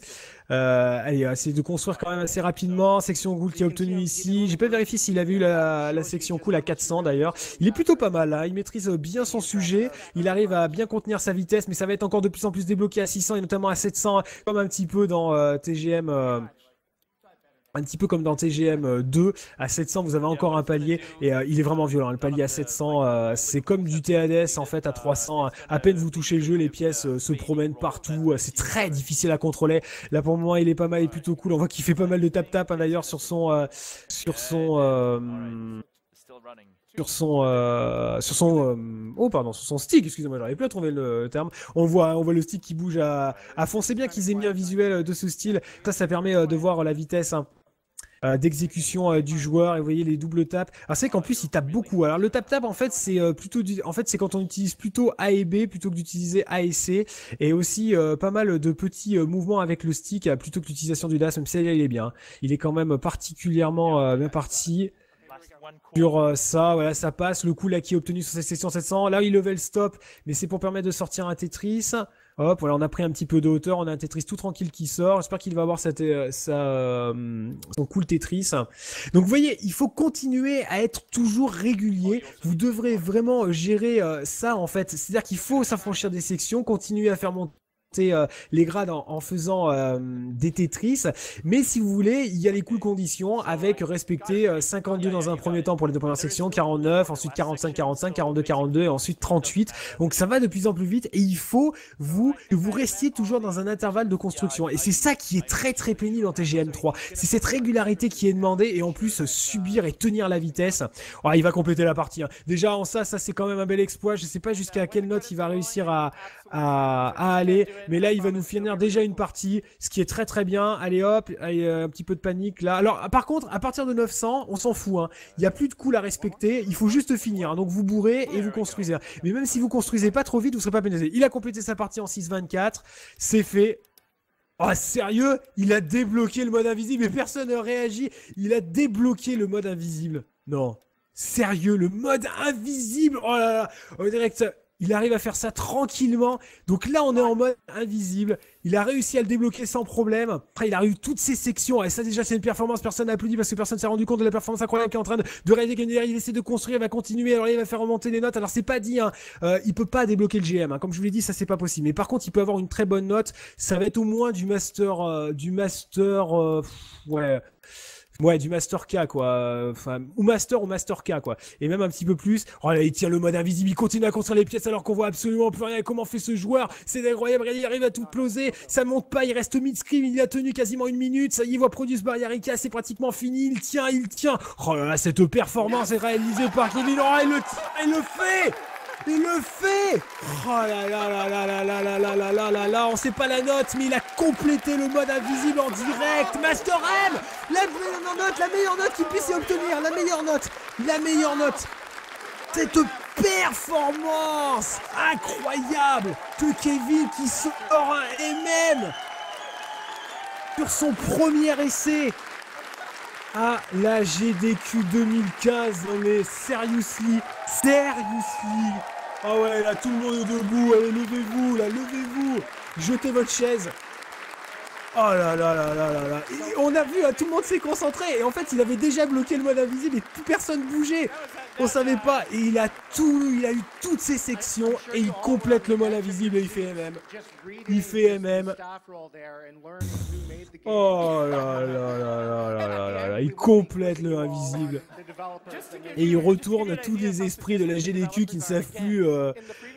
S2: Euh, allez, essayer de construire quand même assez rapidement. Section Ghoul qui a obtenu ici. J'ai pas vérifié s'il avait eu la, section Cool à 400 d'ailleurs. Il est plutôt pas mal là. Il maîtrise bien son sujet. Il arrive à bien contenir sa vitesse, mais ça va être encore de plus en plus débloqué à 600 et notamment à 700, comme un petit peu dans TGM un petit peu comme dans TGM 2 euh, à 700 vous avez encore un palier. et euh, il est vraiment violent le palier à 700 euh, c'est comme du TADS en fait à 300 à peine vous touchez le jeu les pièces se promènent partout c'est très difficile à contrôler. Là pour le moment il est pas mal et plutôt cool. On voit qu'il fait pas mal de tap tap hein, d'ailleurs sur son sur son sur son sur son oh pardon sur son stick excusez-moi j'arrive plus à trouver le terme. On voit on voit le stick qui bouge à, à fond. C'est bien qu'ils aient mis un visuel de ce style. Ça ça permet de voir la vitesse hein. Euh, d'exécution euh, du joueur et vous voyez les doubles tapes. Alors c'est qu'en plus il tape beaucoup. Alors le tap tap en fait c'est euh, plutôt du... en fait c'est quand on utilise plutôt A et B plutôt que d'utiliser A et C et aussi pas mal de petits mouvements avec le stick plutôt que l'utilisation du dash même si il est bien. Il est quand même particulièrement bien parti sur ça, voilà, ça passe. Le coup là qui est obtenu sur cette section 700, là il level stop, mais c'est pour permettre de sortir un Tetris. Hop, voilà, on a pris un petit peu de hauteur, on a un Tetris tout tranquille qui sort. J'espère qu'il va avoir cette, euh, euh, son cool Tetris. Donc vous voyez, il faut continuer à être toujours régulier. Vous devrez vraiment gérer euh, ça en fait. C'est-à-dire qu'il faut s'affranchir des sections, continuer à faire monter les grades en, faisant euh, des Tetris. Mais si vous voulez, il y a les cool conditions avec respecter 52 euh, dans un premier temps pour les deux premières sections, 49, ensuite 45, 45, 42, 42 et ensuite 38. Donc ça va de plus en plus vite et il faut vous que vous restiez toujours dans un intervalle de construction. Et c'est ça qui est très très pénible en TGM 3. C'est cette régularité qui est demandée et en plus subir et tenir la vitesse. Oh, il va compléter la partie. Hein. Déjà en ça, ça c'est quand même un bel exploit. Je sais pas jusqu'à quelle note il va réussir à, à, aller. Mais là, il va nous finir déjà une partie, ce qui est très très bien. Allez hop, un petit peu de panique là. Alors, par contre, à partir de 900, on s'en fout. Hein. Il n'y a plus de coups à respecter. Il faut juste finir. Hein. Donc, vous bourrez et vous construisez. Mais même si vous construisez pas trop vite, vous serez pas pénalisé. Il a complété sa partie en 6-24. C'est fait. Oh sérieux? Il a débloqué le mode invisible et personne ne réagit. Il a débloqué le mode invisible. Non. Sérieux, le mode invisible? Oh là là On dirait. Il arrive à faire ça tranquillement. Donc là, on est en mode invisible. Il a réussi à le débloquer sans problème. Après, il a eu toutes ses sections. Et ça, déjà, c'est une performance. Personne n'a applaudi parce que personne s'est rendu compte de la performance incroyable qu'il est en train de, de réaliser. Il essaie de construire, il va continuer. Alors, il va faire remonter les notes. Alors, c'est pas dit, hein. Euh, il peut pas débloquer le GM. Hein. Comme je vous l'ai dit, ça, c'est pas possible. Mais par contre, il peut avoir une très bonne note. Ça va être au moins du master, euh, du master, euh, ouais, Ouais, du Master K, quoi. Enfin, ou Master ou Master K, quoi. Et même un petit peu plus. Oh là, il tient le mode invisible, il continue à construire les pièces alors qu'on voit absolument plus rien. Comment fait ce joueur? C'est incroyable, il arrive à tout closer. Ça monte pas, il reste mid-screen, il a tenu quasiment une minute. Ça y est, il voit Produce Barriarica, c'est pratiquement fini. Il tient, il tient. Oh là là, cette performance est réalisée par Kevin. Oh, il le tient, il le fait il le fait Oh là là là là là là là là là là là là On sait pas la note, mais il a complété le mode invisible en direct Master M La meilleure note, la meilleure note qu'il puisse y obtenir La meilleure note La meilleure note Cette performance incroyable que Kevin qui sort un MM sur son premier essai à la GDQ 2015. mais seriously, seriously. Ah ouais, là tout le monde est debout. Allez, levez-vous, là, levez-vous. Jetez votre chaise. Oh là là là là là là. on a vu, tout le monde s'est concentré. Et en fait, il avait déjà bloqué le mode invisible et plus personne bougeait. On savait pas. Et il a tout, il a eu toutes ses sections et il complète le mode invisible et il fait MM. Il fait MM. Oh là là là là là là là Il complète le invisible. Et il retourne tous les esprits de la GDQ qui ne savent plus euh,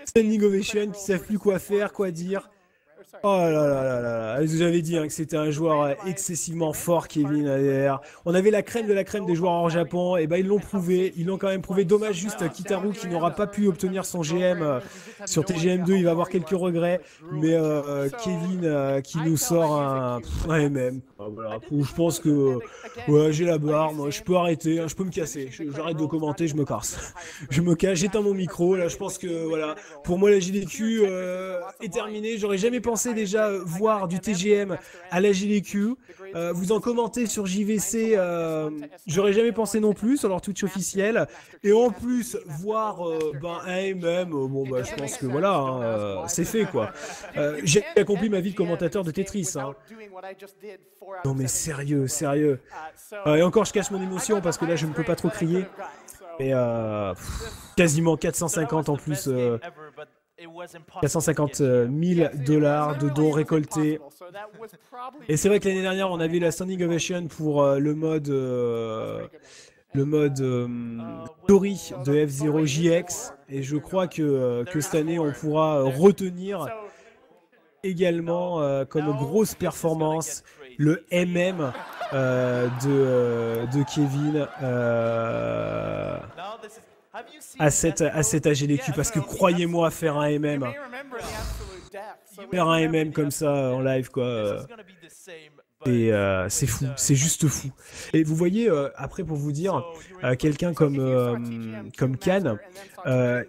S2: standing ovation, qui savent plus quoi faire, quoi dire. Oh là là là là là, j'avais dit hein, que c'était un joueur euh, excessivement fort, Kevin ADR. On avait la crème de la crème des joueurs en Japon, et ben ils l'ont prouvé, ils l'ont quand même prouvé. Dommage juste Kitaru qui n'aura pas pu obtenir son GM euh, sur TGM2, il va avoir quelques regrets, mais euh, Kevin qui nous sort un MM. Voilà, où je pense que ouais, j'ai la barre, moi, je peux arrêter, hein, je peux me casser. J'arrête de commenter, je me casse. Je me cache, j'éteins mon micro. Là, je pense que voilà, pour moi, la JDQ euh, est terminée. J'aurais jamais pensé déjà euh, voir du TGM à la JDQ. Euh, vous en commentez sur JVC, euh, j'aurais jamais pensé non plus sur leur Twitch officiel. Et en plus, voir euh, ben, un MM, euh, bon bah je pense que voilà, hein, euh, c'est fait quoi. Euh, J'ai accompli ma vie de commentateur de Tetris. Hein. Non mais sérieux, sérieux. Euh, et encore, je cache mon émotion parce que là, je ne peux pas trop crier. Mais euh, pff, quasiment 450 en plus, euh, 450 000 dollars de dons récoltés. Et c'est vrai que l'année dernière, on avait la standing ovation pour euh, le mode, euh, le mode euh, story de F0 JX. Et je crois que, euh, que cette année, on pourra euh, retenir également euh, comme grosse performance le MM euh, de, euh, de Kevin euh, à cette, à AGDQ. Parce que croyez-moi, faire un MM, faire un MM comme ça en live, quoi. Euh, et c'est fou, c'est juste fou. Et vous voyez, euh, après pour vous dire, euh, quelqu'un comme comme Khan,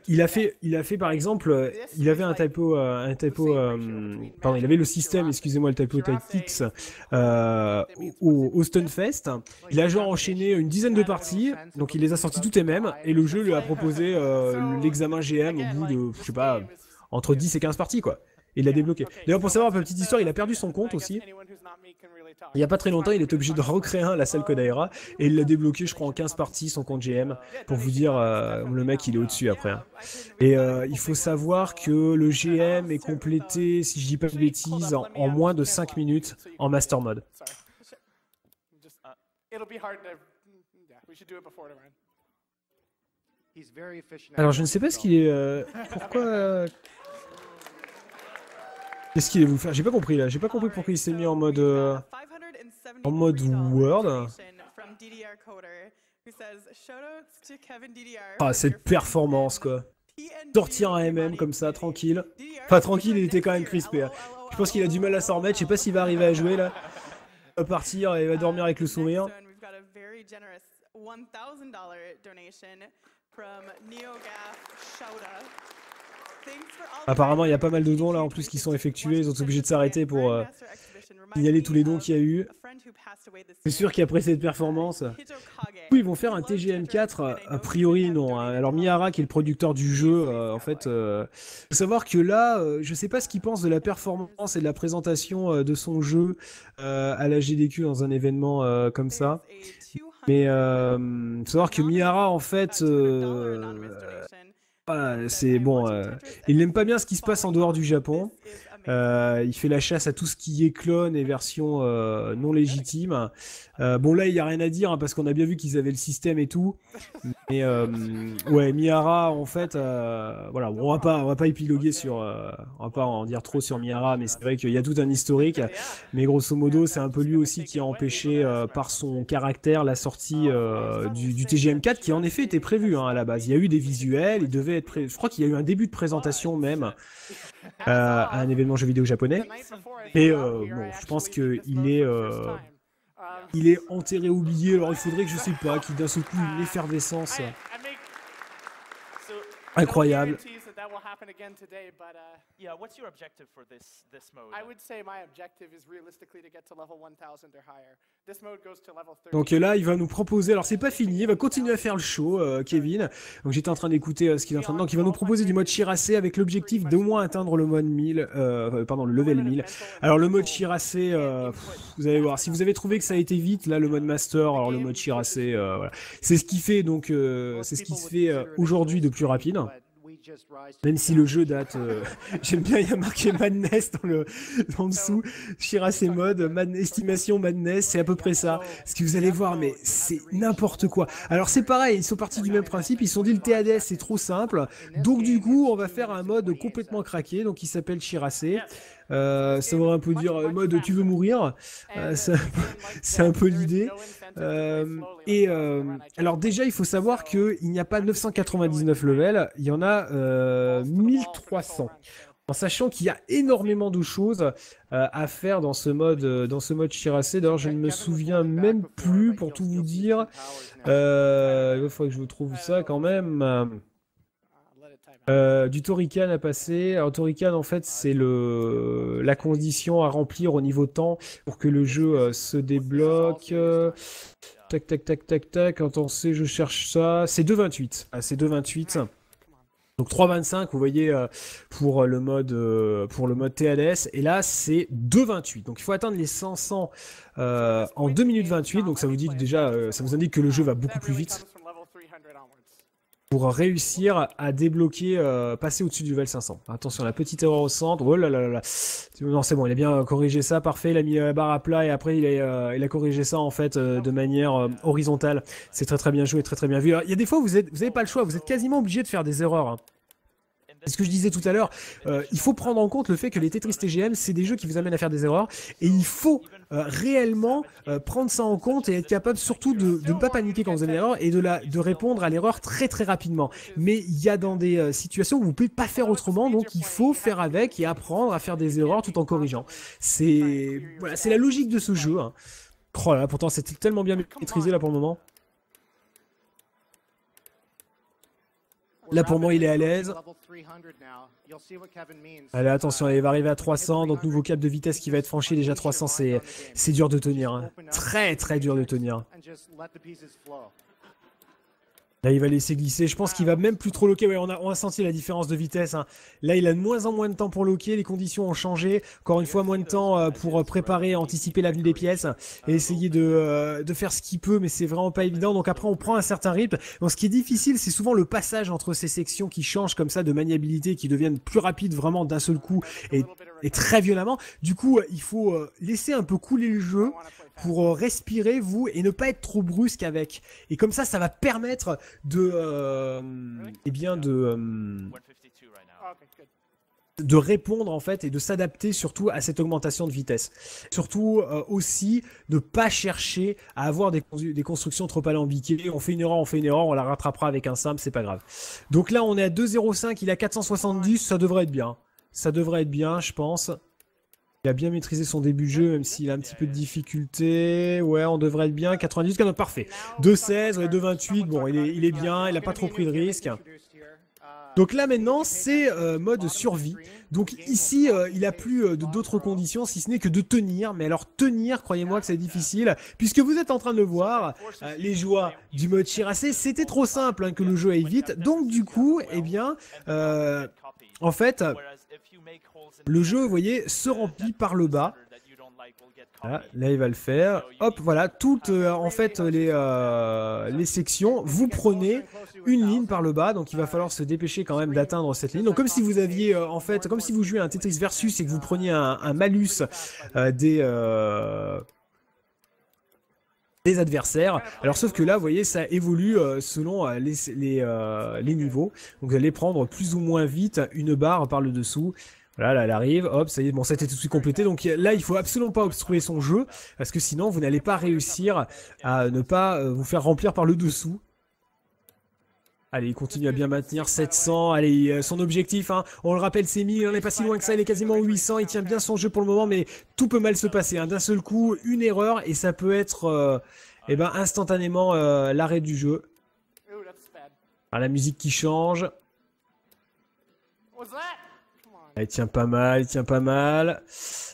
S2: il a fait, il a fait par exemple, il avait un typo, un typo, pardon, il avait le système, excusez-moi, le typo Tactics au, au Stunfest. Il a genre enchaîné une dizaine de parties, donc il les a sorties toutes les mêmes, et le jeu lui a proposé l'examen GM au bout de, je sais pas, entre 10 et 15 parties quoi. Et il l'a débloqué. D'ailleurs, pour savoir, petite histoire, il a perdu son compte aussi. Il n'y a pas très longtemps, il est obligé de recréer un, la salle Kodaira, et il l'a débloqué, je crois, en 15 parties, son compte GM, pour vous dire, euh, le mec, il est au-dessus après. hein. Et euh, il faut savoir que le GM est complété, si je dis pas de bêtises, en, en moins de 5 minutes en Master Mode. Alors, je ne sais pas ce qu'il est... euh, pourquoi... Qu'est-ce qu'il est vous faire? J'ai pas compris, là. J'ai pas compris pourquoi il s'est mis en mode... euh, en mode Word. Ah, cette performance, quoi. Sortir un MM comme ça, tranquille. Enfin, tranquille, il était quand même crispé. hein. Je pense qu'il a du mal à s'en remettre. Je sais pas s'il va arriver à jouer, là. Il va partir et il va dormir avec le sourire. Apparemment, il y a pas mal de dons, là, en plus, qui sont effectués. Ils ont été obligés de s'arrêter pour euh, signaler tous les dons qu'il y a eu. C'est sûr qu'après cette performance, ils vont faire un TGM4, euh, a priori non. hein. Alors Miyara, qui est le producteur du jeu, euh, en fait, euh, faut savoir que là, euh, je sais pas ce qu'il pense de la performance et de la présentation de son jeu à la GDQ dans un événement comme ça. Mais euh, faut savoir que Miyara, en fait, c'est bon, euh, il n'aime pas bien ce qui se passe en dehors du Japon. Euh, il fait la chasse à tout ce qui est clone et version euh, non légitime. Euh, bon là, il y a rien à dire hein, parce qu'on a bien vu qu'ils avaient le système et tout. Mais euh, ouais, Miyara, en fait, euh, voilà, on va pas, on va pas épiloguer sur, on va pas en dire trop sur Miyara, mais c'est vrai qu'il y a tout un historique. Mais grosso modo, c'est un peu lui aussi qui a empêché par son caractère la sortie du, du TGM4 qui en effet était prévu hein, à la base. Il y a eu des visuels, il devait être je crois qu'il y a eu un début de présentation même à un événement jeu vidéo japonais. Et bon, je pense que il est, il est enterré, oublié. Alors il faudrait que je sais pas, qu'il d'un seul coup une effervescence. Incroyable.
S4: Yeah, what's your objective for this this mode?
S5: I would say my objective is realistically to get to level 1000 or higher. This mode goes to level 30.
S2: Donc là, il va nous proposer. Alors c'est pas fini, il va continuer à faire le show, euh, Kevin. Donc j'étais en train d'écouter euh, ce qu'il est en train de. Donc il va nous proposer du mode Shirase avec l'objectif d'au moins atteindre le mode 1000, euh, pardon, le level 1000. Alors le mode Shirase, euh, pff, vous allez voir. Si vous avez trouvé que ça a été vite, là le mode Master, alors le mode Shirase, euh, voilà. C'est ce qui fait donc, euh, c'est ce qui se fait euh, aujourd'hui de plus rapide. Même si le jeu date, euh, j'aime bien, il y a marqué Madness dans le, en dessous, Shirase mode, estimation Madness, c'est à peu près ça. Ce que vous allez voir, mais c'est n'importe quoi. Alors c'est pareil, ils sont partis du même principe, ils se sont dit le TADS c'est trop simple, donc du coup on va faire un mode complètement craqué, donc il s'appelle Shirase. Euh, ça voudrait un peu dire euh, mode tu veux mourir, Euh, c'est un peu- l'idée. Et alors déjà, il faut savoir que il n'y a pas 999 levels, il y en a euh, 1300. en sachant qu'il y a énormément de choses euh, à faire dans ce mode, euh, dans ce mode Shirase. D'ailleurs, je ne me souviens même plus, pour tout vous dire. Euh, il faudrait que je vous trouve ça quand même. Euh, du Torican à passer. Alors Torican en fait c'est le la condition à remplir au niveau temps pour que le jeu euh, se débloque. Euh, tac tac tac tac tac. Quand on sait je cherche ça. C'est 2.28. Ah, c'est 2.28. Donc 3.25 vous voyez euh, pour le mode pour le mode TLS et là c'est 2.28. Donc il faut atteindre les 500 euh, en 2 minutes 28. Donc ça vous dit déjà ça vous indique que le jeu va beaucoup plus vite pour réussir à débloquer, euh, passer au-dessus du level 500. Attention, la petite erreur au centre. Oh là là là là. Non, c'est bon, il a bien corrigé ça, parfait. Il a mis la barre à plat et après il a, euh, il a corrigé ça en fait euh, de manière euh, horizontale. C'est très très bien joué, très très bien vu. Alors, il y a des fois où vous êtes, vous pas le choix, vous êtes quasiment obligé de faire des erreurs. hein. C'est ce que je disais tout à l'heure. euh, il faut prendre en compte le fait que les Tetris TGM, c'est des jeux qui vous amènent à faire des erreurs. Et il faut euh, réellement euh, prendre ça en compte et être capable surtout de, ne pas paniquer quand vous avez une erreur et de, répondre à l'erreur très très rapidement. Mais il y a dans des euh, situations où vous pouvez pas faire autrement, donc il faut faire avec et apprendre à faire des erreurs tout en corrigeant. C'est la logique de ce jeu. hein. Oh là, pourtant c'était tellement bien maîtrisé là pour le moment. Là, pour moi, il est à l'aise. Allez, attention, il va arriver à 300, donc nouveau cap de vitesse qui va être franchi. Déjà 300, c'est dur de tenir. hein. Très très dur de tenir. Là, il va laisser glisser. Je pense qu'il va même plus trop loquer. Ouais, on a, on a senti la différence de vitesse. hein. Là, il a de moins en moins de temps pour loquer. Les conditions ont changé. Encore une fois, moins de temps euh, pour euh, préparer, anticiper l'avenue des pièces et essayer de, euh, de faire ce qu'il peut, mais c'est vraiment pas évident. Donc après, on prend un certain rythme. Donc, ce qui est difficile, c'est souvent le passage entre ces sections qui changent comme ça de maniabilité, qui deviennent plus rapides vraiment d'un seul coup et, et très violemment. Du coup, il faut laisser un peu couler le jeu pour euh, respirer vous et ne pas être trop brusque avec. Et comme ça, ça va permettre de, euh, eh bien, de, euh,
S4: 152 right now.
S2: de répondre en fait et de s'adapter surtout à cette augmentation de vitesse. Surtout aussi ne pas chercher à avoir des, des constructions trop alambiquées. On fait une erreur, on fait une erreur, on la rattrapera avec un simple, c'est pas grave. Donc là, on est à 2,05, il a 470, ça devrait être bien. Ça devrait être bien, je pense. Il a bien maîtrisé son début de jeu, même s'il a un petit peu de difficulté. Ouais, on devrait être bien. 90, non, parfait. 2,16, ouais, 2,28, bon, il est, bien, il a pas trop pris de risque. Donc là maintenant c'est euh, mode survie. Donc ici euh, il a plus euh, d'autres conditions si ce n'est que de tenir. Mais alors tenir, croyez-moi que c'est difficile puisque vous êtes en train de le voir. les joies du mode Chiracé, c'était trop simple hein, que le jeu aille vite. Donc du coup, eh bien, en fait, le jeu, vous voyez, se remplit par le bas. Là il va le faire. Hop, voilà, toutes euh, en fait les, euh, les sections, vous prenez une ligne par le bas, donc il va falloir se dépêcher quand même d'atteindre cette ligne. Donc comme si vous aviez euh, en fait, comme si vous jouiez un Tetris Versus et que vous preniez un, malus des adversaires. Alors sauf que là, vous voyez, ça évolue euh, selon euh, les, les, euh, les niveaux. Donc vous allez prendre plus ou moins vite une barre par le dessous. Voilà, là, elle arrive, hop, ça y est, bon, ça a été tout de suite complété. Donc là, il faut absolument pas obstruer son jeu, parce que sinon, vous n'allez pas réussir à ne pas vous faire remplir par le dessous. Allez, il continue à bien maintenir 700. Allez, euh, son objectif, hein, on le rappelle, c'est 1000. On n'est pas si loin que ça. Il est quasiment 800. Il tient bien son jeu pour le moment, mais tout peut mal se passer. hein. D'un seul coup, une erreur et ça peut être, euh, eh ben, instantanément euh, l'arrêt du jeu. Ah, la musique qui change. Ah, il tient pas mal, il tient pas mal.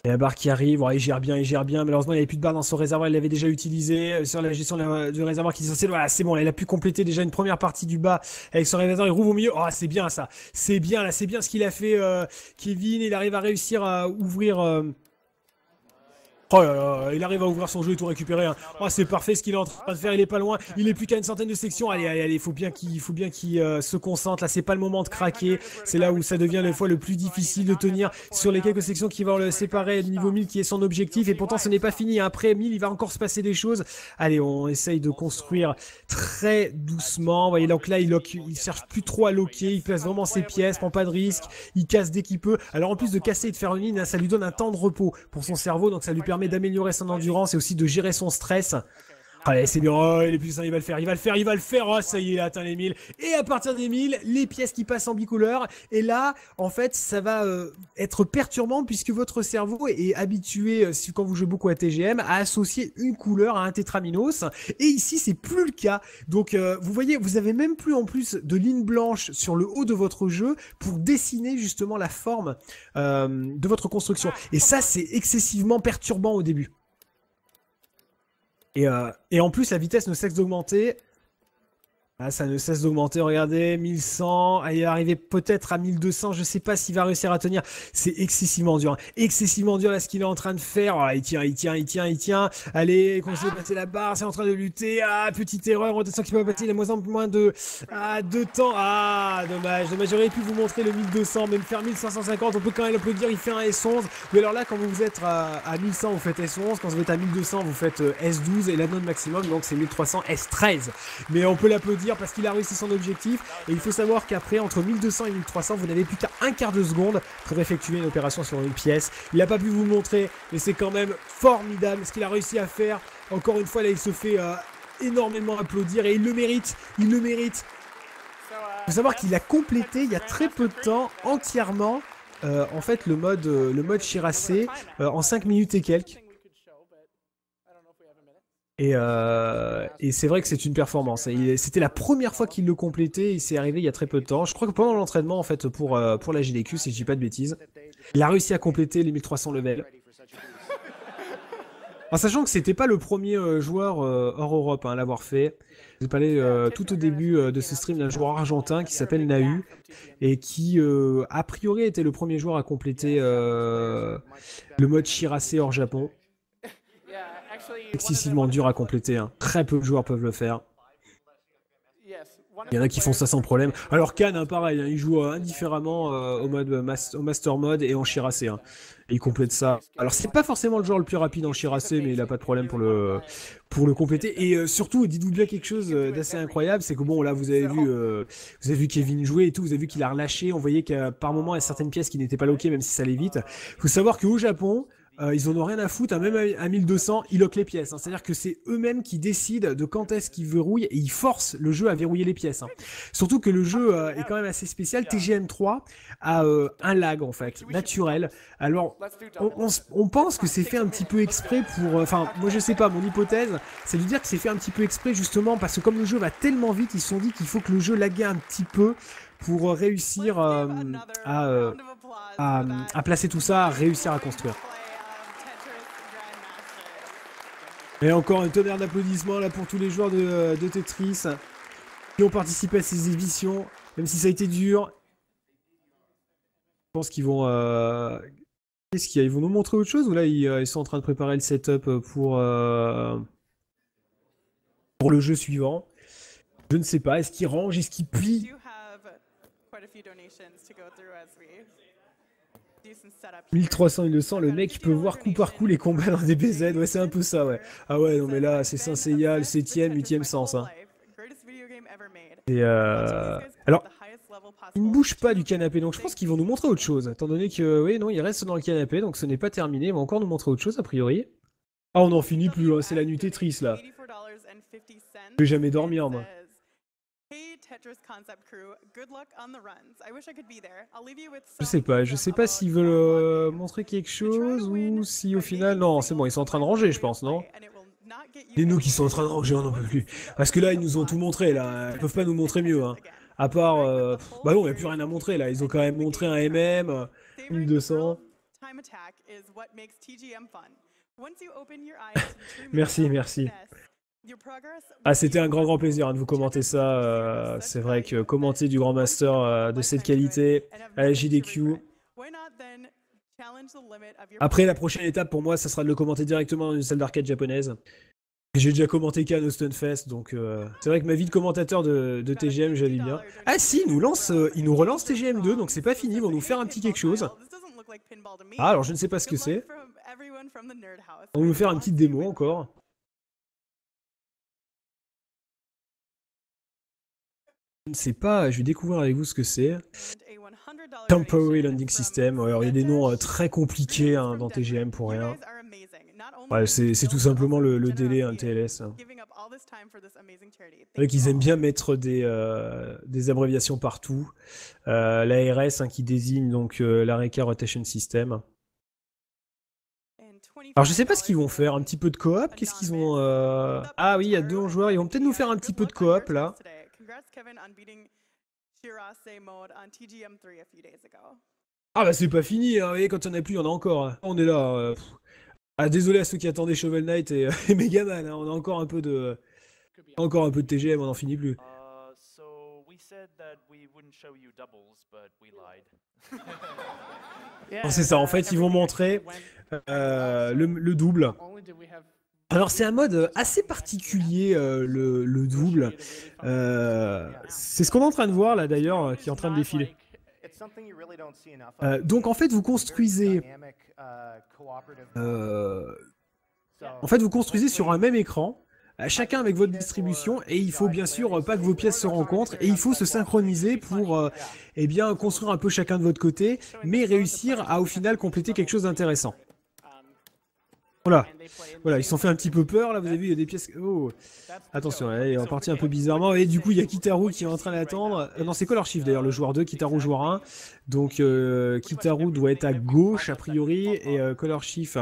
S2: Et la barre qui arrive, ouais, il gère bien, il gère bien. Malheureusement, il avait plus de barre dans son réservoir, il l'avait déjà utilisé. Euh, Sur la gestion du réservoir qui est censé, voilà, c'est bon, là, il a pu compléter déjà une première partie du bas avec son réservoir, il rouvre au milieu. Oh, c'est bien ça. C'est bien, là, c'est bien ce qu'il a fait, euh, Kevin. Il arrive à réussir à ouvrir, euh, Oh il arrive à ouvrir son jeu et tout récupérer. hein. Oh, c'est parfait ce qu'il est en train de faire. Il est pas loin. Il est plus qu'à une centaine de sections. Allez, allez, allez. Faut bien qu'il, faut bien qu'il euh, se concentre. Là, c'est pas le moment de craquer. C'est là où ça devient fois le plus difficile de tenir sur les quelques sections qui vont le séparer du niveau 1000 qui est son objectif. Et pourtant, ce n'est pas fini. Après 1000, il va encore se passer des choses. Allez, on essaye de construire très doucement. Vous voyez, donc là, il, lock, il cherche plus trop à loquer. Il place vraiment ses pièces, prend pas de risque. Il casse dès qu'il peut. Alors, en plus de casser et de faire une ligne, hein, ça lui donne un temps de repos pour son cerveau. Donc, ça lui permet d'améliorer son endurance et aussi de gérer son stress. Allez, c'est bien, oh, il est puissant, il va le faire, il va le faire, il va le faire, oh, ça y est, il a atteint les 1000. Et à partir des 1000, les pièces qui passent en bicouleur. Et là, en fait, ça va euh, être perturbant puisque votre cerveau est habitué, euh, quand vous jouez beaucoup à TGM, à associer une couleur à un tétraminos. Et ici, c'est plus le cas. Donc, euh, vous voyez, vous avez même plus en plus de lignes blanches sur le haut de votre jeu pour dessiner justement la forme euh, de votre construction. Et ça, c'est excessivement perturbant au début. Et, euh, et en plus, la vitesse ne cesse d'augmenter. Ah, ça ne cesse d'augmenter, regardez, 1100, ah, il est arrivé peut-être à 1200, je sais pas s'il va réussir à tenir. C'est excessivement dur, hein. excessivement dur là ce qu'il est en train de faire. Ah, il tient, il tient, il tient, il tient. Allez, continue de passer la barre, c'est en train de lutter. Ah, petite erreur, rotation qui peut pas passer, il a moins moins de, ah, temps. Ah, dommage, dommage, j'aurais pu vous montrer le 1200, même faire 1550, on peut quand même l'applaudir, il fait un S11. Mais alors là, quand vous êtes à, à 1100, vous faites S11, quand vous êtes à 1200, vous faites euh, S12 et la note maximum, donc c'est 1300 S13. Mais on peut l'applaudir parce qu'il a réussi son objectif. Et il faut savoir qu'après, entre 1200 et 1300, vous n'avez plus qu'un un quart de seconde pour effectuer une opération sur une pièce. Il n'a pas pu vous montrer, mais c'est quand même formidable ce qu'il a réussi à faire. Encore une fois, là, il se fait euh, énormément applaudir et il le mérite. Il le mérite. Il faut savoir qu'il a complété il y a très peu de temps entièrement. euh, en fait, le mode, euh, le mode Shirase euh, en 5 minutes et quelques.
S5: thing we could show, but I don't know if we have a minute.
S2: Et, euh, et c'est vrai que c'est une performance. C'était la première fois qu'il le complétait. Il s'est arrivé il y a très peu de temps. Je crois que pendant l'entraînement, en fait, pour, euh, pour la JDQ, si je dis pas de bêtises, il a réussi à compléter les 1300 levels. En sachant que c'était pas le premier euh, joueur hors Europe hein, à l'avoir fait. J'ai parlé tout au début de ce stream d'un joueur argentin qui s'appelle Nahu et qui, a priori, était le premier joueur à compléter le mode Shirase hors Japon.
S5: Yeah, actually, one of them
S2: Excessivement dur à compléter. hein. Très peu de joueurs peuvent le faire. Il y en a qui font ça sans problème. Alors Khan, hein, pareil, hein, il joue euh, indifféremment euh, au mode mas- au master mode et en Shirase. hein. Et il complète ça. Alors c'est pas forcément le joueur le plus rapide en Shirase, mais il a pas de problème pour le pour le compléter. Et euh, surtout, dites-vous bien quelque chose euh, d'assez incroyable, c'est que bon là vous avez vu euh, vous avez vu Kevin jouer et tout, vous avez vu qu'il a relâché. On voyait qu'à par moment il y a certaines pièces qui n'étaient pas loquées, même si ça allait vite. Faut savoir qu'au Japon euh, ils en ont rien à foutre, hein, même à, à 1200, ils loquent les pièces. hein. C'est-à-dire que c'est eux-mêmes qui décident de quand est-ce qu'ils verrouillent et ils forcent le jeu à verrouiller les pièces. hein. Surtout que le jeu euh, est quand même assez spécial. TGM 3 a euh, un lag en fait, naturel. Alors, on, on pense que c'est fait un petit peu exprès pour. euh, Enfin, moi je sais pas, mon hypothèse, c'est de dire que c'est fait un petit peu exprès justement parce que comme le jeu va tellement vite, ils se sont dit qu'il faut que le jeu lague un petit peu pour euh, réussir euh, à, à, à placer tout ça, à réussir à construire. Et encore un tonnerre d'applaudissements là pour tous les joueurs de, de Tetris qui ont participé à ces éditions, même si ça a été dur. Je pense qu'ils vont. euh, Qu'est-ce qu'il y a? Ils vont nous montrer autre chose ou là ils, euh, ils sont en train de préparer le setup pour euh, pour le jeu suivant? Je ne sais pas. Est-ce qu'ils rangent? Est-ce qu'ils plient? 1300 et 200, le mec il peut voir coup par coup les combats dans des BZ, ouais c'est un peu ça ouais. Ah ouais non mais là c'est Saint Seiya, le 7ème, 8ème sens hein. Et euh... Alors, ils ne bougent pas du canapé donc je pense qu'ils vont nous montrer autre chose. Étant donné que oui non ils restent dans le canapé donc ce n'est pas terminé, ils vont encore nous montrer autre chose a priori. Ah on n'en finit plus, hein, c'est la nuit Tetris là.
S6: Je vais jamais dormir moi.
S2: Je sais pas, je sais pas s'ils veulent euh, montrer quelque chose ou si au final non c'est bon ils sont en train de ranger je pense non? Et nous qui sont en train de ranger on n'en peut plus. Parce que là ils nous ont tout montré là, ils peuvent pas nous montrer mieux hein. À part, euh, bah non, il n'y a plus rien à montrer là. Ils ont quand même montré un MM, euh, 1200. Merci, merci. Ah, c'était un grand, grand plaisir hein, de vous commenter ça. euh, c'est vrai que commenter du Grand Master euh, de cette qualité à la JDQ. Après, la prochaine étape pour moi, ça sera de le commenter directement dans une salle d'arcade japonaise. J'ai déjà commenté Cannes au Stunfest, donc euh, c'est vrai que ma vie de commentateur de, de TGM, j'allais bien. Ah si, ils nous, lancent, euh, ils nous relancent TGM 2, donc c'est pas fini, ils vont nous faire un petit quelque chose. Ah, alors je ne sais pas ce que c'est. On va nous faire une petite démo encore. Je ne sais pas, je vais découvrir avec vous ce que c'est. Temporary Landing System. Alors il y a des noms euh, très compliqués hein, dans TGM pour rien. C'est tout simplement le, délai, un TLS.
S6: you
S2: aiment bien mettre des, euh, abréviations partout. Euh, L'ARS hein, qui désigne donc l'Areca Rotation System. Alors je sais pas ce qu'ils vont faire, un petit peu de coop, qu'est-ce qu'ils ont... Ah oui, il y a deux 11 joueurs, ils vont peut-être nous faire un petit peu de coop là.
S6: Congrats Kevin on beating Shirase mode on TGM3 a few days ago.
S2: Ah bah c'est pas fini, hein, vous voyez, quand il y en a plus, il y en a encore. hein. On est là. euh. Ah désolé à ceux qui attendaient Shovel Knight et, et Megaman, hein, on a encore un peu de... Encore un peu de TGM, on n'en finit plus.
S4: Uh, so we said that we wouldn't show you doubles, but we lied.
S2: Non, c'est ça, en fait, ils vont montrer euh, le, le double. Alors c'est un mode assez particulier, euh, le, le double. Euh, c'est ce qu'on est en train de voir là d'ailleurs, euh, qui est en train de défiler. Euh, donc en fait vous construisez, euh, en fait vous construisez sur un même écran, euh, chacun avec votre distribution, et il faut bien sûr euh, pas que vos pièces se rencontrent, et il faut se synchroniser pour, euh, eh bien construire un peu chacun de votre côté, mais réussir à au final compléter quelque chose d'intéressant. Voilà. Voilà, ils se sont fait un petit peu peur là, vous avez vu, il y a des pièces. Oh, attention, là, il est reparti un peu bizarrement. Et du coup, il y a Kitaru qui est en train d'attendre. Euh, non, c'est Shift d'ailleurs, le joueur 2, Kitaru joueur 1. Donc, euh, Kitaru doit être à gauche a priori, et euh, Color Shift.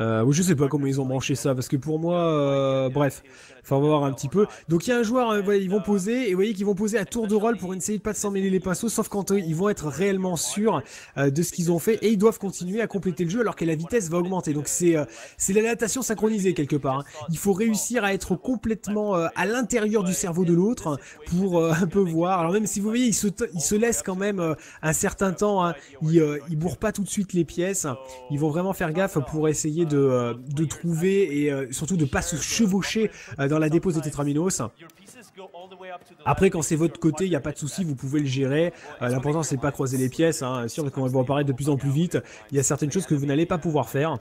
S2: Euh, je sais pas comment ils ont branché ça, parce que pour moi, euh, bref, faut voir un petit peu. Donc il y a un joueur, euh, ils vont poser, et vous voyez qu'ils vont poser à tour de rôle pour essayer de pas de s'en mêler les pinceaux, sauf quand euh, ils vont être réellement sûrs euh, de ce qu'ils ont fait, et ils doivent continuer à compléter le jeu alors que la vitesse va augmenter. Donc c'est c'est la natation synchronisée quelque part. hein. Il faut réussir à être complètement à l'intérieur du cerveau de l'autre hein, pour un peu voir. Alors même si vous voyez, ils se, laissent quand même un certain temps, hein. ils, ils bourrent pas tout de suite les pièces. Ils vont vraiment faire gaffe pour essayer de, euh, de trouver et euh, surtout de pas se chevaucher euh, dans la dépose de Tetraminos. Après, quand c'est votre côté, il n'y a pas de souci, vous pouvez le gérer. L'important, c'est pas croiser les pièces. Hein. Sûr, elles vont apparaître de plus en plus vite, il y a certaines choses que vous n'allez pas pouvoir faire.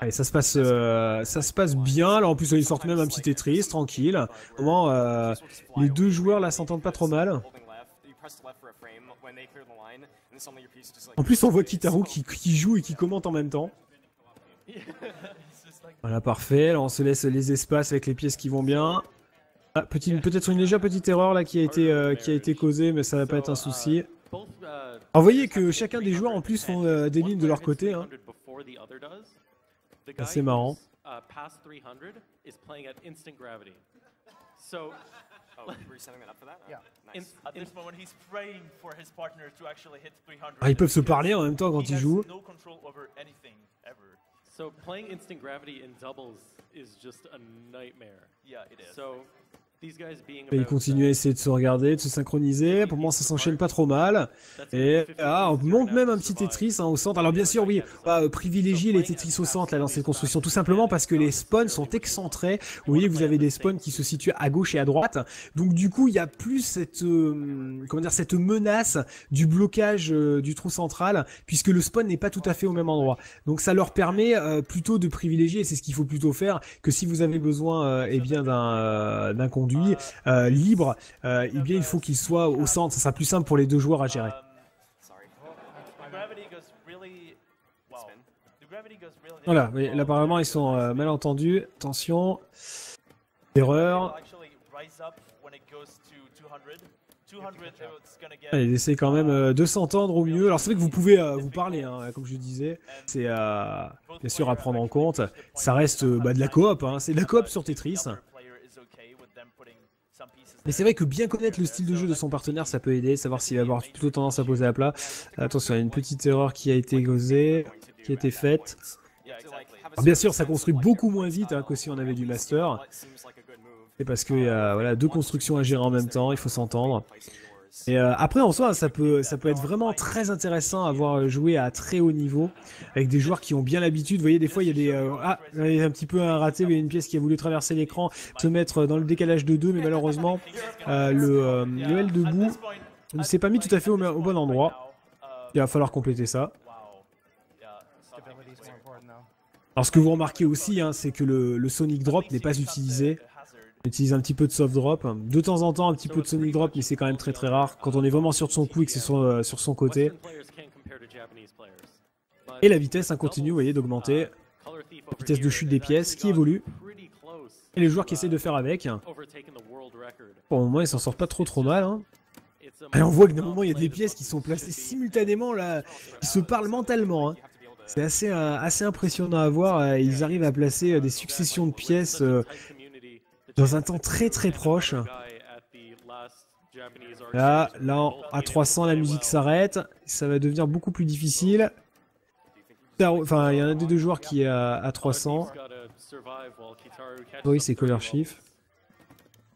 S2: Allez, ça se passe, ça se passe bien. Alors en plus, ils sortent même un petit Tetris, tranquille. Les deux joueurs là s'entendent pas trop mal. En plus, on voit Kitaru qui, qui joue et qui commente en même temps. Voilà, parfait. Alors on se laisse les espaces avec les pièces qui vont bien. Ah, petit- peut-être une légère petite erreur là qui a été, euh, qui a été causée, mais ça va pas être un souci. Alors vous voyez que chacun des joueurs en plus font euh, des lignes de leur côté. Hein. C'est marrant.
S7: Past 300 is playing at instant gravity. So, in,
S4: At
S7: in,
S4: this moment, he's praying for his partner to actually hit 300.
S2: Ah, ils peuvent se parler en même temps quand ils jouent.
S4: No control over anything ever.
S7: so playing instant gravity in doubles is just a nightmare.
S4: Yeah, it is.
S7: So,
S2: Et ils continuent à essayer de se regarder, de se synchroniser. Pour moi, ça s'enchaîne pas trop mal. Et
S7: about 50
S2: ah, on monte même un petit. Tetris hein, au centre. Alors bien sûr, oui, on euh, privilégier les Tetris au centre là dans cette construction, tout simplement parce que les spawns sont excentrés. Vous voyez vous avez des spawns qui se situent à gauche et à droite. Donc du coup, il y a plus cette euh, comment dire cette menace du blocage euh, du trou central, puisque le spawn n'est pas tout à fait au même endroit. Donc ça leur permet plutôt de privilégier, c'est ce qu'il faut plutôt faire, que si vous avez besoin eh bien d'un d'un euh, libre, euh, eh bien il faut qu'il soit au centre. Ça sera plus simple pour les deux joueurs à gérer. Voilà, là apparemment ils sont euh, mal. Attention. Erreur.
S4: Will actually rise up when it goes to 200. 200, it's gonna get.
S2: Allez, ils essaient quand même euh, de s'entendre au mieux. Alors c'est vrai que vous pouvez vous parler, hein, comme je disais. C'est bien sûr à prendre en compte. Ça reste bah, de la coop, hein. c'est de la coop sur Tetris. Mais c'est vrai que bien connaître le style de jeu de son partenaire, ça peut aider, savoir s'il va avoir plutôt tendance à poser à plat. Attention, il y a une petite erreur qui a été causée, qui a été faite. Alors, bien sûr, ça construit beaucoup moins vite hein, que si on avait du master. C'est parce qu'il y a deux constructions à gérer en même temps, il faut s'entendre. Et euh, après, en soi, ça peut, ça peut être vraiment très intéressant à voir jouer à très haut niveau avec des joueurs qui ont bien l'habitude. Vous voyez, des fois, il y a des. euh, ah, il y a un petit peu un raté, il y a une pièce qui a voulu traverser l'écran, se mettre dans le décalage de 2, mais malheureusement, euh, le, euh, le L debout ne s'est pas mis tout à fait au, au bon endroit. Il va falloir compléter ça. Alors, ce que vous remarquez aussi, hein, c'est que le, le Sonic Drop n'est pas utilisé. On utilise un petit peu de soft drop. De temps en temps, un petit peu de Sonic Drop, mais c'est quand même très très rare. Quand on est vraiment sur de son coup et que c'est sur, euh, sur son côté. Et la vitesse hein, continue, vous voyez, d'augmenter.
S7: Thief
S2: La vitesse de chute des pièces qui évolue. Et les joueurs qui
S7: uh,
S2: de faire avec.
S7: record.
S2: Pour le moment, ils s'en sortent pas trop trop mal. Hein. Et on voit que d'un moment, il y a des pièces qui sont placées simultanément là, qui se parlent mentalement. hein. C'est assez, euh, assez impressionnant à voir. euh, Ils arrivent à placer des successions de pièces dans un temps très très proche. Là, là, à 300, la musique s'arrête. Ça va devenir beaucoup plus difficile. Enfin, il y en a des deux joueurs qui est à, à 300. Oui, c'est Color Chief.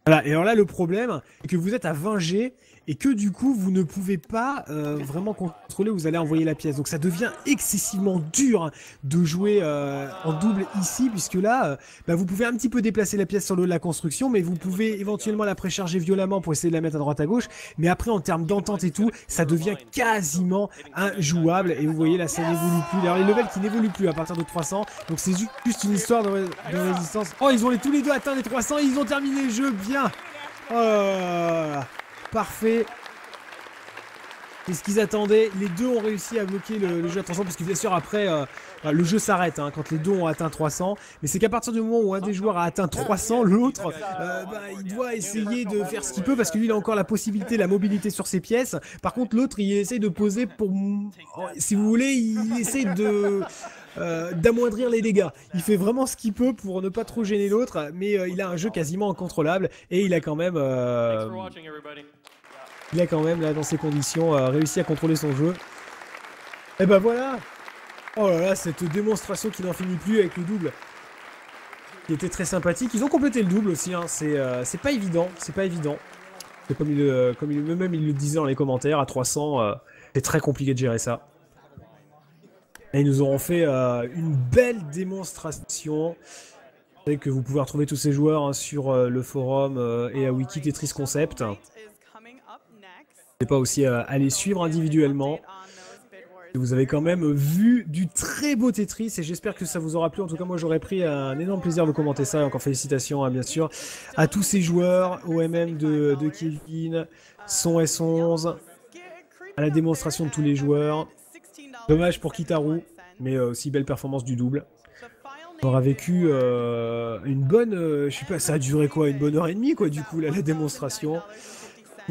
S2: Voilà, et alors là, le problème, c'est que vous êtes à 20 G et que du coup, vous ne pouvez pas euh, vraiment contrôler où vous allez envoyer la pièce. Donc ça devient excessivement dur de jouer euh, en double ici, puisque là, euh, bah, vous pouvez un petit peu déplacer la pièce sur le de la construction, mais vous pouvez éventuellement la précharger violemment pour essayer de la mettre à droite à gauche. Mais après, en termes d'entente et tout, ça devient quasiment injouable. Et vous voyez, là, ça n'évolue plus. Alors, les levels qui n'évoluent plus à partir de 300. Donc c'est ju- juste une histoire de, ré- de résistance. Oh, ils ont les, tous les deux atteint les 300 et ils ont terminé le jeu. Bien. Oh. Parfait. C'est ce qu'ils attendaient? Les deux ont réussi à bloquer le, jeu à 300 parce que bien sûr après euh, le jeu s'arrête hein, quand les deux ont atteint 300. Mais c'est qu'à partir du moment où un des joueurs a atteint 300, l'autre euh, bah, il doit essayer de faire ce qu'il peut parce que lui il a encore la possibilité, la mobilité sur ses pièces. Par contre l'autre il essaye de poser pour, si vous voulez, il essaye de euh, d'amoindrir les dégâts. Il fait vraiment ce qu'il peut pour ne pas trop gêner l'autre, mais il a un jeu quasiment incontrôlable et il a quand même, il a quand même là dans ces conditions euh, réussi à contrôler son jeu. Et ben voilà. Oh là là, cette démonstration qui n'en finit plus avec le double, qui était très sympathique. Ils ont complété le double aussi. Hein. C'est euh, pas évident, c'est pas évident. Comme il, le- comme le disait dans les commentaires à 300, euh, c'est très compliqué de gérer ça. Et ils nous auront fait euh, une belle démonstration. Que vous pouvez retrouver tous ces joueurs hein, sur euh, le forum euh, et à Wiki Tetris Concept. N'hésitez pas aussi à, à les suivre individuellement. Vous avez quand même vu du très beau Tetris et j'espère que ça vous aura plu. En tout cas, moi j'aurais pris un énorme plaisir de commenter ça. Et encore félicitations, hein, bien sûr, à tous ces joueurs, au MM de, de Kevin, son S11, à la démonstration de tous les joueurs. Dommage pour Kitaru, mais euh, aussi belle performance du double. On aura vécu euh, une bonne, euh, je sais pas, ça a duré quoi, une bonne heure et demie quoi, du coup, là, la démonstration.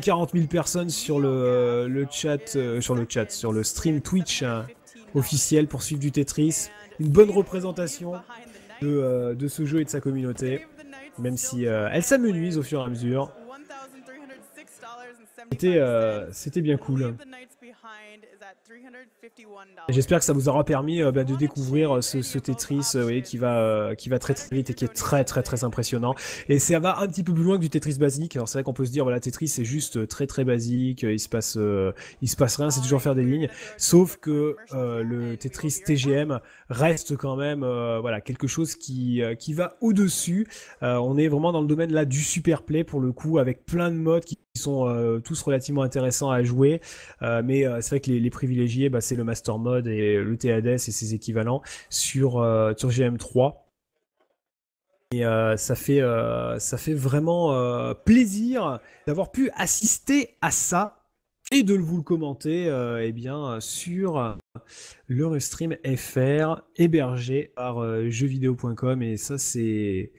S2: 40 000 personnes sur le, chat, euh, sur le chat, sur le stream Twitch hein, officiel pour suivre du Tetris. Une bonne représentation de, euh, ce jeu et de sa communauté, même si euh, elle s'amenuise au fur et à mesure. C'était c'était bien cool. J'espère que ça vous aura permis euh, bah, de découvrir euh, ce, Tetris euh, voyez, qui, va, euh, qui va très vite et qui est très très très impressionnant. Et ça va un petit peu plus loin que du Tetris basique. Alors c'est vrai qu'on peut se dire voilà Tetris c'est juste très très basique, il se passe il se passe rien, c'est toujours faire des lignes. Sauf que le Tetris TGM reste quand même voilà quelque chose qui qui va au-dessus. On est vraiment dans le domaine là du super play pour le coup avec plein de modes qui sont euh, tous relativement intéressants à jouer. Euh, mais euh, c'est vrai que les, privilégiés, bah, c'est le Master Mode et le TADS et ses équivalents sur, euh, sur GM3. Et ça, fait, ça fait vraiment plaisir d'avoir pu assister à ça et de vous le commenter eh bien, sur le Restream FR hébergé par jeuxvideo.com. Et ça, c'est.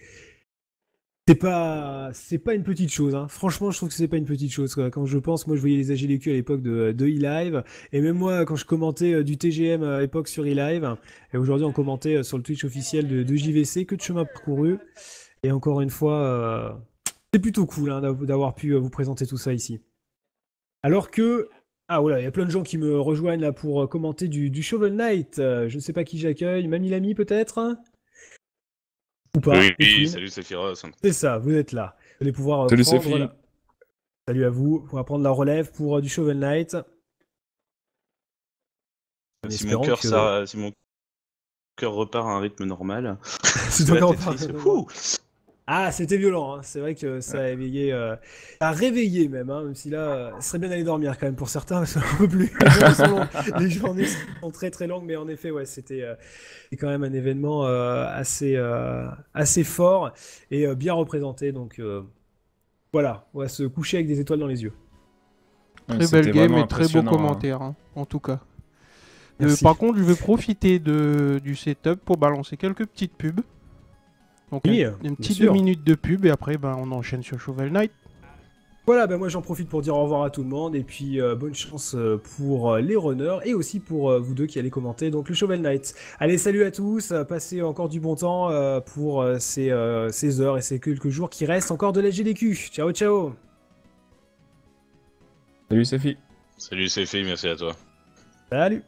S2: C'est pas, une petite chose. Hein. Franchement, je trouve que c'est pas une petite chose. Quand je pense, moi, je voyais les AGLQ à l'époque de, de eLive, et même moi, quand je commentais euh, du TGM à l'époque sur eLive, et aujourd'hui, on commentait euh, sur le Twitch officiel de, de JVC, que de chemin parcouru. Et encore une fois, euh, c'est plutôt cool hein, d'av- d'avoir pu euh, vous présenter tout ça ici. Alors que, ah voilà, il y a plein de gens qui me rejoignent là pour euh, commenter du, du Shovel Knight. Euh, je ne sais pas qui j'accueille, Mamie Lamy peut-être? Ou pas
S8: Oui, oui, salut Sephiroth.
S2: c'est ça, vous êtes là. Vous allez pouvoir euh,
S3: Salut,
S2: prendre la- Salut à vous. On va prendre la relève pour euh, du Shovel Knight.
S8: Si mon, cœur,
S2: que-
S8: ça, si mon cœur repart à un rythme normal.
S2: Encore
S8: Tetris,
S2: pas-
S8: ouh,
S2: Ah, c'était violent. hein. C'est vrai que ça a éveillé, euh, ça a réveillé même. hein, Même si là, euh, ce serait bien d'aller dormir quand même pour certains. parce qu'on peut plus. Les journées sont longues. Les journées sont très très longues, mais en effet, ouais, c'était euh, c'est quand même un événement euh, assez euh, assez fort et euh, bien représenté. Donc euh, voilà, on va se coucher avec des étoiles dans les yeux.
S9: Très belle game et très beau
S3: hein.
S9: commentaire, hein, en tout cas. Euh, par contre, je vais profiter de, du setup pour balancer quelques petites pubs. Donc,
S2: Oui,
S9: un- une petite deux minutes de pub et après, ben, on enchaîne sur Shovel Knight.
S2: Voilà, bah moi j'en profite pour dire au revoir à tout le monde et puis euh, bonne chance euh, pour euh, les runners et aussi pour euh, vous deux qui allez commenter donc le Shovel Knight. Allez, salut à tous, euh, passez encore du bon temps euh, pour euh, ces, euh, ces heures et ces quelques jours qui restent encore de la GDQ. Ciao, ciao
S3: Salut Sophie.
S8: Salut, c'est fait, merci à toi.
S2: Salut